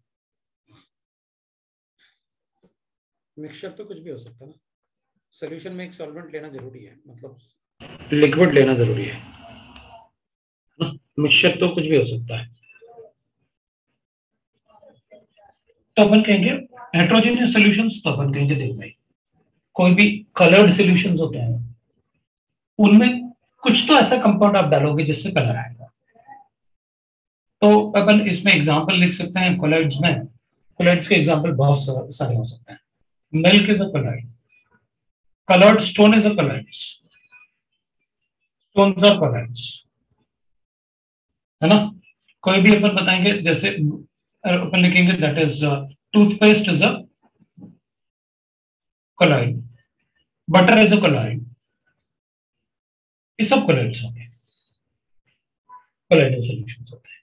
मिक्सचर तो कुछ भी हो सकता है ना। सोल्यूशन में एक सॉल्वेंट लेना ज़रूरी है मतलब लिक्विड लेना ज़रूरी है। मिक्सचर तो कुछ भी हो सकता है। तो अपन कहेंगे हेट्रोजीनियस सॉल्यूशंस तो अपन कहेंगे, देख भाई। कोई भी कलर्ड सोल्यूशन होते हैं, उनमें कुछ तो ऐसा कंपाउंड आप डालोगे जिससे कलर आएगा। तो अपन इसमें एग्जांपल लिख सकते हैं कोलाइड्स में। कोलाइड्स के एग्जांपल बहुत सारे हो सकते हैं। Milk is a colloid colored stone is a colloids stones are colloids है ना? कोई भी अपन बताएँगे, जैसे अपन लिखेंगे that is toothpaste is a colloid butter is a colouring ये सब कलर्स होते हैं कलर सोल्यूशन होते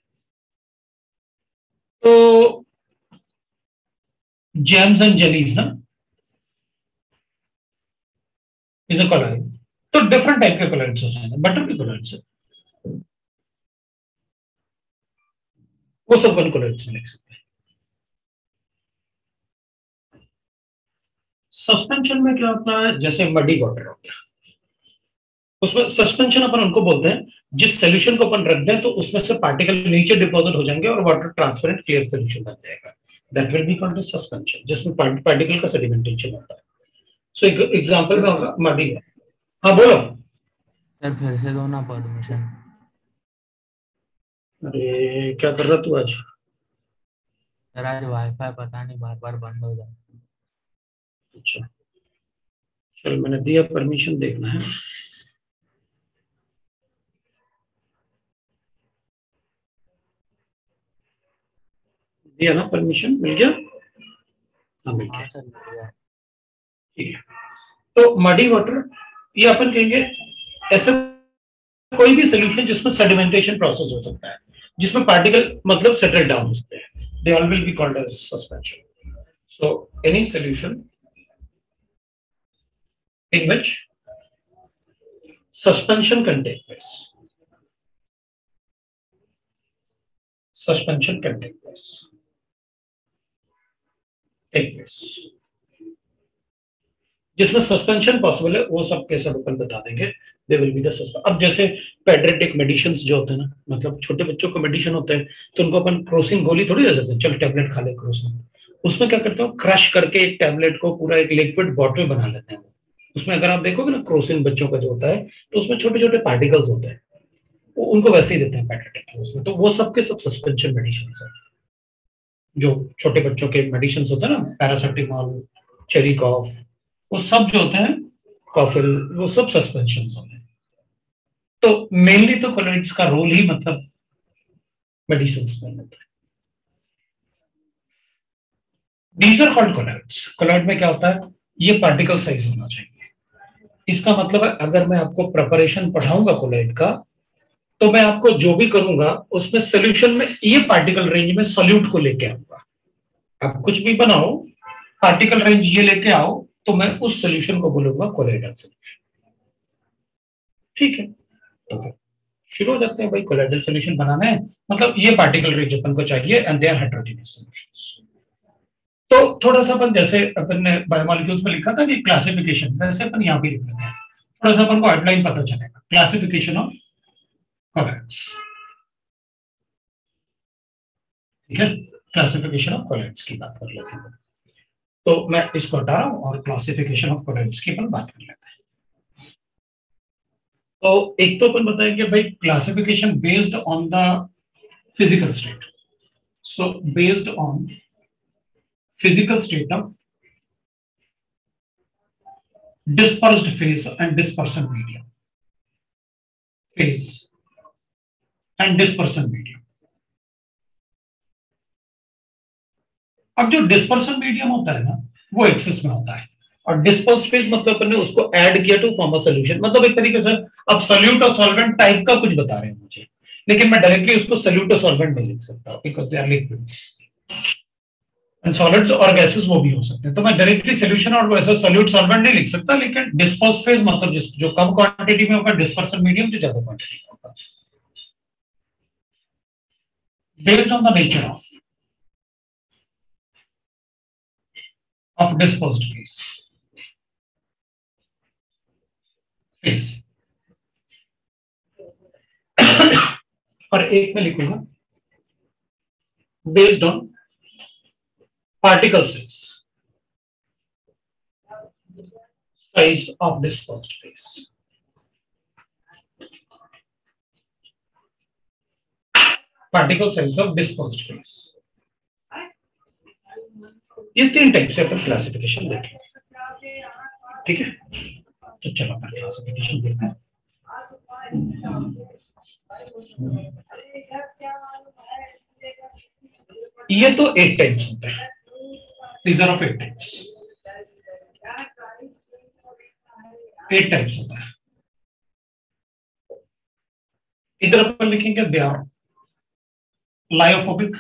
तो जेम्स एंड जेलीज ना इज़ अ कलरिंग तो डिफरेंट टाइप के कलर्स हो हैं बटर के कलर्स वो सब कलर्स मिलेगा सस्पेंशन में क्या होता है? जैसे मडी वाटर हो गया। उसमें सस्पेंशन अपन उनको बोलते हैं जिस सोल्यूशन को अपन रख दें तो उसमें से पार्टिकल नीचे डिपॉजिट हो जाएँगे और वाटर ट्रांसपेरेंट क्लियर सोल्यूशन बन जाएगा। That will be called suspension जिसमें पार्टिकल का सेडिमेंटेशन होता है। सो एक एग्जांपल में होगा मडी हाँ बोलो। सर फिर से दो ना परमिशन अरे क्या कर रहा तू आज? सर आज वाईफाई पता नहीं बार बार बंद हो जाता। अच्छा। चल मैंने दिया परमिशन देखना है। दिया ना परमिशन मिल गया? हाँ मिल गया। हाँ ठीक है। तो मडी वाटर ये अपन कहेंगे ऐसा कोई भी सोल्यूशन जिसमें सेडिमेंटेशन प्रोसेस हो सकता है जिसमें पार्टिकल मतलब सेटल डाउन हो सकते हैं। They all will be called suspension so any solution in which suspension can take place. Suspension can take place. Take place. जिसमें सस्पेंशन पॉसिबल है, वो सब के सब अपन बता देंगे दे विल बी द अब जैसे पेड्रेटिक मेडिसिन जो होते हैं ना मतलब छोटे बच्चों को मेडिसिन होते हैं तो उनको अपन क्रोसिंग गोली थोड़ी दे सकते हैं चल टैबलेट खा ले क्रोसिंग उसमें क्या करते हो क्रश करके एक टैबलेट को पूरा एक लिक्विड बॉटल बना लेते हैं उसमें अगर आप देखोगे ना क्रोसिन बच्चों का जो होता है तो उसमें छोटे छोटे पार्टिकल्स होते हैं। वो उनको वैसे ही देते हैं पैकेट उसमें। तो वो सबके सब सस्पेंशन मेडिसिन है। जो छोटे बच्चों के मेडिसिन होते हैं ना पैरासिटामोल चेरी कॉफ वो सब जो होते हैं कॉफिल वो सब सस्पेंशन होते हैं। तो मेनली तो कोलोइड्स का रोल ही मतलब मेडिसिन में होता है। Are called colloids. Colloid में क्या होता है? ये पार्टिकल साइज़ होना चाहिए। इसका मतलब है, अगर मैं आपको प्रिपरेशन पढ़ाऊँगा कोलाइड का तो मैं आपको जो भी करूँगा, उसमें सोल्यूशन में ये पार्टिकल रेंज में सोल्यूट को लेके आऊँगा। आप कुछ भी बनाओ पार्टिकल रेंज ये लेके आओ तो मैं उस सोल्यूशन को बोलूँगा कोलाइडल सोल्यूशन ठीक है? तो शुरू हो जाते हैं भाई कोलाइडल सोल्यूशन बनाना है। मतलब ये पार्टिकल रेंज अपन को चाहिए and they are heterogeneous solutions तो थोड़ा सा अपन जैसे अपन ने बायोमोलिक्यूल्स में लिखा था कि क्लासिफिकेशन वैसे अपन यहाँ भी लिख लेते हैं। थोड़ा सा अपन को आउटलाइन पता चलेगा। क्लासिफिकेशन ऑफ़ कोलैट्स ठीक है? क्लासिफिकेशन ऑफ़ कोलैट्स की बात कर लेते हैं। तो मैं इसको हटा रहा हूँ और क्लासिफिकेशन ऑफ़ कोलैट्स की अपन बात कर लेते हैं। तो एक तो अपन बताएँगे भाई classification based on the physical state so based on physical state of dispersed phase and dispersion medium. Phase and dispersion medium. अब जो डिस्पर्सन मीडियम होता है ना, वो एक्सेस में होता है और डिस्पर्स फ़ेज़ मतलब अपन उसको ऐड किया टू फॉर्म अ सोल्यूशन मतलब एक तरीके से, अब सोल्यूट और सॉल्वेंट टाइप का कुछ बता रहे हैं मुझे लेकिन मैं डायरेक्टली उसको सोल्यूट और सॉल्वेंट नहीं लिख सकता because they are liquids solids और गैसेस वो भी हो सकते हैं। तो मैं डायरेक्टली सोल्यूशन और वैसे सोल्यूट सॉल्वेंट नहीं लिख सकता, लेकिन डिस्पर्स फ़ेज़ मतलब जो कम क्वांटिटी में होगा डिस्पर्सन मीडियम जो ज़्यादा क्वांटिटी में होगा। Based on the nature of of dispersed phase phase और एक में लिखूँगा। Based on particle size size of dispersed phase particle size of dispersed phase ये तीन टाइप से अपन क्लासिफिकेशन देखेंगे ठीक है तो चलो अपन क्लासिफिकेशन देखते हैं ये तो एट टाइप्स होते हैं are of eight types. Eight types होता है। इधर अपन लिखेंगे they are lyophobic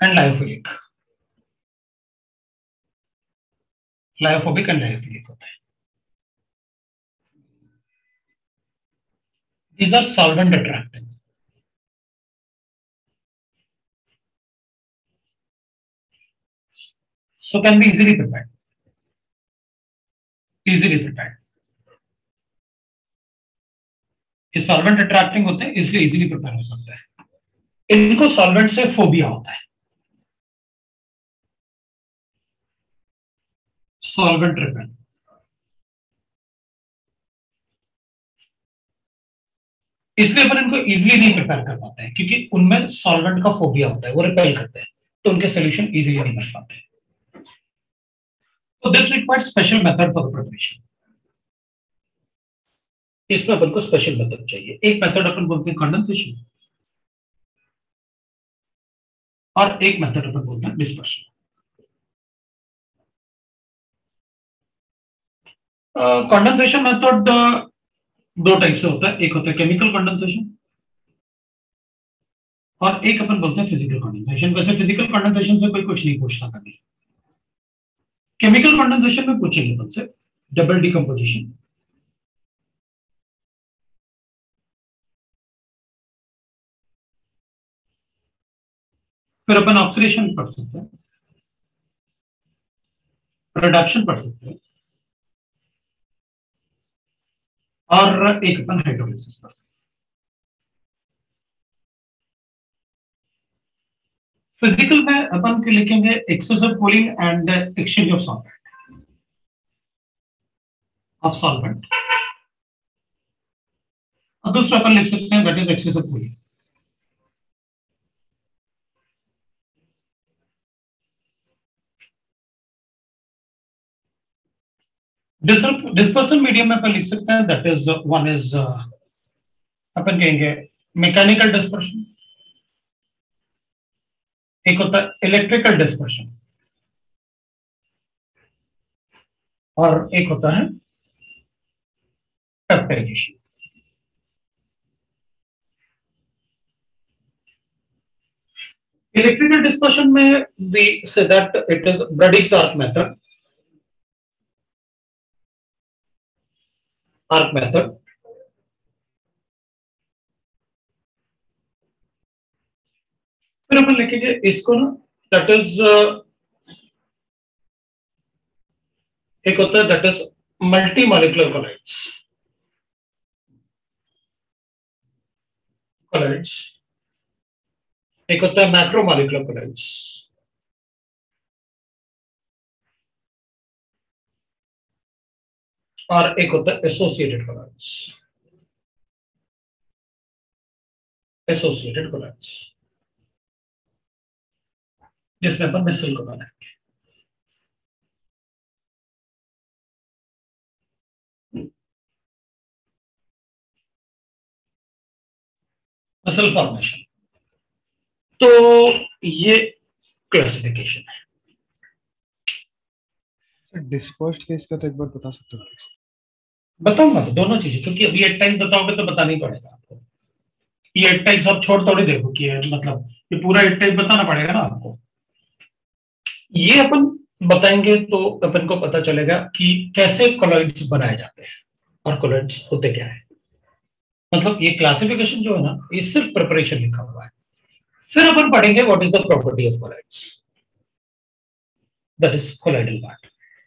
and lyophilic lyophobic and lyophilic होता है। These are solvent attracting so can be easily prepared. Easily prepared. ये सॉल्वेंट अट्रैक्टिंग होते हैं, इसलिए इजीली प्रिपेयर हो सकता है। इनको सॉल्वेंट से फोबिया होता है। सॉल्वेंट रिपेल इसलिए अपन इनको इजीली नहीं प्रिपेयर कर पाते हैं, क्योंकि उनमें सॉल्वेंट का फोबिया होता है, वो रिपेल करते हैं तो उनके सोल्यूशन इजीली नहीं बन पाते। तो this required special method for preparation इसमें अपन को स्पेशल मेथड चाहिए। एक मेथड अपन बोलते हैं कंडेंसेशन और एक मेथड अपन बोलते हैं डिस्पर्शन कंडेंसेशन मेथड दो टाइप से होता है। एक होता है केमिकल कंडेंसेशन और एक अपन बोलते हैं फ़िज़िकल कंडेंसेशन वैसे फ़िज़िकल कंडेंसेशन से कोई कुछ नहीं पूछता कभी। केमिकल कंडेंसेशन में पूछेंगे अपन से डबल डिकम्पोजिशन फिर अपन ऑक्सीडेशन पढ़ सकते हैं। प्रोडक्शन पढ़ सकते हैं। और एक अपन हाइड्रोलिसिस पढ़ सकते फ़िज़िकल में अपन के लिखेंगे? Excess of cooling and exchange of solvent of solvent और दूसरा अपन लिख सकते हैं that is excessive cooling dispersion medium में अपन लिख सकते हैं दैट इज़ वन इज़ अपन कहेंगे मैकेनिकल डिस्पर्शन एक होता है इलेक्ट्रिकल डिस्पर्शन और एक होता है पेप्टाइजेशन इलेक्ट्रिकल डिस्पर्शन में we say that it is Bredig's arc method arc method. फिर अपन लिखेंगे, इसको ना दट इज़ एक होता है that is multimolecular colloids colloids एक होता है मैक्रो मॉलिकुलर कोलाइड्स और एक होता है एसोसिएटेड कोलाइड्स एसोसिएटेड कोलाइड्स जिसमें अपन मिसल को बनाएँगे मसल फॉर्मेशन तो ये क्लासिफिकेशन है। डिस्पर्स्ड फेस का तो एक बार बता सकते हो बताऊँगा तो दोनों चीज़ें क्योंकि अभी एट टाइम बताओगे तो बताना ही पड़ेगा आपको। ये एट टाइम सब छोड़ थोड़ी देखो कि मतलब ये पूरा एट टाइम बताना पड़ेगा ना आपको। ये अपन बताएँगे तो अपन को पता चलेगा कि कैसे कोलॉइड्स बनाए जाते हैं और कोलॉइड्स होते क्या है। मतलब ये क्लासिफिकेशन जो है ना, ये सिर्फ़ प्रिपरेशन लिखा हुआ है। फिर अपन पढ़ेंगे what is the property of colloids that is colloidal part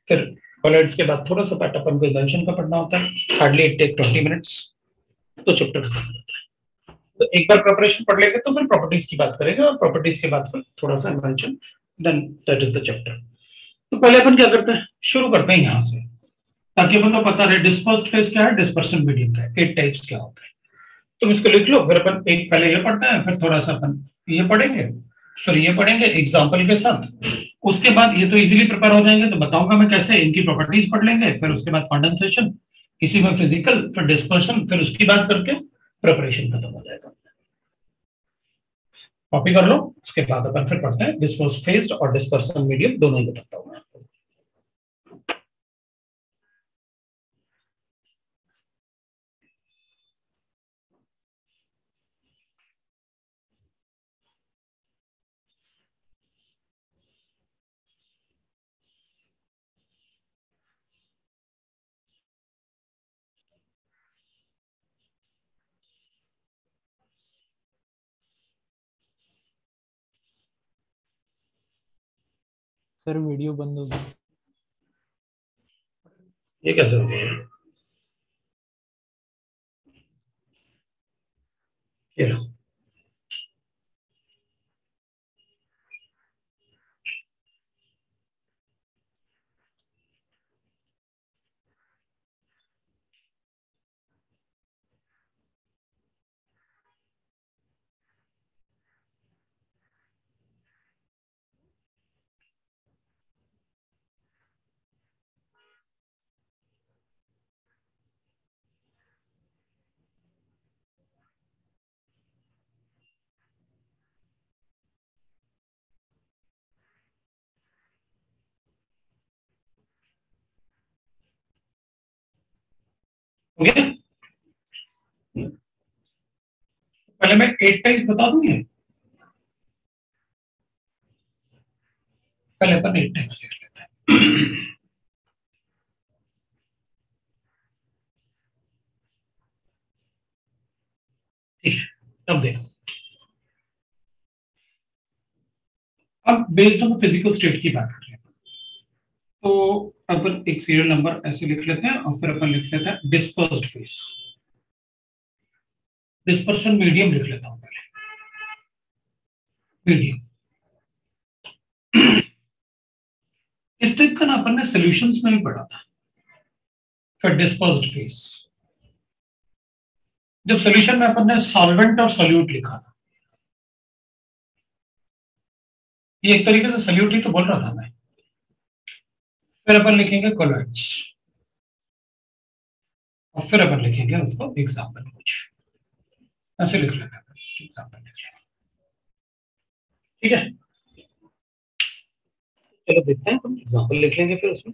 फिर कोलॉइड्स के बाद थोड़ा सा पार्ट अपन को इन्वेंशन का पढ़ना होता है। हार्डली इट टेक 20 मिनट्स तो चैप्टर खत्म होता है। तो एक बार प्रिपरेशन पढ़ लेंगे तो फिर प्रॉपर्टीज़ की बात करेंगे और प्रॉपर्टीज़ के बाद फिर थोड़ा सा invention then that is the chapter तो पहले अपन क्या करते हैं? शुरू करते हैं यहाँ से। ताकि अपन को पता रहे डिस्पर्स्ड फ़ेज़ क्या है? डिस्पर्सन मीडियम क्या है? एट टाइप्स क्या होता है? तुम इसको लिख लो, फिर अपन एक पहले ये पढ़ते हैं, फिर थोड़ा सा अपन ये पढ़ेंगे। फिर ये पढ़ेंगे एग्ज़ाम्पल के साथ। उसके बाद ये तो इजीली प्रिपेयर हो जाएँगे तो बताऊँगा मैं कैसे इनकी प्रॉपर्टीज़ पढ़ लेंगे, फिर उसके बाद कंडेंसेशन इसी में फ़िज़िकल फिर डिस्पर्सन फिर उसकी बात करके प्रिपरेशन खत्म हो जाएगा। कॉपी कर लो, उसके बाद अपन फिर पढ़ते हैं डिस्पोज फेस्ड और डिस्पर्सन मीडियम दोनों ही बताता हूँ। सर वीडियो बंद हो गया ये कैसे हो? गया गया पहले मैं एट टाइप बता दूँगी पहले अपन एट टाइप्स देख लेते ठीक है अब देखो। अब बेस्ड ऑन फ़िज़िकल स्टेट की बात कर रहे हैं। तो अपन एक सीरियल नंबर ऐसे लिख लेते हैं और फिर अपन लिख लेते हैं डिस्पर्स्ड फेस डिस्पर्सन मीडियम लिख लेता हूँ पहले. मीडियम इस टाइप का ना अपन ने सॉल्यूशंस में भी पढ़ा था. फिर डिस्पर्स्ड फेस जब सॉल्यूशन में अपन ने सॉल्वेंट और सोल्यूट लिखा था. ये एक तरीके से सोल्यूट ही तो बोल रहा था मैं. फिर अपन लिखेंगे कोलॉइड्स और फिर अपन लिखेंगे उसको एग्ज़ाम्पल कुछ. ऐसे लिख लेते हैं लिख लेंगे ठीक है? चलो देखते हैं हम एग्ज़ाम्पल लिख लेंगे फिर उसमें.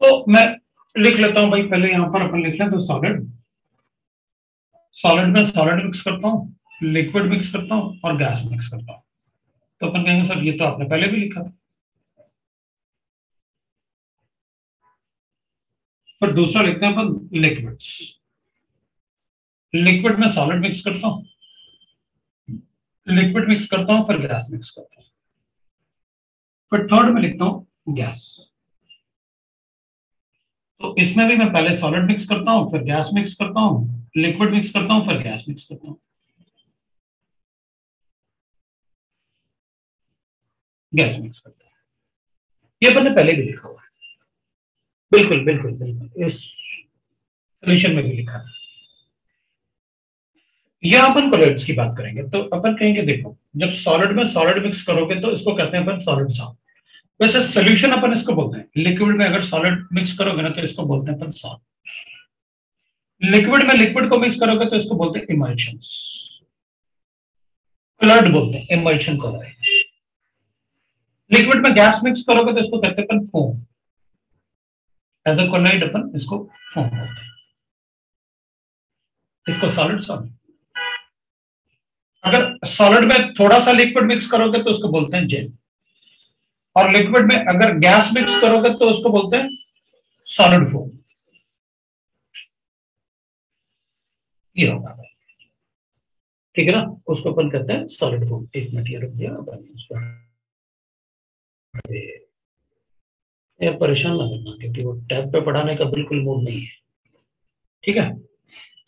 तो मैं लिख लेता हूँ भाई, पहले यहाँ पर अपन लिख लें तो सॉलिड सॉलिड में सॉलिड मिक्स करता हूँ लिक्विड मिक्स करता हूँ और गैस मिक्स करता हूँ. तो अपन कहेंगे, सर, ये तो आपने पहले भी लिखा था। फिर दूसरा लिखते हैं अपन लिक्विड्स लिक्विड में सॉलिड मिक्स करता हूँ. लिक्विड मिक्स करता हूँ, फिर गैस मिक्स करता हूँ. फिर थर्ड में लिखता हूँ गैस तो इसमें भी मैं पहले सॉलिड मिक्स करता हूँ, फिर गैस मिक्स करता हूँ लिक्विड मिक्स करता हूँ, फिर गैस मिक्स करता हूँ. गैस मिक्स करता हूँ. ये अपन ने पहले भी लिखा हुआ है. बिल्कुल बिल्कुल बिल्कुल। इस सोल्यूशन में भी लिखा है यहाँ अपन कोलॉइड्स की बात करेंगे। तो अपन कहेंगे, देखो, जब सॉलिड में सॉलिड मिक्स करोगे तो इसको कहते हैं अपन सॉलिड सॉल्ट वैसे सोल्यूशन अपन इसको बोलते हैं। लिक्विड में अगर सॉलिड मिक्स करोगे ना तो इसको बोलते हैं अपन सॉल्ट लिक्विड में लिक्विड को मिक्स करोगे तो इसको बोलते हैं इमल्शन कोलॉइड बोलते हैं इमल्शन कोलॉइड लिक्विड में गैस मिक्स करोगे तो इसको कहते हैं अपन फोम एज अ कोलॉइड अपन इसको फॉर्म होता है इसको सॉलिड सॉलिड अगर सॉलिड में थोड़ा सा लिक्विड मिक्स करोगे तो उसको बोलते हैं जेल और लिक्विड में अगर गैस मिक्स करोगे तो उसको बोलते हैं सॉलिड फॉर्म ये होगा ठीक है ना उसको अपन कहते हैं सॉलिड फॉर्म एक मिनट ये रुक गया या परेशान ना करना, क्योंकि वो टैब पे पढ़ाने का बिल्कुल मूड नहीं है। ठीक है?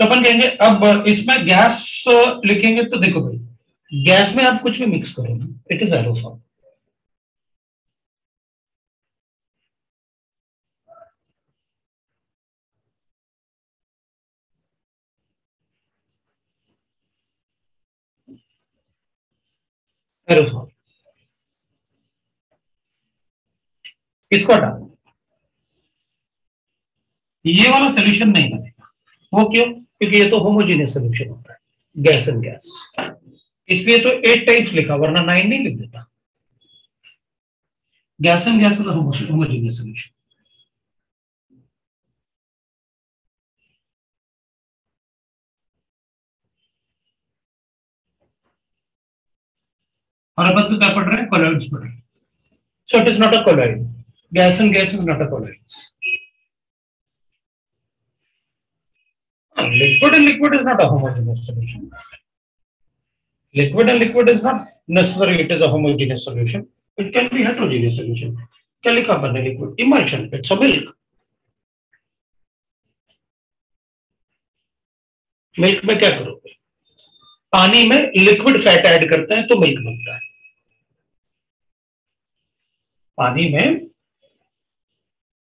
तो अपन कहेंगे, अब इसमें गैस लिखेंगे तो देखो भाई गैस में आप कुछ भी मिक्स करो ना इट इज़ एरोसॉल एरोसॉल इसको हटा ये वाला सोल्यूशन नहीं बनेगा। वो क्यों? क्योंकि ये तो होमोजीनियस सोल्यूशन होता है गैस एंड गैस इसलिए तो एट टाइप्स लिखा, वरना नाइन नहीं लिख देता। Gas and gas homogeneous solution और अपन तो क्या पढ़ रहे हैं? कोलॉइड्स पढ़ रहे हैं। So it is not a colloid gas and gas is not a colloids. Liquid and liquid is not a homogeneous solution. Liquid and liquid is not necessary, it is a homogeneous solution. Heterogeneous solution क्या लिखा अपन ने liquid emulsion it's a milk milk में क्या करोगे पानी में liquid fat add करते हैं तो मिल्क बनता है पानी में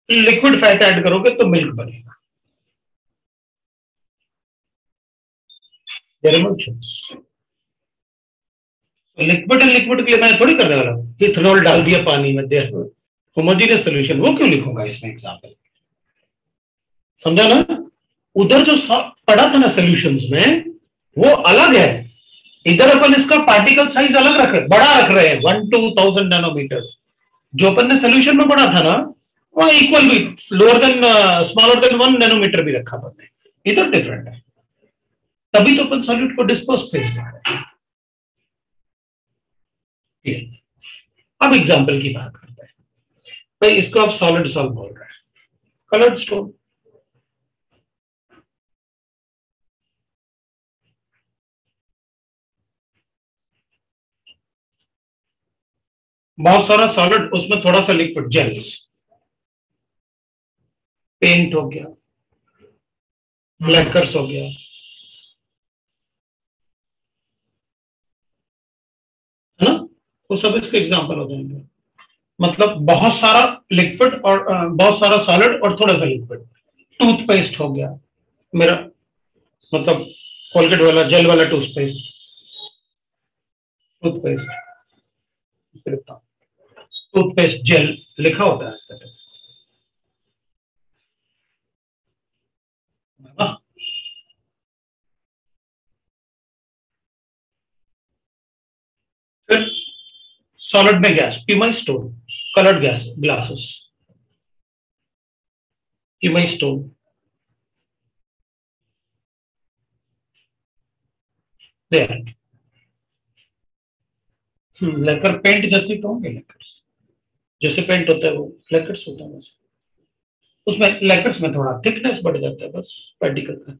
लिक्विड फैट ऐड करोगे तो मिल्क बनेगा। लिक्विड एंड लिक्विड के लिए मैं थोड़ी करने वाला हूँ। इथेनॉल डाल दिया पानी में देर होमोजीनियस सोल्यूशन, वो क्यों लिखूँगा इसमें एग्ज़ाम्पल समझा ना? उधर जो पड़ा था ना सोल्यूशन में, वो अलग है। इधर अपन इसका पार्टिकल साइज़ अलग रख रहे बड़ा रख रहे हैं वन टू थाउज़ेंड नैनोमीटर जो अपन ने सोल्यूशन में पढ़ा था ना वहाँ इक्वल भी lower than smaller than one nanometer भी रखा अपन ने इधर डिफरेंट है। तभी तो अपन सॉल्यूट को डिस्पोज फ़ेज़ में अब एग्ज़ाम्पल की बात करते हैं। भाई, इसको आप सॉलिड सॉल्व बोल रहे हैं। कलर्ड स्टोन बहुत सारा सॉलिड उसमें थोड़ा सा लिक्विड जेल्स पेंट हो गया, ब्लैकर्स हो गया। है ना? वो सब इसके एग्जांपल हो जाएँगे। मतलब बहुत सारा लिक्विड और बहुत सारा सॉलिड और थोड़ा सा लिक्विड टूथपेस्ट हो गया, मेरा मतलब कोलगेट वाला जेल वाला टूथपेस्ट टूथपेस्ट टूथपेस्ट जेल लिखा होता है फिर सॉलिड में gas pumice stone coloured gas glasses pumice stone लेकर पेंट जैसे कहोगे लेकर जैसे पेंट होता है वो लेकर्स होता है वैसे। उसमें लेकर्स में थोड़ा थिकनेस बढ़ जाता है, बस पार्टिकल का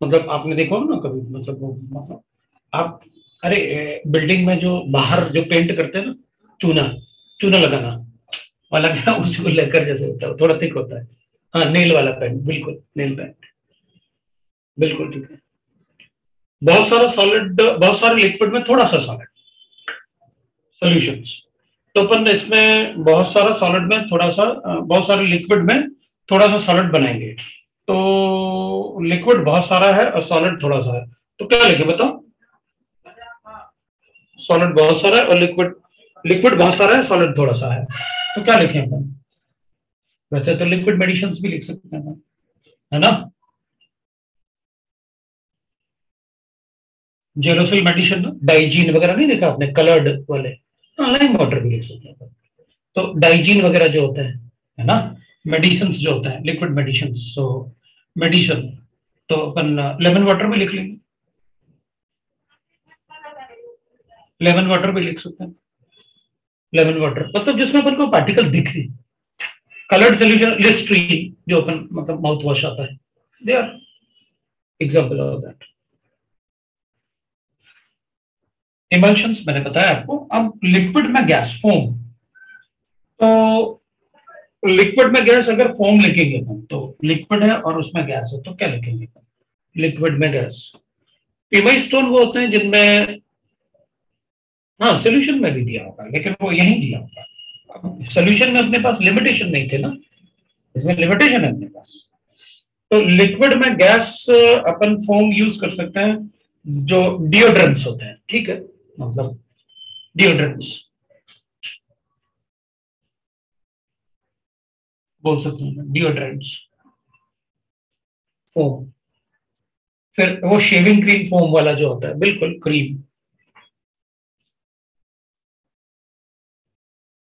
मतलब आपने देखा हो ना कभी मतलब वो मतलब आप, अरे बिल्डिंग में जो बाहर जो पेंट करते हैं ना, चूना चूना लगाना, वाला क्या, उसको लेकर जैसे होता है, थोड़ा थिक होता है। हाँ नेल वाला पेंट बिल्कुल नेल पेंट बिल्कुल ठीक है। बहुत सारा सॉलिड बहुत सारे लिक्विड में थोड़ा सा सॉलिड सॉल्यूशंस तो अपन इसमें बहुत सारा सॉलिड में, थोड़ा सा बहुत सारे लिक्विड में थोड़ा सा सॉलिड बनाएँगे। तो लिक्विड बहुत सारा है और सॉलिड थोड़ा सा है। तो क्या लिखे बताओ? सॉलिड बहुत सारा है और लिक्विड लिक्विड बहुत सारा है सॉलिड थोड़ा सा है। तो क्या लिखे अपन? वैसे तो लिक्विड मेडिसिन भी लिख सकते हैं है ना? जेरोसिल मेडिसिन डाइजीन वगैरह नहीं देखा आपने? कलर्ड वाले। लाइम वाटर भी लिख सकते हैं। तो डाइजीन वगैरह जो होता है है ना? मेडिसिन जो होता है, लिक्विड मेडिसिन सो मेडिसिन। तो अपन लेमन वाटर भी लिख लेंगे। लेमन वाटर भी लिख सकते हैं। लेमन वाटर मतलब जिसमें अपन को पार्टिकल दिख। रही कलर्ड सोल्यूशन लिस्ट्री जो अपन मतलब माउथ वॉश आता है। They are example of that emulsions मैंने बताया आपको। अब लिक्विड में गैस फोम तो लिक्विड में गैस अगर फोम लिखेंगे हम तो लिक्विड है और उसमें गैस है तो क्या लिखेंगे लिक्विड में गैस पीवाई स्टोन वो होते हैं जिनमें हाँ सोल्यूशन में भी दिया होगा लेकिन वो यही दिया होगा सोल्यूशन में अपने पास लिमिटेशन नहीं थे ना। इसमें लिमिटेशन है अपने पास। तो लिक्विड में गैस अपन फोम यूज़ कर सकते हैं, जो डिओड्रेंट्स होते हैं, ठीक है? मतलब डिओड्रेंट्स बोल सकते हैं डिओड्रेंट्स फोम फिर वो शेविंग क्रीम फोम वाला जो होता है, बिल्कुल क्रीम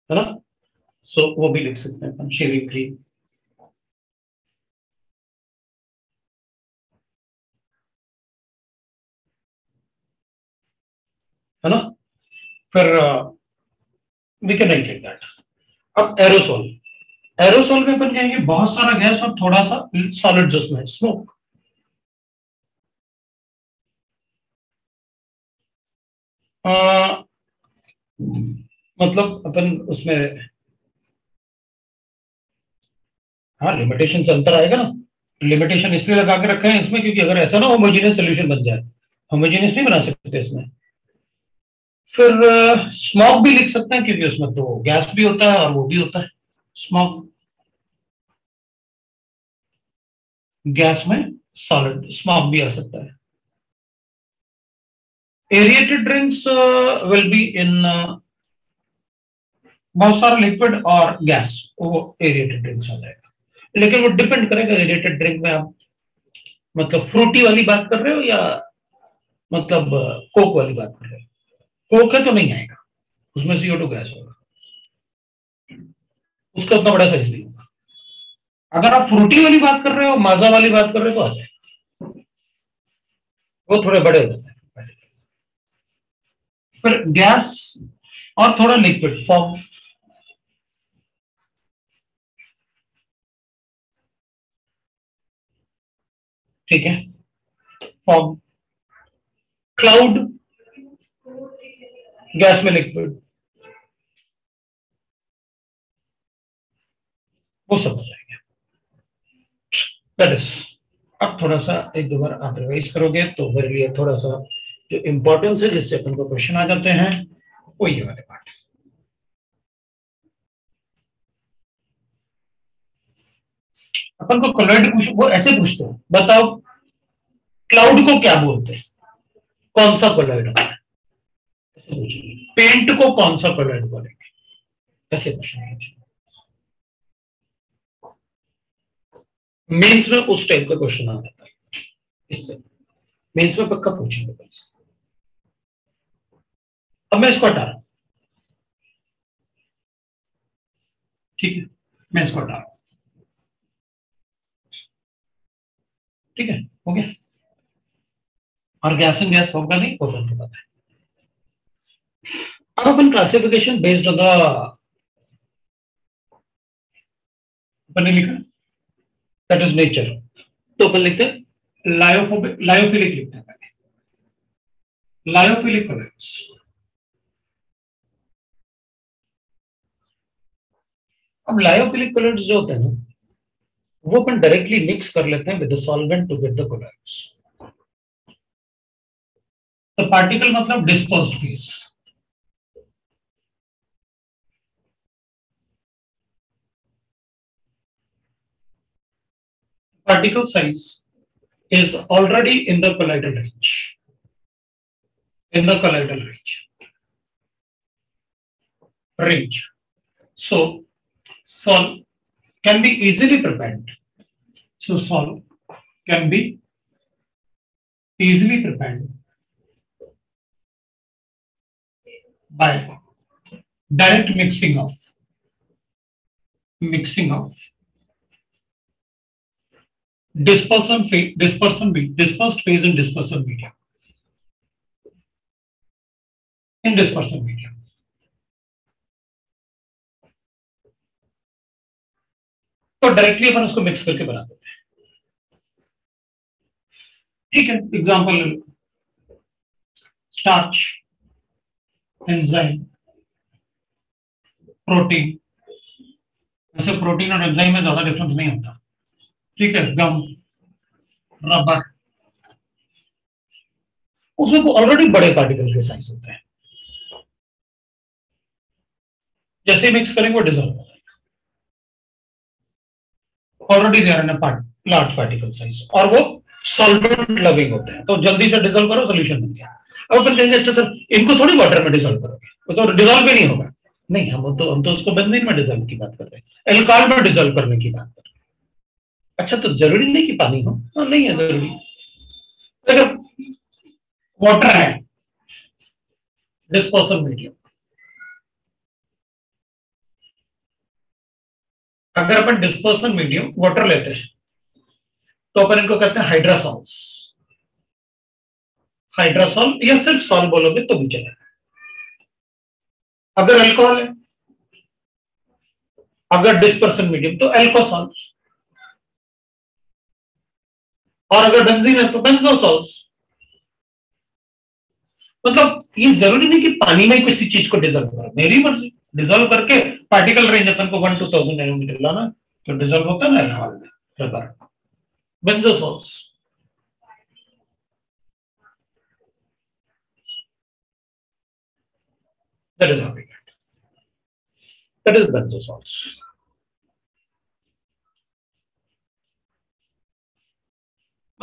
है ना? सो वो भी लिख सकते हैं अपन शेविंग क्रीम है ना? फिर we can write like that अब एरोसोल एरोसोल में अपन कहेंगे बहुत सारा गैस और थोड़ा सा सॉलिड जिसमें स्मोक मतलब अपन उसमें हाँ लिमिटेशन से अंतर आएगा ना? लिमिटेशन इसलिए लगा के रखे हैं इसमें क्योंकि अगर ऐसा ना होमोजीनियस सोल्यूशन बन जाए होमोजीनियस नहीं बना सकते इसमें। फिर स्मॉक भी लिख सकते हैं क्योंकि उसमें तो गैस भी होता है और वो भी होता है स्मॉक गैस में सॉलिड स्मॉक भी आ सकता है। Aerated drinks will be in बहुत सारा लिक्विड और गैस वो एरिएटेड ड्रिंक्स आ जाएगा। लेकिन वो डिपेंड करेगा एरिएटेड ड्रिंक में आप मतलब फ्रूटी वाली बात कर रहे हो या मतलब कोक वाली बात कर रहे हो? कोक तो नहीं आएगा। उसमें सीओ टू गैस होगा। उसका उतना बड़ा साइज़ नहीं होगा। अगर आप फ्रूटी वाली बात कर रहे हो, माजा वाली बात कर रहे हो तो आ जाएगा। वो थोड़े बड़े हो जाते हैं फिर गैस और थोड़ा लिक्विड फॉर्म ठीक है? फॉर्म क्लाउड गैस में लिक्विड वो सब हो जाएगा। अब थोड़ा सा एक दो बार आप रिवाइज करोगे तो मेरे लिए थोड़ा सा जो इंपॉर्टेंस है, जिससे अपन को क्वेश्चन आ जाते हैं वो ये वाले पार्ट अपन को कलर्ड पूछ, वो ऐसे पूछते हो, बताओ क्लाउड को क्या बोलते हैं? कौन सा कलर्ड पूछेंगे पेंट को कौन सा कलर्ड बोलेंगे? ऐसे क्वेश्चन पूछेंगे मेंस में उस टाइप का क्वेश्चन आ जाता है इससे मेंस में पक्का पूछेंगे अब मैं इसको हटा रहा ठीक है? मैं इसको हटा रहा ठीक है? हो गया? और गैस एंड गैस होगा नहीं? होगा तो पता है। अब अपन क्लासिफिकेशन बेस्ड ऑन द अपन ने लिखा? दैट इज़ नेचर तो अपन लिखते हैं लायोफोबिक लायोफिलिक लिखते हैं पहले। लायोफिलिक कलर्स अब लायोफिलिक कलर्स जो होते हैं ना, वो अपन डायरेक्टली मिक्स कर लेते हैं with solvent to get the colours तो पार्टिकल मतलब dispersed phase particle size is already in the colloidal range. In the colloidal range. Range. So sol can be easily prepared. So salt can be easily prepared by direct mixing of mixing of dispersion phase, dispersion dispersed phase in dispersion medium in dispersion medium. तो directly अपन उसको mix करके बना देते हैं ठीक है example starch enzyme protein वैसे प्रोटीन और एंजाइम में ज़्यादा डिफरेंस नहीं होता ठीक है गम रबर उसमें तो ऑलरेडी बड़े पार्टिकल के साइज़ होते हैं। जैसे मिक्स करेंगे, वो डिजोल्व हो जाएगा। Already there in part large particle size और वो सॉल्वेंट लविंग होते हैं। तो जल्दी से डिजोल्व करो सोल्यूशन बन गया। अब फिर कहेंगे अच्छा सर इनको थोड़ी वाटर में डिजोल्व करोगे तो डिजोल्व भी नहीं होगा। नहीं, हम तो हम तो उसको बेंजीन में डिजोल्व की बात कर रहे हैं। एल्काल में डिजोल्व करने की बात कर रहे हैं। अच्छा तो ज़रूरी नहीं कि पानी हो? हाँ नहीं है ज़रूरी। अगर वाटर है। डिस्पोजल मीडियम अगर अपन डिस्पोजल मीडियम वाटर लेते हैं तो अपन इनको कहते हैं हाइड्रासॉल्स हाइड्रासॉल या सिर्फ़ सॉल बोलोगे तो भी चलेगा। अगर अल्कोहल है, अगर डिस्पर्सन मीडियम तो एल्कोसॉल्स और अगर बेंजीन है तो बेंजोसॉल्स मतलब ये ज़रूरी नहीं कि पानी में किसी चीज़ को डिजोल्व करो। मेरी मर्ज़ी। डिजोल्व करके पार्टिकल रेंज अपन को वन टू थाउज़ेंड नैनोमीटर लाना तो डिजोल्व होता है ना हॉल में rubber बेंजोसॉल्स That is how we get. That is benzosols.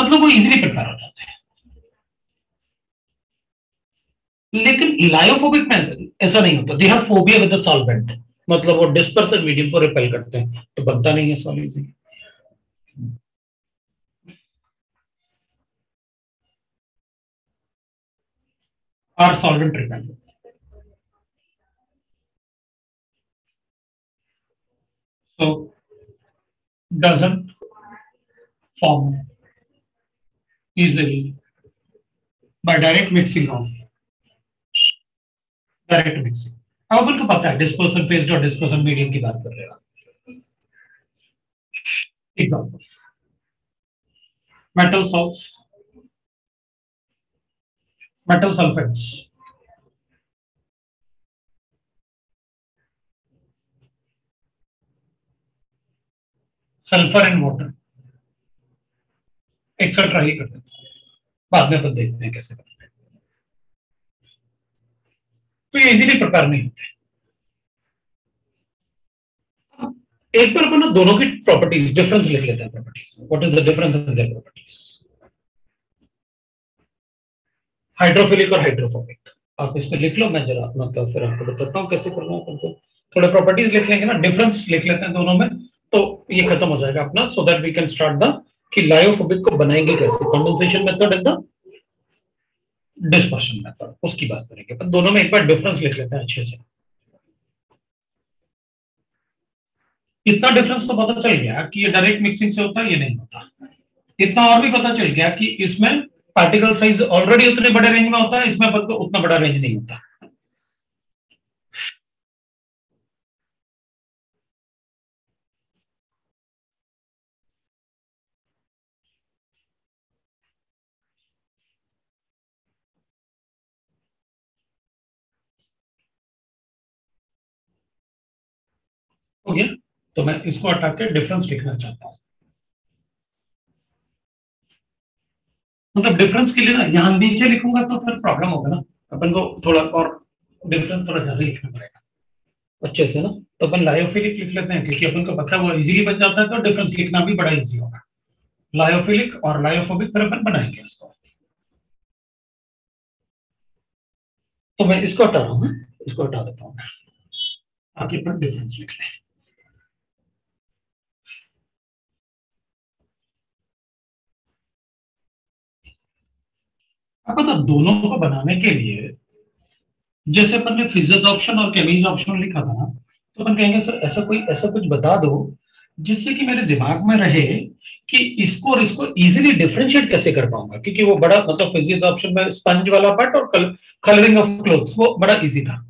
मतलब वो इजीली प्रिपेयर हो जाते हैं। लेकिन इलायोफोबिक में ऐसा नहीं होता। They have phobia with the solvent मतलब वो डिस्पर्सिव मीडियम को रिपेल करते हैं। तो बनता नहीं है सॉल्व इजीली और solvent repel so, doesn't form easily. By direct mixing of direct mixing. अब अपन को पता है डिस्पर्सन फेस्ड और डिस्पर्सन मीडियम की बात कर रहे हैं example metal salts metal sulfates. Sulphur and water etcetera ही करते हैं। बाद में अपन देखते हैं कैसे करते हैं। तो ये इजीली प्रिपेयर नहीं होते एक बार अपन दोनों की प्रॉपर्टीज़ डिफरेंस लिख लेते हैं properties what is the difference in their properties hydrophilic और हाइड्रोफोबिक आप इसमें लिख लो, मैं जरा मतलब फिर आपको बताता हूँ कैसे करना है अपन थोड़े प्रॉपर्टीज़ लिख लेंगे ना डिफरेंस लिख लेते हैं दोनों में तो ये खत्म हो जाएगा अपना so that we can start the कि लायोफोबिक को बनाएँगे कैसे? Condensation method and the dispersion method उसकी बात करेंगे। पर दोनों में एक बार डिफरेंस लिख लेते हैं अच्छे से। इतना डिफरेंस तो पता चल गया कि ये डायरेक्ट मिक्सिंग से होता है, ये नहीं होता। इतना और भी पता चल गया कि इसमें पार्टिकल साइज़ ऑलरेडी उतने बड़े रेंज में होता है, इसमें उतना बड़ा रेंज नहीं होता। हो गया तो मैं इसको हटा के डिफरेंस लिखना चाहता हूँ। मतलब डिफरेंस के लिए ना, यहाँ नीचे लिखूँगा तो फिर प्रॉब्लम होगा ना। अपन को थोड़ा और डिफरेंस थोड़ा ज़्यादा लिखना पड़ेगा। अच्छे से ना? तो अपन लायोफिलिक लिख लेते हैं, क्योंकि अपन को पता है वो इजीली बन जाता है तो डिफरेंस लिखना भी बड़ा इजी होगा। लायोफिलिक और लायोफोबिक फिर अपन बनाएँगे इसको। तो मैं इसको हटा रहा हूँ, इसको हटा देता हूँ। ताकि अपन डिफरेंस लिख लें। अब पता दोनों को बनाने के लिए जैसे अपन ने फिजिक्स ऑप्शन और केमीज ऑप्शन लिखा था ना तो अपन कहेंगे सर ऐसा कोई ऐसा कुछ बता दो जिससे कि मेरे दिमाग में रहे कि इसको और इसको इजीली डिफरेंशिएट कैसे कर पाऊँगा? क्योंकि वो बड़ा मतलब फिजिक्स ऑप्शन में स्पंज वाला पार्ट और कल, कलरिंग ऑफ़ क्लोथ्स वो बड़ा इजी था।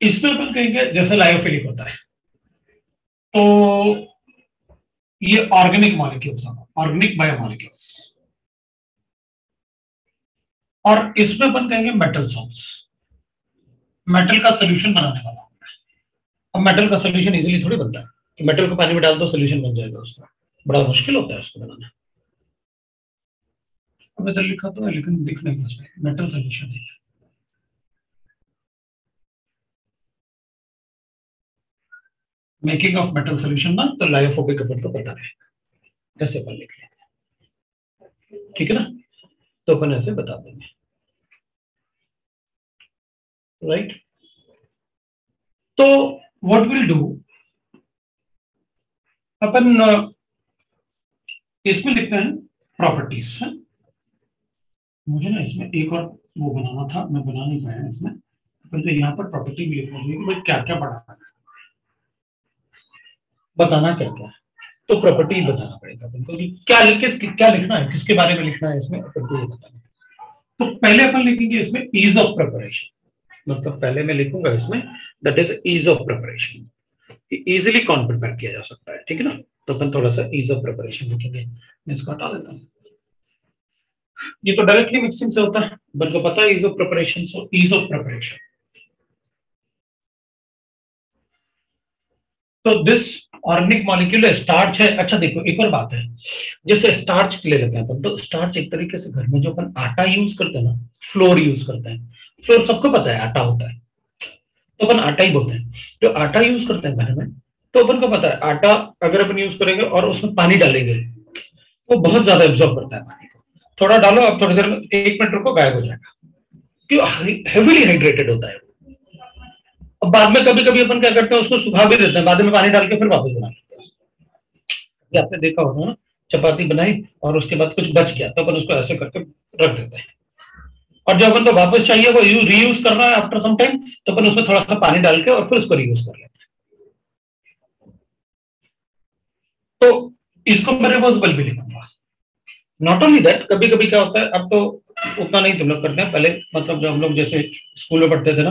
इसमें अपन कहेंगे जैसे लायोफिलिक होता है तो ये ऑर्गेनिक मॉलिक्यूल्स ऑर्गेनिक बायोमोलिक्यूल्स और इसमें अपन कहेंगे मेटल सॉल्ट्स मेटल का सोल्यूशन बनाने वाला अब मेटल का सोल्यूशन इजिली थोड़ी बनता है। कि मेटल को पानी में डाल दो सोल्यूशन बन जाएगा उसका। बड़ा मुश्किल होता है उसको बनाना। अब इधर लिखा तो है, लेकिन दिख नहीं उसमें मेटल सोल्यूशन है। मेकिंग ऑफ़ मेटल सोल्यूशन ना तो लायोफोबिक अपन को पता है। कैसे अपन लिख लेंगे ठीक है ना? तो अपन ऐसे बता देंगे। राइट तो व्हाट विल डू अपन इसमें लिखते हैं प्रॉपर्टीज़ है? मुझे ना इसमें एक और वो बनाना था, मैं बना नहीं पाया इसमें। अपन तो यहाँ पर प्रॉपर्टी भी लिखना चाहिए कि क्या क्या है। बताना क्या क्या है? तो प्रॉपर्टी बताना पड़ेगा अपन को क्या किस, क्या लिखना है, किसके बारे में लिखना है इसमें, अपन को ये बताना तो पहले अपन लिखेंगे इसमें ईज ऑफ़ प्रिपरेशन मतलब पहले मैं लिखूँगा इसमें that is ease of preparation easily कौन प्रिपेयर किया जा सकता है, ठीक है ना? तो अपन थोड़ा सा ईज ऑफ़ प्रिपरेशन लिखेंगे। मैं इसको हटा देता हूँ। ये तो डायरेक्टली मिक्सिंग से होता है बट को पता है ease of preparation so ease of preparation तो दिस ऑर्गेनिक मॉलिक्यूल स्टार्च है। अच्छा देखो, एक और बात है, जैसे स्टार्च ले लेते हैं अपन तो स्टार्च एक तरीके से घर में जो अपन आटा यूज़ करते हैं ना फ्लोर यूज़ करते हैं फ्लोर सबको पता है, आटा होता है। तो अपन आटा ही बोलते हैं। जो आटा यूज़ करते हैं घर में तो अपन को पता है, आटा अगर अपन यूज़ करेंगे और उसमें पानी डालेंगे तो बहुत ज़्यादा एब्जॉर्ब करता है पानी को। थोड़ा डालो, अब थोड़ी देर में एक मिनट रुको, गायब हो जाएगा। क्यों? हेवीली हाइड्रेटेड होता है अब बाद में कभी कभी अपन क्या करते हैं, उसको सुखा भी देते हैं, बाद में पानी डाल के फिर वापस बना लेते हैं। आपने देखा होगा ना चपाती बनाई और उसके बाद कुछ बच गया तो अपन उसको ऐसे करके रख देते हैं। और जब अपन को वापस चाहिए, वो यूज़ रीयूज करना है आफ्टर सम टाइम तो अपन उसमें थोड़ा सा पानी डाल के और फिर उसको रीयूज कर लेते हैं। तो इसको मैं रिवर्सिबल भी लिखूँगा। नॉट ओनली दैट कभी कभी क्या होता है, अब तो उतना नहीं लोग करते हैं। पहले मतलब जब हम लोग जैसे स्कूल में पढ़ते थे ना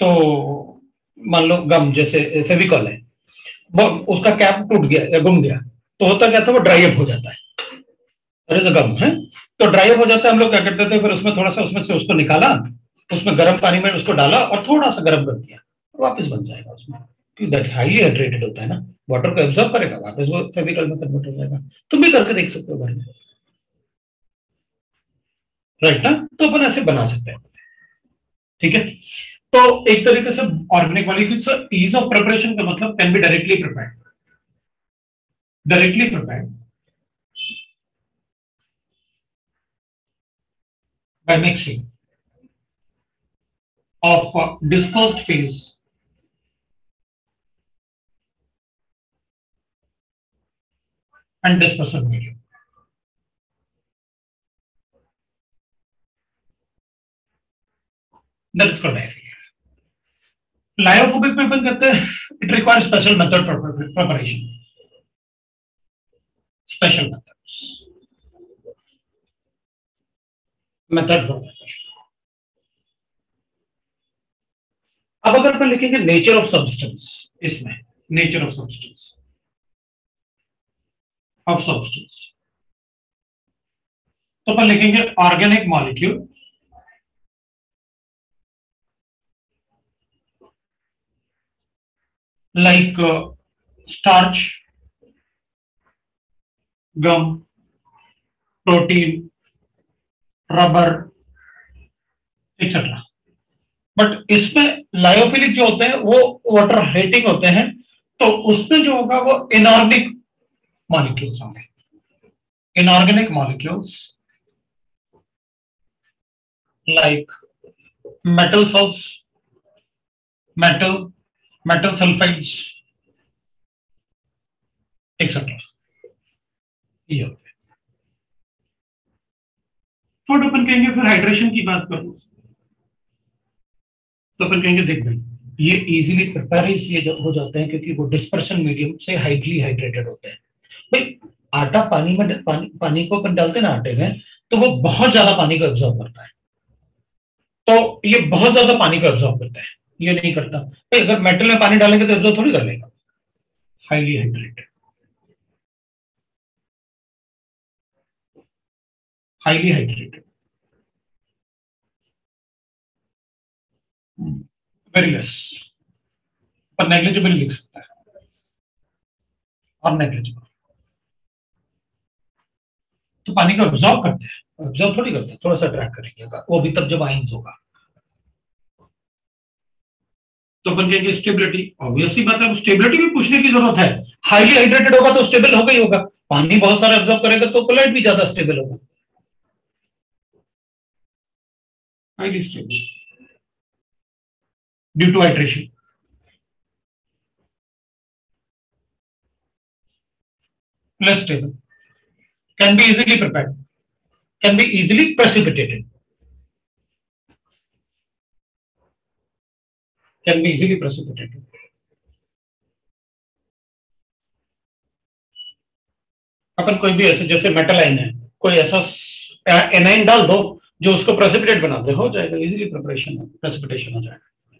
तो मान लो गम जैसे फेविकॉल है, वो उसका कैप टूट गया या गुम गया तो होता क्या था, वो ड्राई अप हो जाता है। अरे गम है? तो ड्राई हो जाता है, हम लोग क्या करते थे, फिर उसमें थोड़ा सा उसमें से उसको निकाला, उसमें गर्म पानी में उसको डाला और थोड़ा सा गर्म कर दिया वापस बन जाएगा उसमें। दैट हाईली हाइड्रेटेड होता है ना वाटर को एब्जॉर्ब करेगा वापस वो फेविकल में कन्वर्ट हो जाएगा। तुम भी करके देख सकते हो घर में। राइट ना? तो अपन ऐसे बना सकते हैं। ठीक है? तो एक तरीके से organic molecules ease of preparation का मतलब can be directly prepared directly prepared by mixing of uh, dispersed phase and dispersed medium. That is called diarrhea. Lyophobic people get the, it requires special method for preparation. Special methods. For preparation. अब अगर अपन लिखेंगे nature of substance इसमें nature of substance of substance तो अपन लिखेंगे organic molecule uh, starch, gum, protein, rubber, etc. But इसमें lyophilic जो होते हैं वो वाटर हाइटिंग होते हैं तो उसमें जो होगा वो इनऑर्गेनिक मॉलिक्यूल्स होंगे। Inorganic molecules like metal salts metal metal sulfides etc ये तो अपन कहेंगे, फिर हाइड्रेशन की बात करो। तो अपन कहेंगे, देख भाई, ये इजीली प्रिपेयर इसलिए हो जाते हैं क्योंकि वो डिस्पर्शन मीडियम से हाइटली हाइड्रेटेड होते हैं। भाई, आटा पानी में, पानी पानी को अपन डालते हैं ना आटे में तो वो बहुत ज़्यादा पानी को एब्जॉर्ब करता है। तो ये बहुत ज़्यादा पानी को एब्जॉर्ब करता है। ये नहीं करता। तो अगर मेटल में पानी डालेंगे तो एब्जॉर्ब थोड़ी कर लेगा। Highly hydrated highly hydrated very less पर नेग्लिजिबल लिख सकता है। और नेग्लिजिबल तो पानी को ऑब्जॉर्व करते हैं। एब्जॉर्ब थोड़ी करते हैं, थोड़ा सा ट्रैक करेंगे वो भी तब जब आइंस होगा। तो अपन कहेंगे स्टेबिलिटी ऑब्वियसली मतलब स्टेबिलिटी भी पूछने की ज़रूरत है। हाईली हाइड्रेटेड होगा तो स्टेबल होगा ही होगा। पानी बहुत सारा ऑब्जॉर्व करेगा तो कोलाइट भी ज़्यादा स्टेबल होगा। Highly stable due to hydration less stable can be easily prepared can be easily precipitated can be easily precipitated. अपन कोई भी ऐसे जैसे मेटल आइन है कोई ऐसा एनाइन डाल दो जो उसको प्रेसिपिटेट बना दे हो जाएगा इजीली प्रिपरेशन प्रेसिपिटेशन हो जाएगा।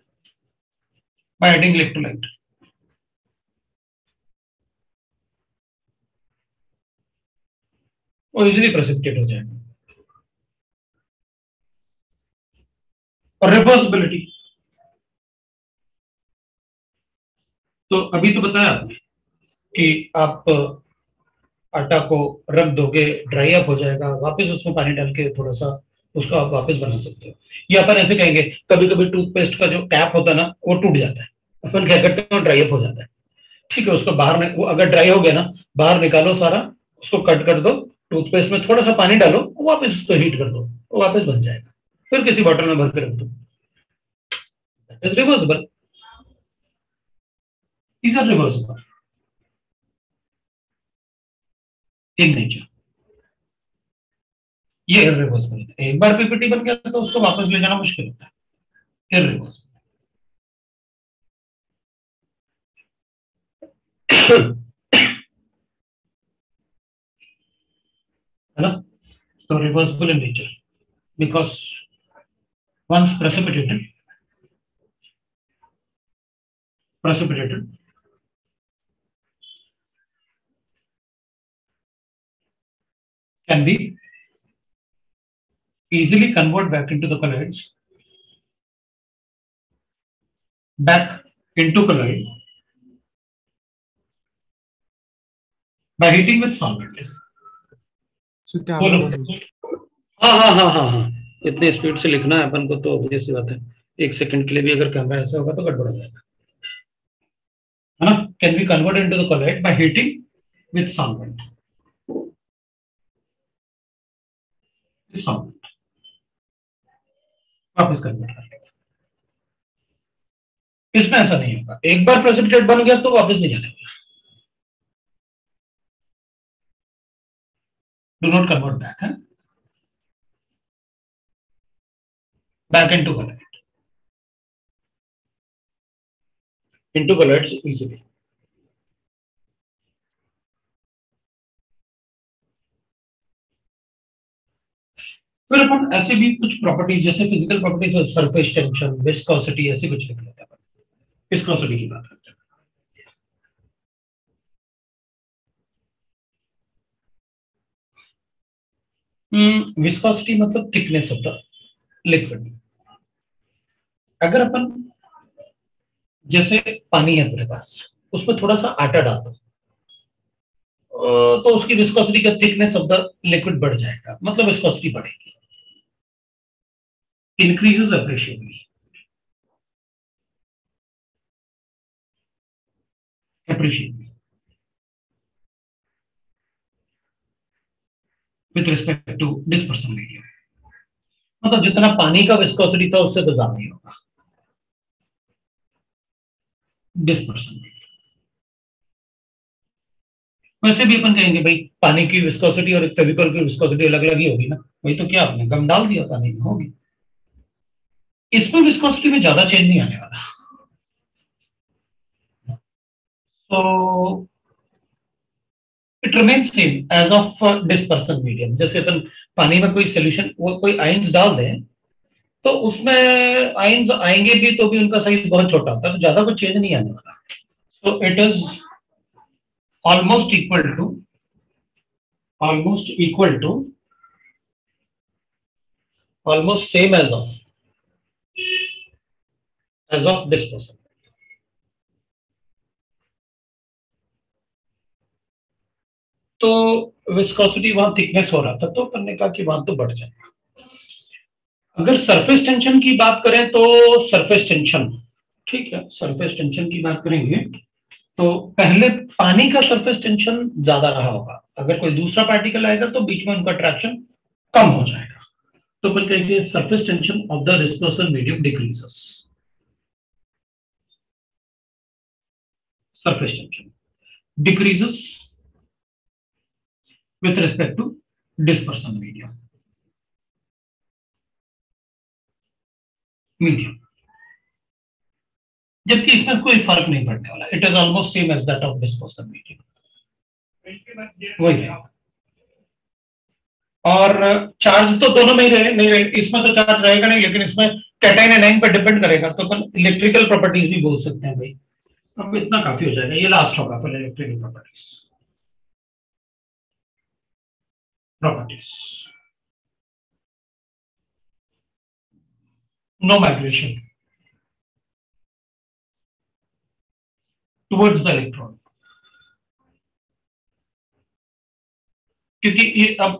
बाय एडिंग इलेक्ट्रोलाइट वो इजीली प्रेसिपिटेट हो जाएगा। और रिवर्सिबिलिटी तो अभी तो बताया आपने कि आप, आटा को रख दोगे ड्राई अप हो जाएगा, वापस उसमें पानी डाल के थोड़ा सा उसको आप वापस बना सकते हो। या अपन ऐसे कहेंगे कभी कभी टूथपेस्ट का जो टैप होता है ना, वो टूट जाता है। अपन क्या करते हैं ड्राई अप हो जाता है। ठीक है, उसको बाहर वो अगर ड्राई हो गया ना, बाहर निकालो सारा, उसको कट कर दो टूथपेस्ट में थोड़ा सा पानी डालो वापस उसको हीट कर दो, वो वापस बन जाएगा। फिर किसी बॉटल में भर के रख दो। Is reversible these are reversible in nature ये इरिवर्सिबल है। एक बार पीपीटी बन गया तो उसको वापस ले जाना मुश्किल होता है। इरिवर्सिबल है ना? तो reversible in nature because once precipitated precipitated, can be easily convert back into the colloids back into colloid by heating with solvent? हाँ हाँ हाँ हाँ हाँ इतने स्पीड से लिखना है अपन को तो obvious बात है एक सेकंड के लिए भी अगर कैमरा ऐसा होगा तो गड़बड़ हो जाएगा है ना can be convert into the colloid by heating with solvent with solvent वापस कर देता इसमें ऐसा नहीं होगा। एक बार प्रेसिपिटेट बन गया तो वापस नहीं जाने वाला। डू नॉट कन्वर्ट बैक है? Back in into colour into colour easily फिर अपन ऐसे भी कुछ प्रॉपर्टी जैसे physical property surface tension viscosity ऐसे कुछ लिख लेते हैं विस्कोसिटी की। बात करते हैं। विस्कोसिटी मतलब थिकनेस ऑफ़ द लिक्विड अगर अपन, जैसे पानी है तेरे पास उसमें थोड़ा सा आटा डाल दो तो उसकी विस्कोसिटी का थिकनेस ऑफ़ द लिक्विड बढ़ जाएगा। मतलब विस्कोसिटी बढ़ेगी। Increases appreciably. Appreciably. With respect to dispersion medium मतलब जितना पानी का विस्कोसिटी था, उससे तो ज़्यादा ही होगा। डिस्पर्सन वैसे भी अपन कहेंगे, भाई, पानी की विस्कोसिटी और फेविकॉल की विस्कोसिटी अलग अलग ही होगी ना। वही तो क्या आपने गम डाल दिया, पानी में होगी। इसमें विस्कोसिटी में ज़्यादा चेंज नहीं आने वाला। So it remains same as of dispersion medium. जैसे अपन पानी में कोई सोल्यूशन कोई आइंस डाल दें तो उसमें आइंस आएँगे भी तो भी उनका साइज़ बहुत छोटा होता है तो ज़्यादा कुछ चेंज नहीं आने वाला। So it is almost equal to almost equal to almost same as of as of dispersal. तो विस्कोसिटी वहाँ थिकनेस हो रहा था तो करने का कि वहाँ तो बढ़ जाएगा अगर सरफेस टेंशन की बात करें तो सरफेस टेंशन ठीक है सरफेस टेंशन की बात करेंगे तो पहले पानी का सरफेस टेंशन ज़्यादा रहा होगा। अगर कोई दूसरा पार्टिकल आएगा तो बीच में उनका अट्रैक्शन कम हो जाएगा। तो अपन कहेंगे surface tension of the dispersal medium decreases surface tension decreases with respect to dispersion medium. Medium. जबकि इसमें कोई फ़र्क नहीं पड़ने वाला। It is almost same as that of dispersion medium वही और चार्ज तो दोनों में ही रहे, नहीं रहे इसमें तो चार्ज रहेगा नहीं, लेकिन इसमें कैटाइन एनाइन पर डिपेंड करेगा। तो अपन इलेक्ट्रिकल प्रॉपर्टीज़ भी बोल सकते हैं भाई। अब इतना काफ़ी हो जाएगा ये लास्ट होगा फिर electrical properties properties no migration. Towards the electron. क्योंकि ये अब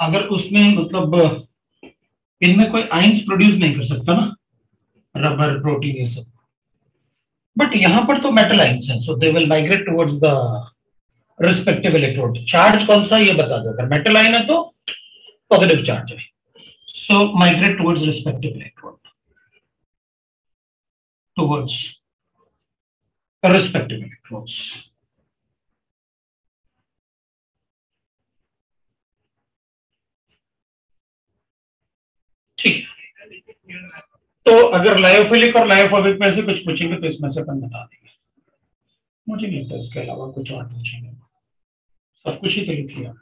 अगर उसमें मतलब इनमें कोई आइंस प्रोड्यूस नहीं कर सकता ना? रबर प्रोटीन ये सब. बट यहाँ पर तो मेटल आइंस हैं so they will migrate towards the respective electrode charge कौन सा, ये बता दो। अगर मेटल आइन है तो पॉजिटिव चार्ज है। So migrate towards respective electrode towards respective electrodes. ठीक। तो अगर लायोफिलिक और लायोफोबिक में से कुछ पूछेंगे तो इसमें से अपन बता देंगे। मुझे नहीं लगता इसके अलावा कुछ और पूछेंगे। सब कुछ ही तो लिख लिया।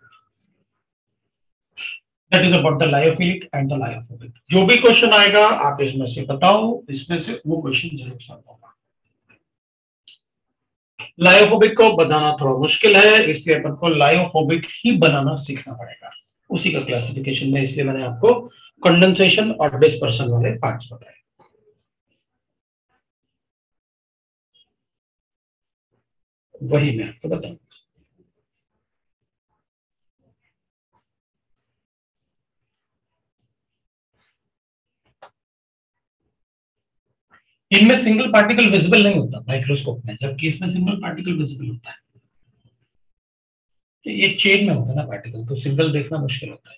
That is about the lyophilic and the lyophobic जो भी क्वेश्चन आएगा, आप इसमें से बताओ। इसमें से वो क्वेश्चन ज़रूर सॉल्व होगा। लायोफोबिक को बनाना थोड़ा मुश्किल है, इसलिए अपन को लायोफोबिक ही बनाना सीखना पड़ेगा। उसी का क्लासिफिकेशन में इसलिए मैंने आपको कंडेंसेशन और डिस्पर्सन वाले पार्ट्स बताए वही मैं आपको बताऊँगा इनमें सिंगल पार्टिकल विजिबल नहीं होता माइक्रोस्कोप में, जबकि इसमें सिंगल पार्टिकल विजिबल होता है। ये चेन में होता है ना पार्टिकल तो सिंगल देखना मुश्किल होता है।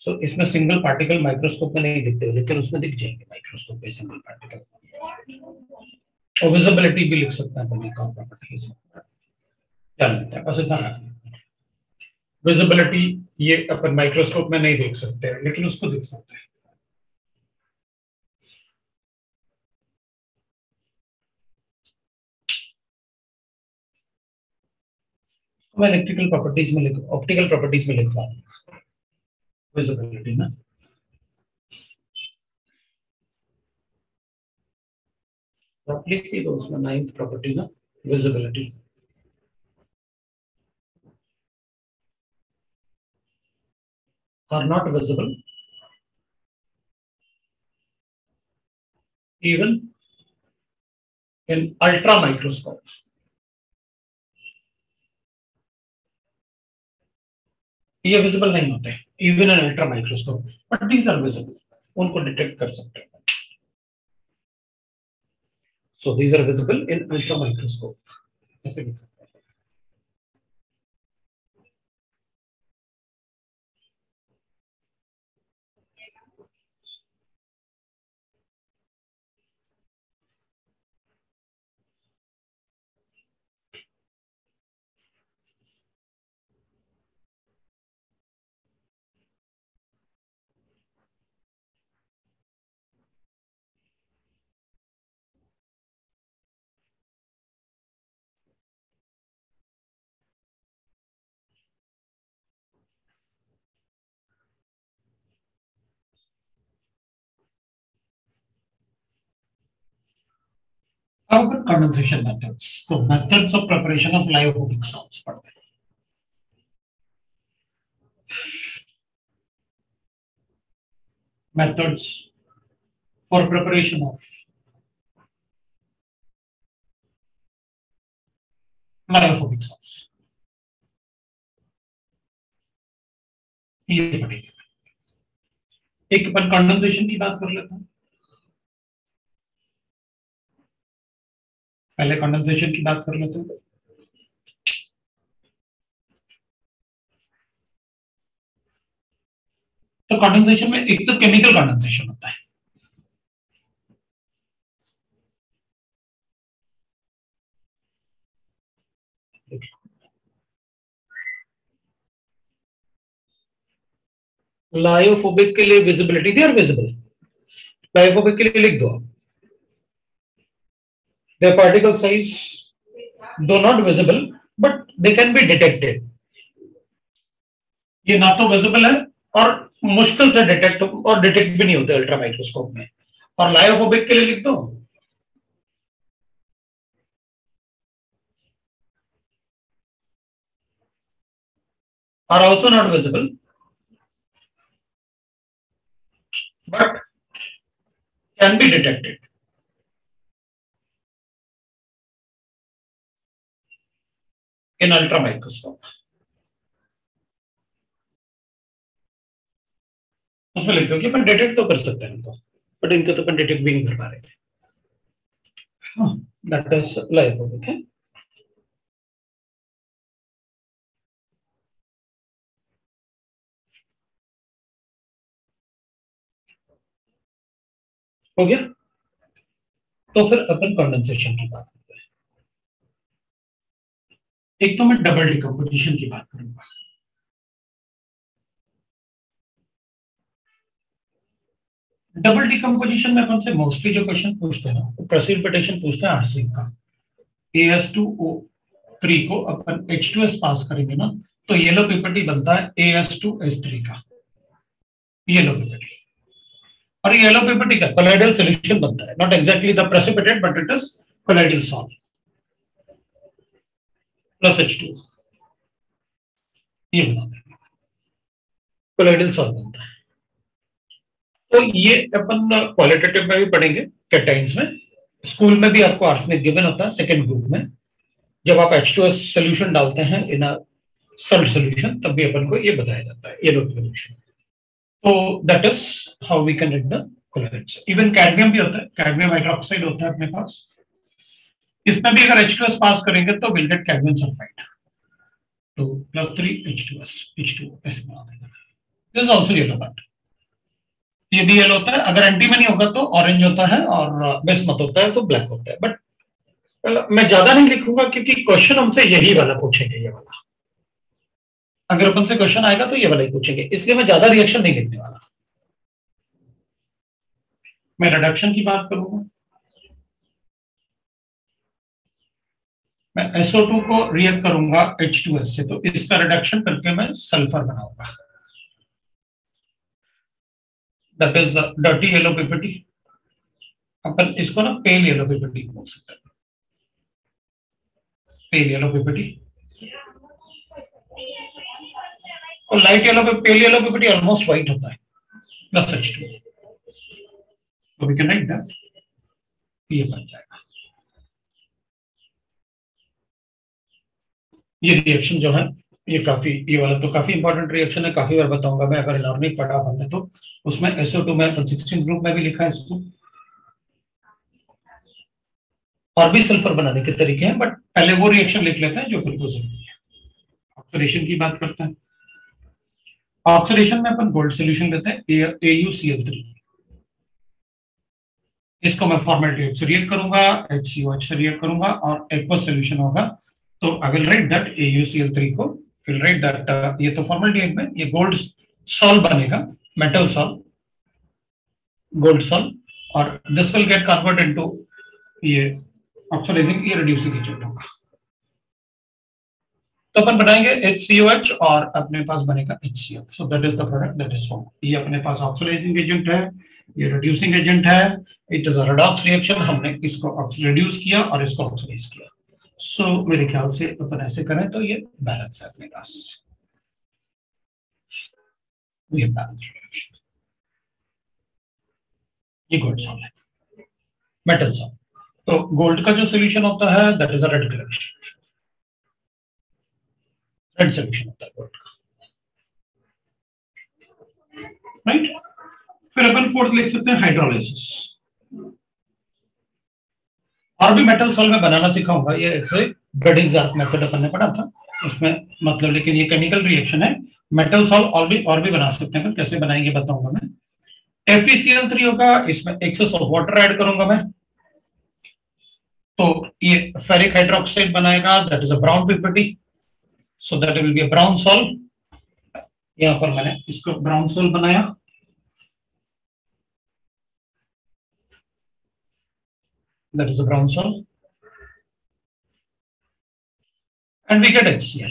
सो इसमें सिंगल पार्टिकल माइक्रोस्कोप में नहीं दिखते, लेकिन उसमें दिख जाएँगे माइक्रोस्कोप पे सिंगल पार्टिकल और विजिबिलिटी भी लिख सकते हैं विजिबिलिटी ये अपन माइक्रोस्कोप में नहीं देख सकते, लेकिन उसको देख सकते हैं। मैं इलेक्ट्रिकल प्रॉपर्टीज़ में लिख ऑप्टिकल प्रॉपर्टीज़ में लिखवा विजिबिलिटी ना लिख दी तो उसमें नाइन्थ प्रॉपर्टी ना visibility are not visible even in ultra microscope ये विजिबल नहीं होते even an ultra microscope but these are visible उनको डिटेक्ट कर सकते हैं। So these are visible in ultra microscope ऐसे हैं about condensation methods? So methods of preparation of lyophobic salts पढ़ते हैं methods for preparation of lyophobic salts. ये पढ़ेंगे एक अपन कंडेंसेशन की बात कर लेते हैं पहले कंडेंसेशन की बात कर लेते हैं। तो कंडेंसेशन में एक तो केमिकल कंडेंसेशन होता है। लायोफोबिक के लिए विजिबिलिटी दे और विजिबल लायोफोबिक के लिए लिख दो their particle size though not visible but they can be detected ये ना तो विजिबल है और मुश्किल से डिटेक्ट और डिटेक्ट भी नहीं होते अल्ट्रा माइक्रोस्कोप में और लायोफोबिक के लिए लिख दो are also not visible but can be detected. In ultra microscope. उसमें लिखते हो कि अपन डिटेक्ट तो कर सकते हैं इनको बट इनको तो अपन डिटेक्ट भी नहीं कर पा रहे दैट इज़ लाइफ ओके हो गया? तो फिर अपन कंडेंसेशन की बात एक तो मैं डबल डिकम्पोजिशन की बात करूँगा। डबल डिकम्पोजिशन में अपन से मोस्टली जो क्वेश्चन पूछते हैं ना प्रेसिपिटेशन पूछते हैं आरसी का। A S two O three को अपन एच टू एस पास करेंगे ना तो येलो पीपीटी बनता है A S two S three का। येलो पीपीटी और येलो पीपीटी का कोलाइडल सॉल्यूशन बनता है। Not exactly the precipitate but it is colloidal salt plus H two ये कोलाइडल सॉल्ट बनता है। तो ये अपन क्वालिटेटिव में भी पढ़ेंगे कैटाइंस में। स्कूल में भी आपको आर्सेनिक गिवन होता है सेकेंड ग्रुप में। जब आप एच टू एस सोल्यूशन डालते हैं इन सल्ट सोल्यूशन तब भी अपन को ये बताया जाता है येलो सोल्यूशन तो that is how we can red the colloids even cadmium भी होता है कैडमियम हाइड्रोक्साइड होता है अपने पास। इसमें भी अगर एच टू एस पास करेंगे तो गेट कैडमियम सल्फाइड तो plus three H two S H two S बना देगा इज़ ऑल्सो येलो ये भी येलो होता है। अगर एंटी में नहीं होगा तो ऑरेंज होता है और बिस्मत होता है तो ब्लैक होता है। बट मैं ज़्यादा नहीं लिखूँगा क्योंकि क्वेश्चन हमसे यही वाला पूछेंगे, ये वाला। अगर अपन से क्वेश्चन आएगा तो ये वाला ही पूछेंगे। इसलिए मैं ज़्यादा रिएक्शन नहीं लिखने वाला। मैं रिडक्शन की बात करूँगा। मैं SO2 को रिएक्ट करूँगा H2S से तो इसका रिडक्शन करके मैं सल्फ़र बनाऊँगा। That is dirty yellow PPT अपन इसको ना पेल येलो पीपीटी बोल सकते हैं। पेल येलो पीपीटी और लाइट येलो पे pale yellow PPT almost white होता है। Plus H two we can write that ये बन जाएगा। ये रिएक्शन जो है, ये काफ़ी, ये वाला तो काफ़ी इंपॉर्टेंट रिएक्शन है, काफ़ी बार बताऊँगा मैं, अगर इनऑर्गेनिक पढ़ा हमने तो। उसमें SO2 में सिक्सटीन ग्रुप में भी लिखा है इसको। और भी सल्फ़र बनाने के तरीके हैं बट पहले वो रिएक्शन लिख लेते हैं जो बिल्कुल ज़रूरी है। ऑक्सीडेशन की बात करते हैं। ऑक्सीडेशन में अपन गोल्ड सोल्यूशन लेते हैं AuCl3 इसको मैं फॉर्मेलिटी रिएक्ट करूँगा HCOH से रिएक्ट करूँगा, और एक्वस सोल्यूशन होगा तो I write that L three को विल राइट दैट ये तो फॉर्मेलिटी में, ये गोल्ड सॉल बनेगा मेटल सॉल गोल्ड सॉल और this will get convert into ये ऑक्सीडाइजिंग ये रिड्यूसिंग एजेंट होगा। तो अपन बनाएँगे एच सी ओ एच और अपने पास बनेगा H C F so that is the product that is form ये अपने पास ऑक्सीडाइजिंग एजेंट है, ये रिड्यूसिंग एजेंट है it is a redox reaction हमने इसको रिड्यूस किया और इसको ऑक्सीडाइज किया। So मेरे ख्याल से अपन ऐसे करें तो ये बैलेंस है अपने पास. Balanced reaction. ये गोल्ड सॉल्ट है। मेटल सॉल्ट तो गोल्ड का जो सोल्यूशन होता है that is a red colour red solution होता है गोल्ड का। राइट फिर अपन फोर्थ लिख सकते हैं हाइड्रोलिसिस और भी मेटल सॉल्ट में बनाना सिखाऊँगा। ये ब्रेडिंग मेथड अपन ने पढ़ा था। उसमें मतलब लेकिन ये केमिकल रिएक्शन है। मेटल सॉल्ट और भी और भी बना सकते हैं। कैसे बनाएँगे बताऊँगा मैं। FeCl3 होगा। इसमें एक्सेस ऑफ़ वाटर ऐड करूँगा मैं। तो ये फेरिक हाइड्रोक्साइड बनाएगा। That is a brown PPT so that will be a brown salt यहाँ पर मैंने इसको ब्राउन सॉल्ट बनाया। That is a brown salt. And we get HCl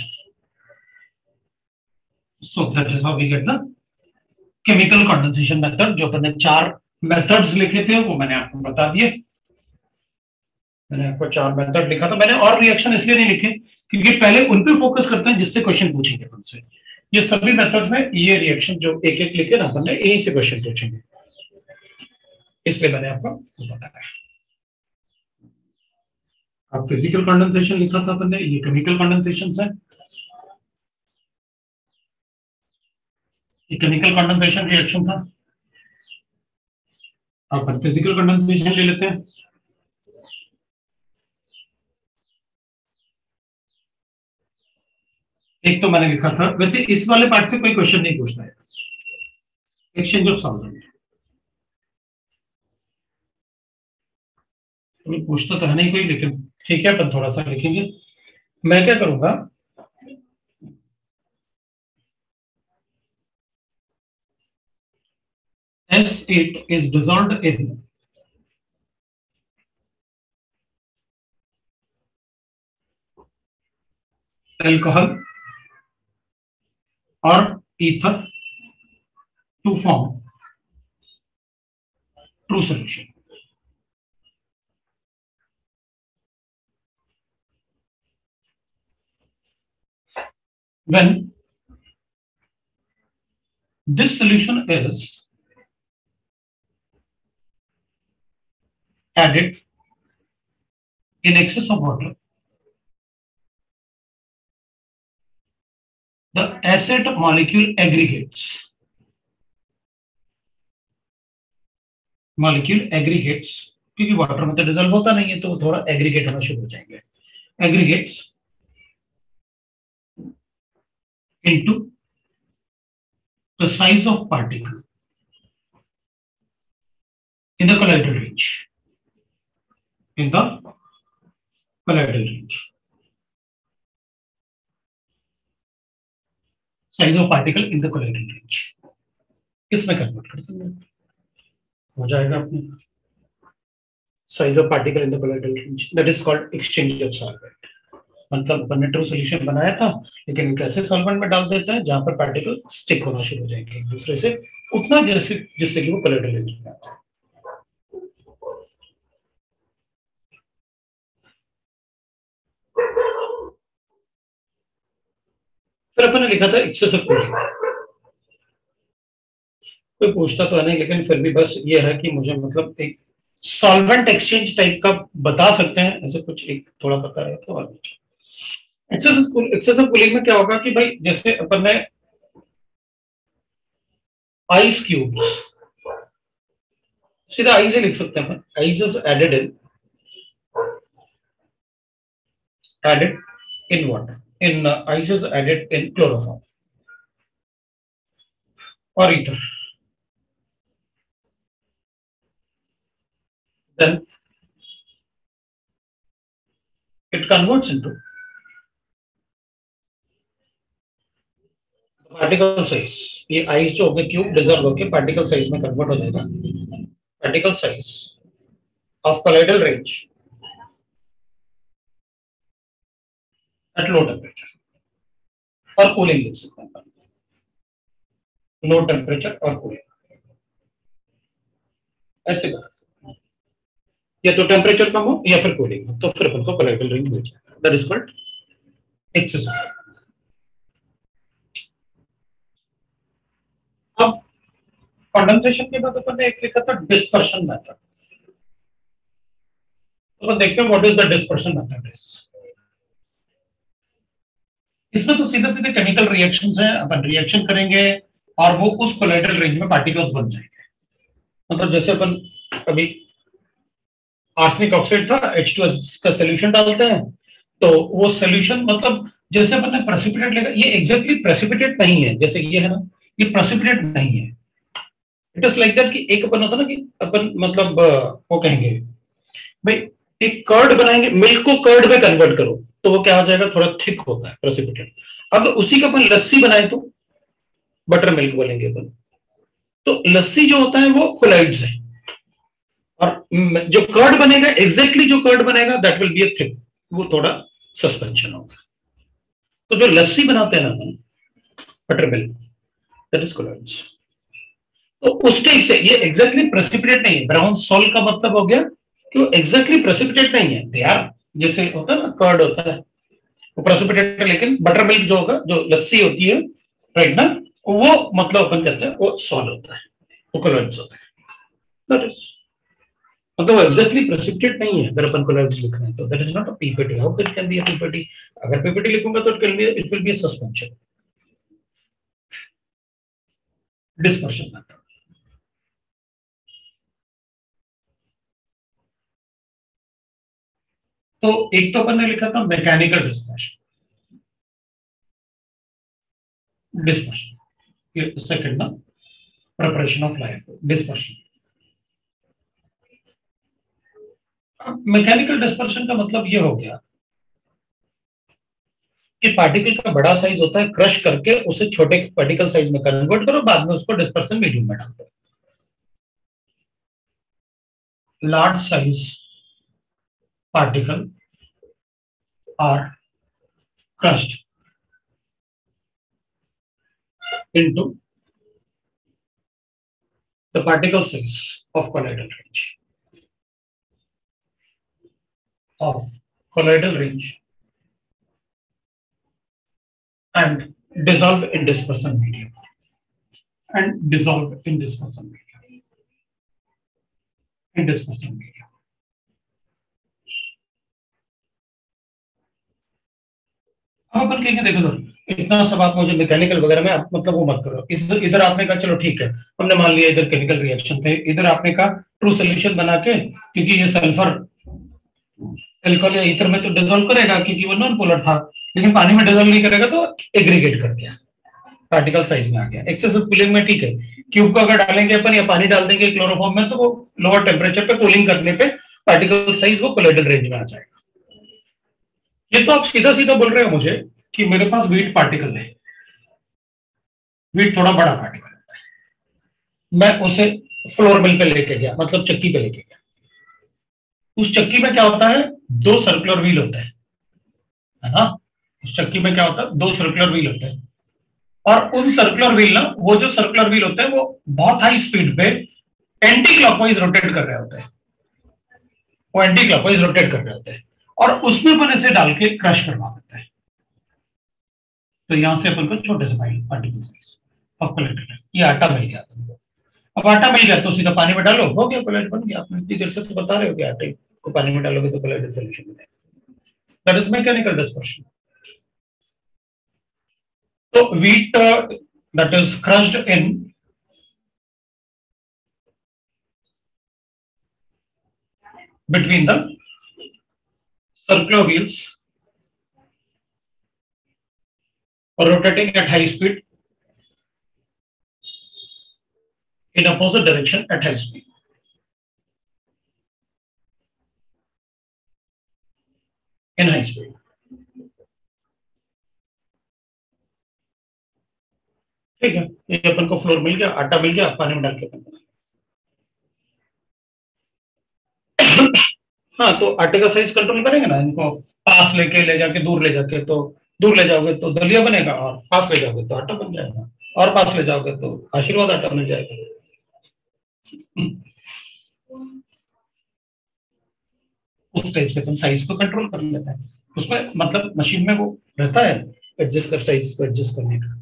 so, that is how we get the chemical condensation method, जो अपने चार methods लिखे थे, वो मैंने आपको बता दिए। मैंने आपको चार मेथड लिखा था। मैंने और रिएक्शन इसलिए नहीं लिखे, क्योंकि पहले उन पे फोकस करते हैं जिससे क्वेश्चन पूछेंगे से। ये सभी मेथड में ये रिएक्शन जो एक एक लिखे ना, अपन यही से क्वेश्चन पूछेंगे। इसलिए मैंने आपको बताया। अब फ़िज़िकल कंडेंसेशन लिखा था मैंने ये केमिकल कंडेंसेशन है? ये केमिकल कंडेंसेशन रिएक्शन था? अब फ़िज़िकल कंडेंसेशन ले लेते हैं। एक तो मैंने लिखा था। वैसे इस वाले पार्ट से कोई क्वेश्चन नहीं पूछना है। एक्सचेंज ऑफ़ सॉल्वेंट अभी पूछ तो कहा नहीं कोई, लेकिन ठीक है, अपन थोड़ा सा लिखेंगे। मैं क्या करूँगा? S eight is dissolved in alcohol और ether to form true solution When this solution is added in excess of water, the acid molecule aggregates. Molecule aggregates क्योंकि वाटर में तो डिजल्व होता नहीं है तो थोड़ा एग्रीगेट होना शुरू हो जाएँगे aggregates into the size of particle in the colloidal range. In the colloidal range. Size of particle in the colloidal range. इसमें कन्वर्ट कर देंगे हो जाएगा अपने size of particle in the colloidal range that is called exchange of solvent मतलब अपन solution बनाया था, लेकिन एक ऐसे सॉल्वेंट में डाल देता है जहाँ पर पार्टिकल स्टिक होना शुरू हो जाएँगे एक दूसरे से, उतना जैसे, जिससे कि वो कोलाइडल रेंज में आ जाए। फिर लिखा था एक्सेसिव कूलिंग कोई पूछता तो नहीं, लेकिन फिर भी बस ये है कि मुझे मतलब एक सॉल्वेंट एक्सचेंज टाइप का बता सकते हैं, ऐसे कुछ एक थोड़ा पता है तो और एक्सेसिव कूलिंग में क्या होगा कि भाई जैसे अपन ने आइस क्यूब्स सीधा आइस ही लिख सकते हैं ice is added in added in water uh, ice is added in chloroform. or ether. Then it converts into particle size ये आइस जो होगी क्यूब डिजॉल्व होकर पार्टिकल साइज़ में कन्वर्ट हो जाएगा। Particle size of colloidal range at low temperature or cooling लिख सकते हैं। लो टेम्परेचर और कूलिंग ऐसे कर या तो टेम्परेचर कम हो या फिर कूलिंग हो तो फिर अपन को कोलाइडल रिंग मिल जाएगा। दैट इज़ कॉल्ड एक्सेसिव अब कंडेंसेशन के बाद अपन ने एक लिखा था डिस्पर्शन मेथड तो अपन देखते हैं what is the dispersion method इसमें तो सीधे सीधे केमिकल रिएक्शंस हैं, अपन रिएक्शन करेंगे और वो उस कोलाइडल रेंज में पार्टिकल्स बन जाएँगे. मतलब जैसे अपन कभी आर्सेनिक ऑक्साइड था एच का सोल्यूशन डालते हैं तो वो सोल्यूशन मतलब जैसे अपन ने प्रेसिपिटेट लेगा ये एग्जैक्टली exactly प्रेसिपिटेट नहीं है, जैसे ये है ना, ये प्रेसिपिटेट नहीं है. इट इज़ लाइक दैट कि एक अपन होता ना कि अपन मतलब वो कहेंगे, भाई, एक कर्ड बनाएँगे मिल्क को कर्ड में कन्वर्ट करो तो वो क्या हो जाएगा? थोड़ा थिक होता है प्रेसिपिटेट अब उसी का अपन लस्सी बनाए तो बटर मिल्क बोलेंगे अपन। तो लस्सी जो होता है, वो कोलाइड्स है। और जो कर्ड बनेगा एग्जैक्टली जो कर्ड बनेगा that will be a thick वो थोड़ा सस्पेंशन होगा। तो जो लस्सी बनाते हैं ना अपन butter milk that is colloids तो उस टाइप से ये एग्जैक्टली प्रेसिपिटेट नहीं है। ब्राउन सॉल का मतलब हो गया कि वो एग्जैक्टली प्रेसिपिटेट नहीं है। दे आर जैसे होता है ना कर्ड होता है। वो प्रेसिपिटेट लेकिन बटर मिल्क जो होगा, जो लस्सी होती है राइट ना, वो मतलब अपन कहते हैं, वो सॉल होता है। वो कलर्स होता है। मतलब वो एग्जैक्टली प्रेसिपिटेट नहीं है, अगर अपन कोलॉइड्स लिखना है तो that is not a PPT how can be a PPT अगर पीपीटी लिखूँगा तो it can be it will be a suspension dispersion method तो एक तो अपन ने लिखा था मैकेनिकल डिस्पर्शन डिस्पर्शन सेकंड ना preparation of life dispersion mechanical dispersion का मतलब ये हो गया कि पार्टिकल का बड़ा साइज़ होता है क्रश करके उसे छोटे पार्टिकल साइज़ में कन्वर्ट करो, बाद में उसको डिस्पर्सन मीडियम में डाल दो। Large size particle are crushed into the particle size of colloidal range of colloidal range and dissolve in dispersion medium and dissolve in dispersion medium in dispersion medium अब अपन कहेंगे देखो तो इतना सब आप मुझे मैकेनिकल वगैरह में मतलब वो मत करो। इस, इधर आपने कहा, चलो ठीक है, हमने मान लिया इधर केमिकल रिएक्शन थे। इधर आपने कहा ट्रू सोल्यूशन बना के, क्योंकि ये सल्फ़र एल्कोहल या में तो डिजोल्व करेगा, क्योंकि वो नॉन पोलर था। लेकिन पानी में डिजोल्व नहीं करेगा तो एग्रीगेट कर गया पार्टिकल साइज़ में आ गया। एक्सेसिव कूलिंग में ठीक है। क्यूब को अगर डालेंगे अपन या पानी डाल देंगे क्लोरोफॉर्म में तो वो लोअर टेम्परेचर पे कूलिंग करने पे पार्टिकल साइज़ वो कोलोइडल रेंज में आ जाएगा। ये तो आप सीधा सीधा बोल रहे हो मुझे कि मेरे पास वीट पार्टिकल है। वीट थोड़ा बड़ा पार्टिकल होता है। मैं उसे फ्लोर मिल पे लेके गया मतलब चक्की पे लेके गया। उस चक्की में क्या होता है? दो सर्कुलर व्हील होता हैं। है ना? उस चक्की में क्या होता है? दो सर्कुलर व्हील होते हैं। और उन सर्कुलर व्हील ना, वो जो सर्कुलर व्हील होते हैं, वो बहुत हाई स्पीड पे एंटी क्लॉकवाइज रोटेट कर रहे होते हैं। वो एंटी क्लॉकवाइज रोटेट कर रहे होते हैं। और उसमें अपन इसे डाल के क्रश करवा देते हैं। तो यहाँ से अपन को छोटे से पार्टिकल साइज़ ऑफ़ कलेक्टेड ये आटा मिल गया अब आटा मिल गया तो सीधा पानी में डालो। हो गया कोलाइड बन गया। इतनी देर से तो बता रहे हो कि आटे को पानी में डालोगे तो colloidal solution that is mechanical dispersion तो wheat uh, that is in between the circular wheels rotating at high speed in opposite direction at high speed. In high speed. ठीक है ये अपन को फ्लोर मिल गया आटा मिल गया पानी में डाल के अपन हाँ तो आटे का साइज़ कंट्रोल करेंगे ना, इनको पास लेके ले जाके, दूर ले जाके तो दूर ले जाओगे तो दलिया बनेगा, और पास ले जाओगे तो आटा बन जाएगा, और पास ले जाओगे तो आशीर्वाद आटा बन जाएगा। उस टाइप से अपन साइज़ को कंट्रोल कर लेते हैं। उसमें मतलब मशीन में वो रहता है एडजस्ट कर साइज़ को एडजस्ट करने का।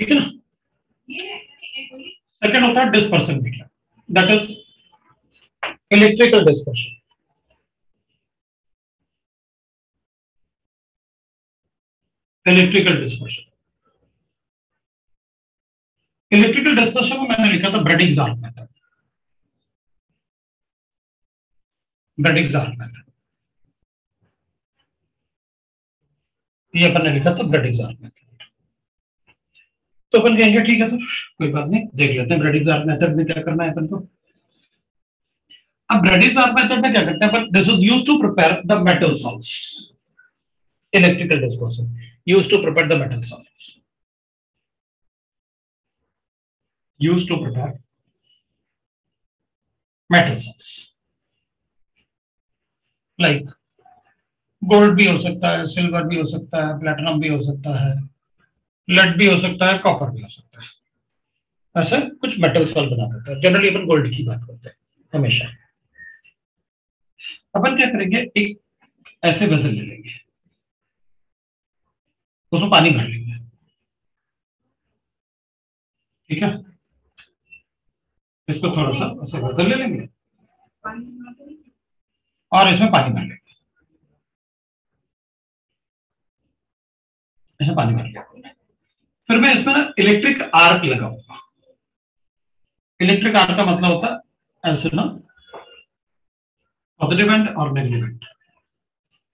ठीक है ना? सेकेंड होता है dispersion medium that is electrical dispersion electrical dispersion electrical dispersion को मैंने लिखा था Bredig arc method Bredig arc method ये अपन ने लिखा था ब्रेडिंग जार्क मेथड तो अपन कहेंगे, ठीक है सर, कोई बात नहीं, देख लेते हैं ब्रेडिंग जार्क मेथड में क्या करना है अपन को अब ब्रेडिंग जार्क मेथड में क्या करते हैं this is used to prepare the metal salts electrical dispersion used to prepare the metal solids. Used to prepare metal salts. Like gold भी हो सकता है सिल्वर भी हो सकता है प्लेटिनम भी हो सकता है लेड भी हो सकता है कॉपर भी हो सकता है। ऐसे कुछ मेटल सॉल्ट बना देता है। जनरली अपन गोल्ड की बात करते हैं, हमेशा। अपन क्या करेंगे, एक ऐसे वेसल ले लेंगे। उसमें पानी भर लेंगे। ठीक है? इसको थोड़ा सा ऐसे बदल ले लेंगे। और इसमें पानी भर लेंगे। ऐसे पानी भर लिया फिर मैं इसमें ना इलेक्ट्रिक आर्क लगाऊँगा। इलेक्ट्रिक आर्क का मतलब होता है ऐसे ना पॉजिटिव एंड और नेगेटिव एंड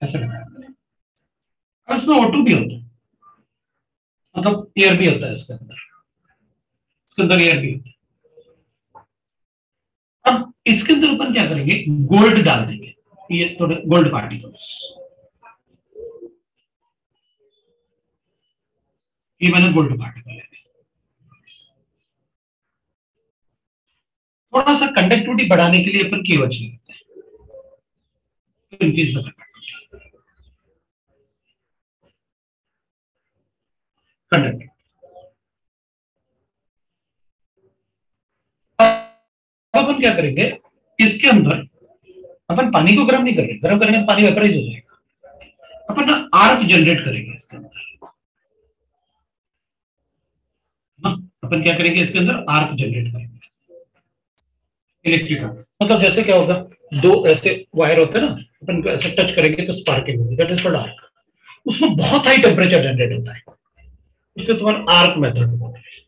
ऐसे लगाया। और इसमें O2 भी होता है। मतलब एयर भी होता है इसके अंदर। इसके अंदर एयर भी होता है। अब इसके अंदर अपन क्या करेंगे? गोल्ड डाल देंगे। ये थोड़े गोल्ड पार्टिकल्स मैंने गोल्ड पार्टिकल है थोड़ा सा कंडक्टिविटी बढ़ाने के लिए अपन केवच लेते हैं। इंक्रीज द कंडक्टिविटी अब अपन क्या करेंगे? इसके अंदर अपन पानी को गर्म नहीं करेंगे। गर्म करेंगे तो पानी वेपराइज हो जाएगा। अपन आर्क जनरेट करेंगे इसके अंदर ना अपन क्या करेंगे, इसके अंदर आर्क जनरेट करेंगे। इलेक्ट्रिक आर्क मतलब जैसे क्या होगा, दो ऐसे वायर होते हैं ना, अपन को ऐसे टच करेंगे तो स्पार्किंग होगी। दैट इज़ कॉल्ड आर्क उसमें बहुत हाई टेम्परेचर जनरेट होता है। उसके तुम्हारा आर्क मेथड बोलते हैं।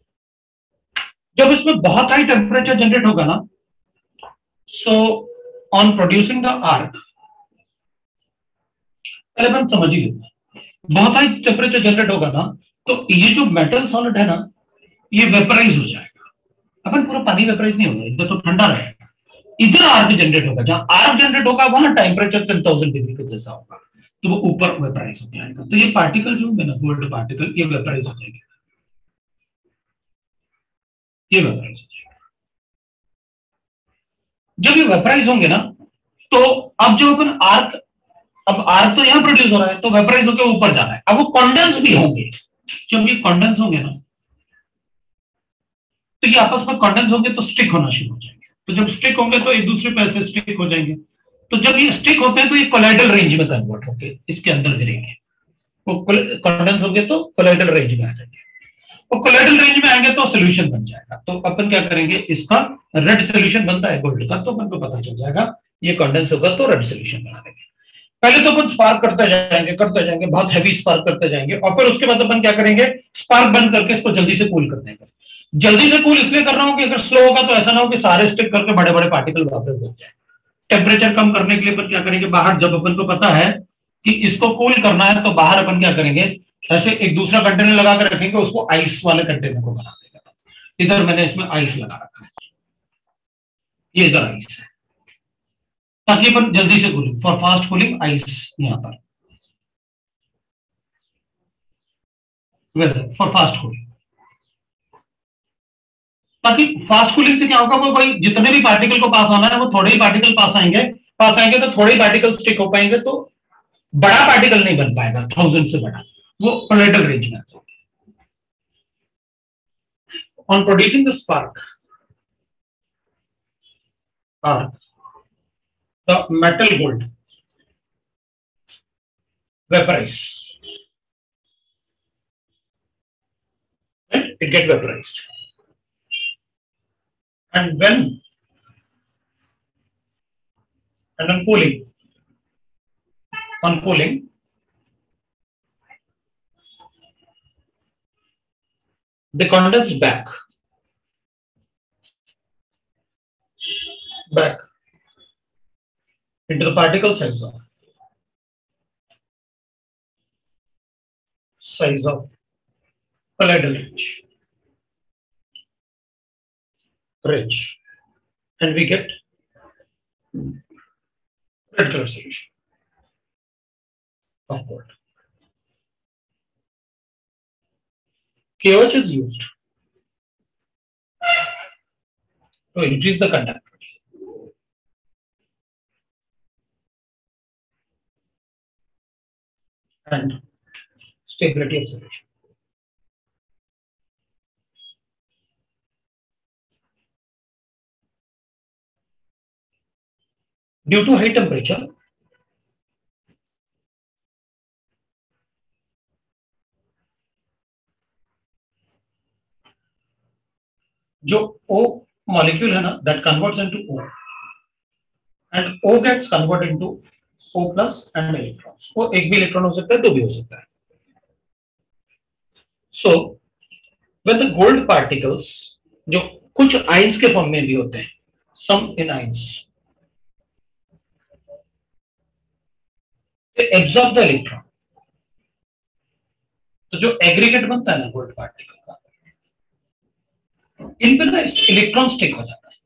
जब इसमें बहुत हाई टेम्परेचर जनरेट होगा ना so on producing the arc पहले अपन समझ ही बहुत हाई टेम्परेचर जनरेट होगा ना तो ये जो मेटल सॉलिड है ना ये वेपराइज हो जाएगा। अपन पूरा पानी वेपराइज नहीं होगा, इधर तो ठंडा रहेगा। इधर आर्क जनरेट होगा, जहाँ आर्क जनरेट होगा, वहाँ टेम्परेचर टेन थाउज़ेंड डिग्री के जैसा होगा। तो वो ऊपर वेपराइज हो जाएगा तो ये पार्टिकल जो है ना गोल्ड पार्टिकल ये वेपराइज हो जाएँगे। ये वेपराइज हो जाएगा। जब ये वेपराइज होंगे ना तो अब जो अपन आर्क अब आर्क तो यहाँ प्रोड्यूस हो रहा है तो वेपराइज होकर ऊपर जाना है। अब वो कॉन्डेंस भी होंगे। जब ये कॉन्डेंस होंगे ना तो ये आपस में कॉन्डेंस होंगे तो स्टिक होना शुरू हो जाएँगे। तो जब स्टिक होंगे तो एक दूसरे पे ऐसे स्टिक हो जाएँगे। तो जब ये स्टिक होते हैं तो ये कोलाइडल रेंज में कन्वर्ट होके इसके अंदर गिरेंगे। वो कॉन्डेंस होंगे तो कोलाइडल रेंज में आ जाएँगे। वो कोलाइडल रेंज में आएँगे तो सोल्यूशन बन जाएगा। तो अपन क्या करेंगे, इसका रेड सोल्यूशन बनता है गोल्ड का तो अपन को पता चल जाएगा, ये कॉन्डेंस होगा तो रेड सोल्यूशन बना देंगे। पहले तो अपन स्पार्क करते जाएँगे करते जाएँगे, बहुत हैवी स्पार्क करते जाएँगे, और फिर उसके बाद अपन क्या करेंगे स्पार्क बंद करके इसको जल्दी से कूल कर देंगे जल्दी से कूल इसलिए कर रहा हूँ कि अगर स्लो होगा तो ऐसा ना हो कि सारे स्टिक करके बड़े बड़े पार्टिकल वापस बच जाए। टेम्परेचर कम करने के लिए अपन क्या करेंगे? बाहर जब अपन को पता है कि इसको कूल करना है तो बाहर अपन क्या करेंगे? ऐसे एक दूसरा कंटेनर लगा कर रखेंगे, उसको आइस वाले कंटेनर को बना देगा इधर मैंने इसमें आइस लगा रखा है। ये इधर आइस है। ताकि अपन जल्दी से cooling for fast cooling ice यहाँ पर। फॉर फास्ट कूलिंग ताकि फास्ट कूलिंग से क्या होगा वो भाई, जितने भी पार्टिकल को पास आना है, वो थोड़े ही पार्टिकल पास आएँगे। पास आएँगे तो थोड़े ही पार्टिकल स्टिक हो पाएँगे तो बड़ा पार्टिकल नहीं बन पाएगा थाउज़ेंड से बड़ा। वो कोलाइडल रेंज में on producing the spark arc the metal gold vaporize and it get and when? And on cooling. On cooling they condense back. Back. Into the particle size of. Size of. Colloidal ridge ridge and we get color solution of gold KOH is used to increase the conductivity. And stability of solution. due to high temperature, जो O molecule है ना that converts into O and O gets converted into O plus and electrons. वो एक भी electron हो सकता है दो भी हो सकता है सो विद गोल्ड पार्टिकल्स जो कुछ आइंस के फॉर्म में भी होते हैं some in ions absorb the electron तो जो एग्रीगेट बनता है ना गोल्ड पार्टिकल का, इन पर ना इलेक्ट्रॉन स्टिक हो जाता है।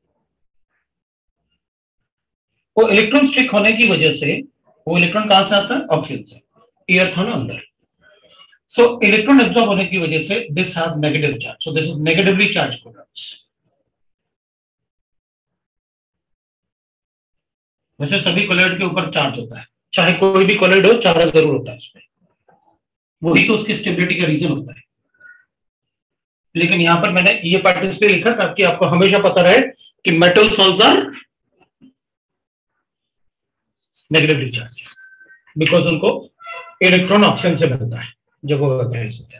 वो इलेक्ट्रॉन स्टिक होने की वजह से, वो इलेक्ट्रॉन कहाँ से आता है? ऑक्सीजन से एयर था ना अंदर। सो इलेक्ट्रॉन एब्जॉर्ब होने की वजह से this has negative charge so this is negatively charge colloids वैसे सभी कोलॉइड के ऊपर चार्ज होता है। चाहे कोई भी कोलॉइड हो चार्ज ज़रूर होता है उसमें। वही तो उसकी स्टेबिलिटी का रीजन होता है। लेकिन यहाँ पर मैंने ये पार्ट इसलिए लिखा ताकि आपको हमेशा पता रहे कि metal sols are negatively charge because उनको इलेक्ट्रॉन ऑक्सीजन से मिलता है, जब वो वेपराइज होते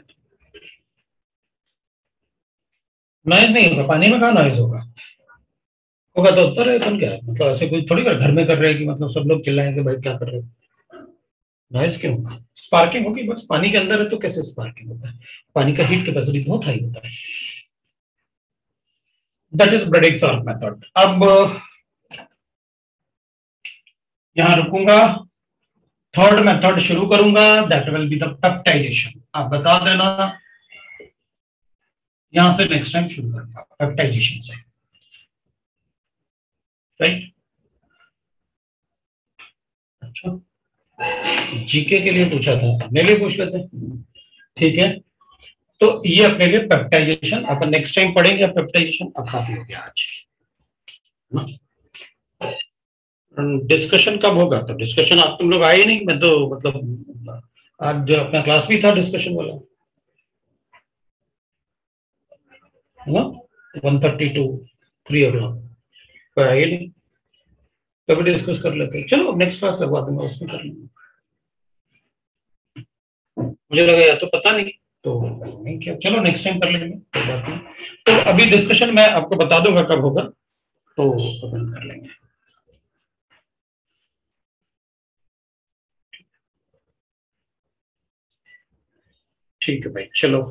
नॉइज़ नहीं होगा, पानी में कहा नॉइज़ होगा? होगा तो उत्तर है क्या? मतलब ऐसे कोई थोड़ी कर, घर में कर रहे हैं कि मतलब सब लोग चिल्लाएँगे भाई क्या कर रहे नॉइज़ क्यों? स्पार्किंग होगी बस। पानी के अंदर है तो कैसे स्पार्किंग होता है? पानी का हीट कैपेसिटी बहुत हाई होता है। That is Bredig solve method अब, यहाँ रुकूँगा। थर्ड मेथड शुरू करूँगा। That will be the peptization आप बता देना। यहाँ से नेक्स्ट टाइम शुरू करूँगा पेप्टाइजेशन से। राइट अच्छा। जीके के लिए पूछा था। अपने लिए पूछ लेते ठीक है। तो ये अपने लिए पेप्टाइजेशन अपन नेक्स्ट टाइम पढ़ेंगे पेप्टाइजेशन अब काफ़ी हो गया आज। डिस्कशन कब होगा? तो डिस्कशन आप तुम लोग आए नहीं, मैं तो मतलब आज जो अपना क्लास भी था डिस्कशन वाला। है one thirty two three o'clock नहीं। कभी डिस्कस कर लेते चलो नेक्स्ट क्लास लगवा दूँगा, उसमें कर लेंगे। मुझे लगा या तो पता नहीं तो नहीं क्या। चलो नेक्स्ट टाइम कर लेंगे, कोई बात नहीं। तो अभी डिस्कशन मैं आपको बता दूँगा कब होगा तो अपन कर लेंगे। ठीक है भाई, चलो,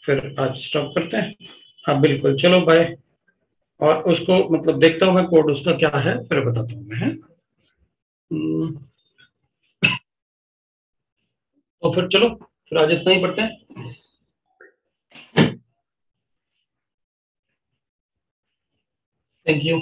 फिर आज स्टॉप करते हैं। हाँ बिल्कुल, चलो बाय और उसको मतलब देखता हूँ मैं कोड उसका क्या है, फिर बताता हूँ मैं। तो फिर चलो, फिर आज इतना ही पढ़ते हैं। Thank you